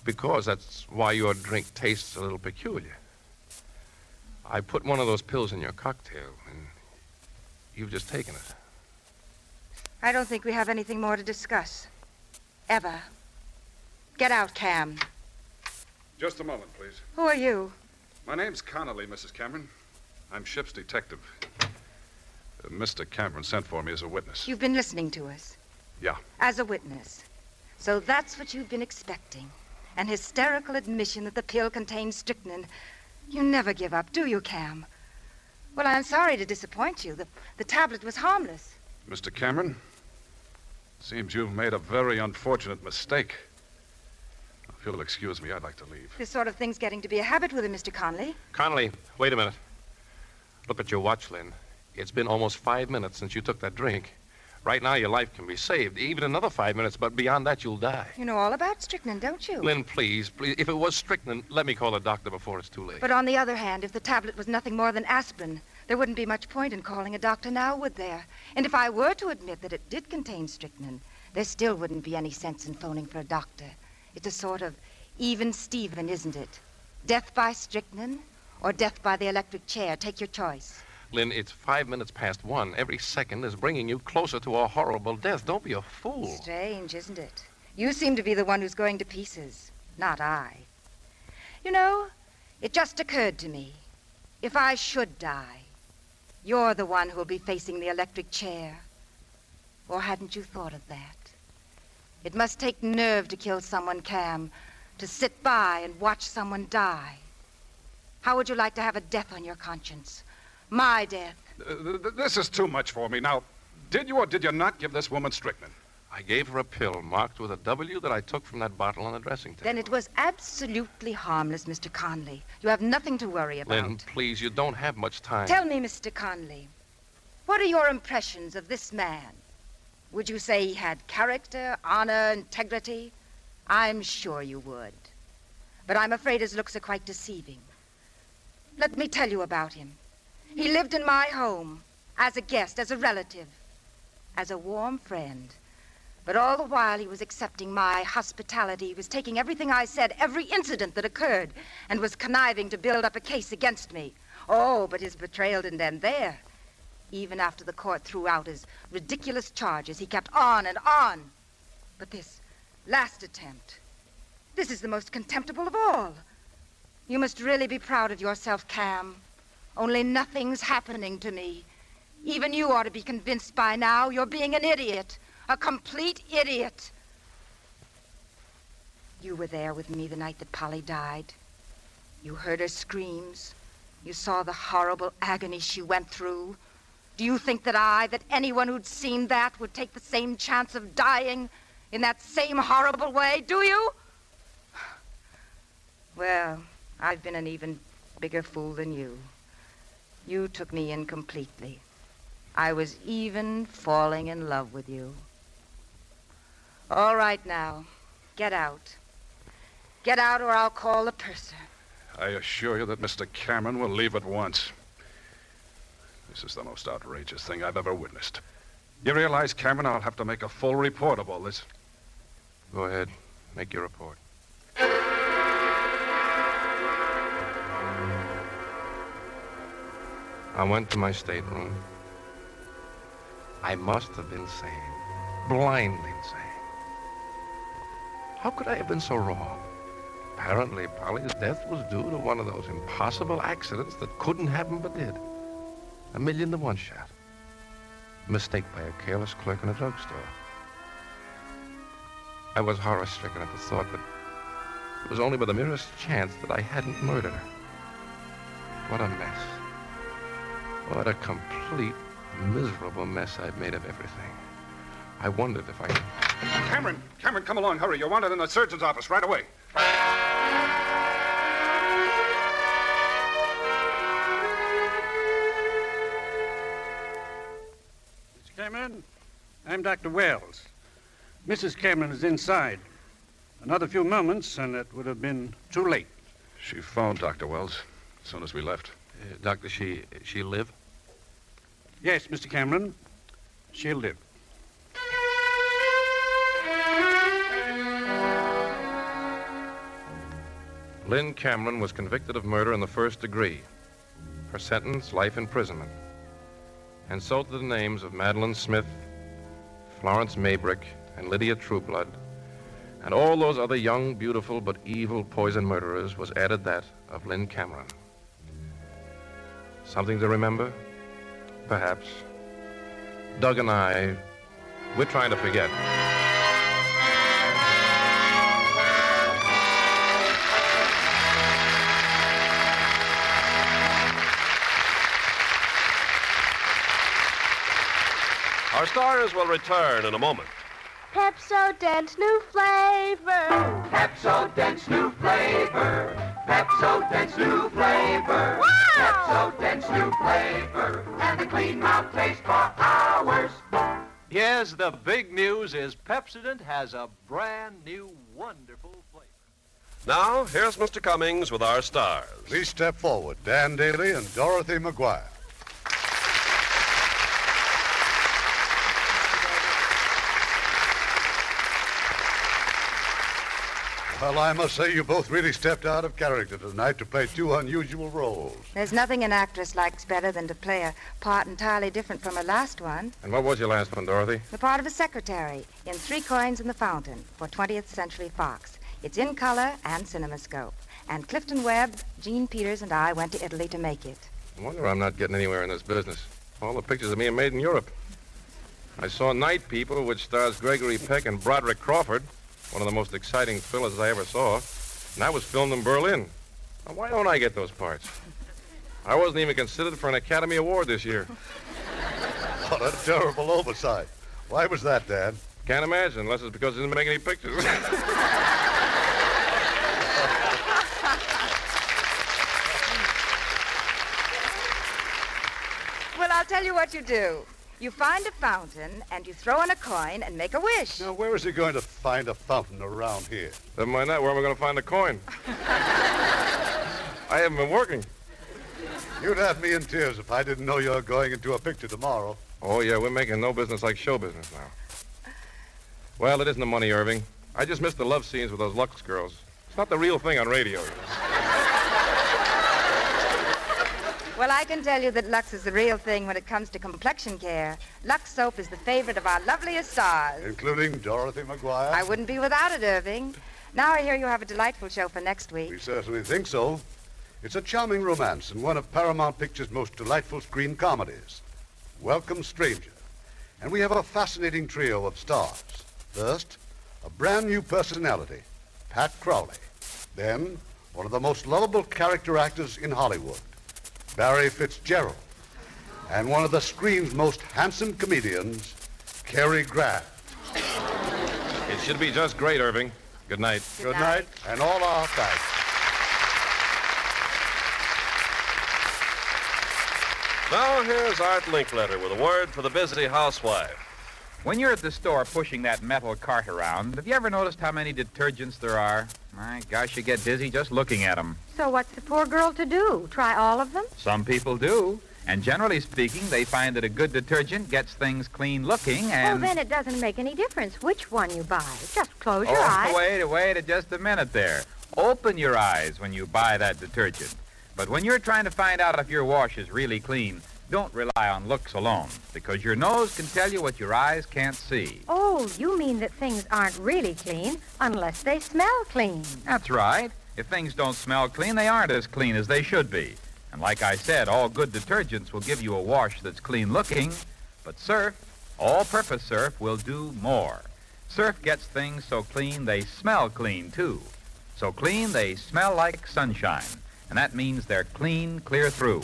Because that's why your drink tastes a little peculiar. I put one of those pills in your cocktail, and you've just taken it. I don't think we have anything more to discuss. Ever. Get out, Cam. Just a moment, please. Who are you? My name's Connolly, Mrs. Cameron. I'm ship's detective. Uh, Mr. Cameron sent for me as a witness. You've been listening to us Yeah. as a witness. So that's what you've been expecting. An hysterical admission that the pill contains strychnine. You never give up, do you, Cam? Well, I'm sorry to disappoint you. The, the tablet was harmless. Mr. Cameron, seems you've made a very unfortunate mistake. If you'll excuse me, I'd like to leave. This sort of thing's getting to be a habit with him, Mr. Conley. Conley, wait a minute. Look at your watch, Lynn. It's been almost five minutes since you took that drink. Right now, your life can be saved. Even another five minutes, but beyond that, you'll die. You know all about strychnine, don't you? Lynn, please, please. If it was strychnine, let me call a doctor before it's too late. But on the other hand, if the tablet was nothing more than aspirin, there wouldn't be much point in calling a doctor now, would there? And if I were to admit that it did contain strychnine, there still wouldn't be any sense in phoning for a doctor. It's a sort of even Steven, isn't it? Death by strychnine or death by the electric chair. Take your choice. Lynn, it's five minutes past one. Every second is bringing you closer to a horrible death. Don't be a fool. Strange, isn't it? You seem to be the one who's going to pieces, not I. You know, it just occurred to me. If I should die, you're the one who'll be facing the electric chair. Or hadn't you thought of that? It must take nerve to kill someone, Cam, to sit by and watch someone die. How would you like to have a death on your conscience? My death. Uh, th- th- this is too much for me. Now, did you or did you not give this woman strychnine? I gave her a pill marked with a W that I took from that bottle on the dressing table. Then it was absolutely harmless, Mr. Conley. You have nothing to worry about. Lynn, please, you don't have much time. Tell me, Mr. Conley, what are your impressions of this man? Would you say he had character, honor, integrity? I'm sure you would. But I'm afraid his looks are quite deceiving. Let me tell you about him. He lived in my home as a guest, as a relative, as a warm friend. But all the while he was accepting my hospitality, he was taking everything I said, every incident that occurred, and was conniving to build up a case against me. Oh, but his betrayal didn't end there. Even after the court threw out his ridiculous charges, he kept on and on. But this last attempt, this is the most contemptible of all. You must really be proud of yourself, Cam. Only nothing's happening to me. Even you ought to be convinced by now you're being an idiot, a complete idiot. You were there with me the night that Polly died. You heard her screams. You saw the horrible agony she went through. Do you think that I, that anyone who'd seen that would take the same chance of dying in that same horrible way? Do you? Well, I've been an even bigger fool than you. You took me in completely. I was even falling in love with you. All right now, get out. Get out or I'll call the purser. I assure you that Mr. Cameron will leave at once. This is the most outrageous thing I've ever witnessed. You realize, Cameron, I'll have to make a full report of all this. Go ahead. Make your report. I went to my stateroom. I must have been sane. Blindly insane. How could I have been so wrong? Apparently, Polly's death was due to one of those impossible accidents that couldn't happen but did. A million to one shot. A mistake by a careless clerk in a drugstore. I was horror-stricken at the thought that it was only by the merest chance that I hadn't murdered her. What a mess. What a complete, miserable mess I've made of everything. I wondered if I... Cameron! Cameron, come along. Hurry. You're wanted in the surgeon's office right away. Mr. Cameron, I'm Dr. Wells. Mrs. Cameron is inside. Another few moments, and it would have been too late. She phoned Dr. Wells as soon as we left. Uh, doctor, she she live? Yes, Mr. Cameron. She'll live. Lynn Cameron was convicted of murder in the first degree. Her sentence, life imprisonment. And so to the names of Madeleine Smith, Florence Maybrick, and Lydia Trueblood, and all those other young, beautiful, but evil poison murderers was added that of Lynn Cameron. Something to remember? Perhaps. Doug and I, we're trying to forget. Our stars will return in a moment. Pepsodent's new flavor. Pepso Dense new flavor. Pepsodent's new flavor. Wow! Pepsodent's new flavor. And the clean mouth taste for hours. Yes, the big news is Pepsodent has a brand new wonderful flavor. Now, here's Mr. Cummings with our stars. Please step forward, Dan Dailey and Dorothy McGuire. Well, I must say you both really stepped out of character tonight to play two unusual roles. There's nothing an actress likes better than to play a part entirely different from her last one. And what was your last one, Dorothy? The part of a secretary in Three Coins in the Fountain for 20th Century Fox. It's in color and cinemascope. And Clifton Webb, Jean Peters, and I went to Italy to make it. I wonder I'm not getting anywhere in this business. All the pictures of me are made in Europe. I saw Night People, which stars Gregory Peck and Broderick Crawford, one of the most exciting thrillers I ever saw. And that was filmed in Berlin. Now, why don't I get those parts? I wasn't even considered for an Academy Award this year. [LAUGHS] Oh, what a terrible oversight. Why was that, Dad? Can't imagine, unless it's because I didn't make any pictures. [LAUGHS] Well, I'll tell you what you do. You find a fountain and you throw in a coin and make a wish. Now, where is he going to find a fountain around here? Never mind that. Where am I going to find a coin? [LAUGHS] I haven't been working. You'd have me in tears if I didn't know you were going into a picture tomorrow. Oh, yeah, we're making no business like show business now. Well, it isn't the money, Irving. I just missed the love scenes with those Lux girls. It's not the real thing on radio. you know. Well, I can tell you that Lux is the real thing when it comes to complexion care. Lux soap is the favorite of our loveliest stars. Including Dorothy McGuire? I wouldn't be without it, Irving. Now I hear you have a delightful show for next week. We certainly think so. It's a charming romance and one of Paramount Pictures' most delightful screen comedies. Welcome, Stranger. And we have a fascinating trio of stars. First, a brand new personality, Pat Crowley. Then, one of the most lovable character actors in Hollywood, Barry Fitzgerald. And one of the screen's most handsome comedians, Cary Grant. It should be just great, Irving. Good night. Good night, and all our thanks. Now, here's Art Linkletter with a word for the busy housewife. When you're at the store pushing that metal cart around, have you ever noticed how many detergents there are? My gosh, you get dizzy just looking at them. So what's the poor girl to do? Try all of them? Some people do. And generally speaking, they find that a good detergent gets things clean looking and. Well, then it doesn't make any difference which one you buy. Just close your oh, eyes. wait, wait just a minute there. Open your eyes when you buy that detergent. But when you're trying to find out if your wash is really clean, don't rely on looks alone, because your nose can tell you what your eyes can't see. Oh, you mean that things aren't really clean unless they smell clean. That's right. If things don't smell clean, they aren't as clean as they should be. And like I said, all good detergents will give you a wash that's clean looking, but Surf, all purpose Surf, will do more. Surf gets things so clean they smell clean, too. So clean they smell like sunshine. And that means they're clean clear through.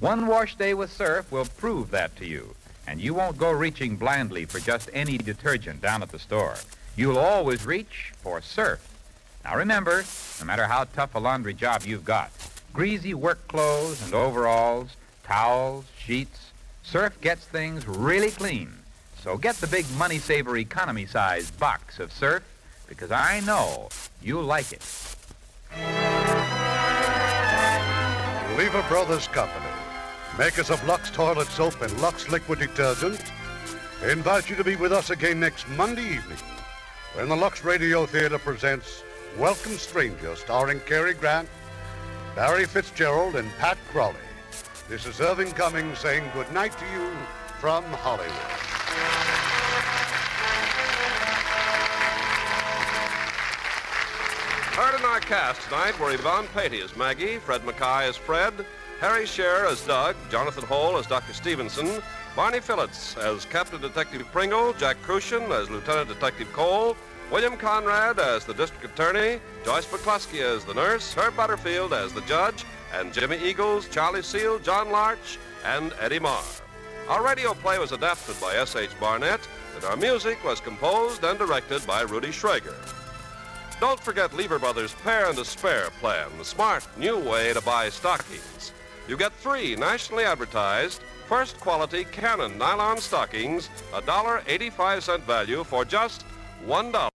One wash day with Surf will prove that to you. And you won't go reaching blindly for just any detergent down at the store. You'll always reach for Surf. Now remember, no matter how tough a laundry job you've got, greasy work clothes and overalls, towels, sheets, Surf gets things really clean. So get the big money saver economy size box of Surf because I know you'll like it. Lever Brothers Company, makers of Lux Toilet Soap and Lux Liquid Detergent, invite you to be with us again next Monday evening when the Lux Radio Theater presents Welcome Stranger, starring Cary Grant, Barry Fitzgerald, and Pat Crowley. This is Irving Cummings saying good night to you from Hollywood. Heard in our cast tonight were Yvonne Peattie as Maggie, Fred MacKaye as Fred, Harry Scher as Doug, Jonathan Hole as Dr. Stevenson, Barney Phillips as Captain Detective Pringle, Jack Kruschen as Lieutenant Detective Cole, William Conrad as the District Attorney, Joyce McCluskey as the nurse, Herb Butterfield as the judge, and Jimmy Eagles, Charlie Seel, John Larch, and Eddie Marr. Our radio play was adapted by S.H. Barnett, and our music was composed and directed by Rudy Schrager. Don't forget Lever Brothers' Pair and a Spare plan, the smart new way to buy stockings. You get three nationally advertised, first quality Cannon nylon stockings, a dollar eighty-five cent value for just one dollar.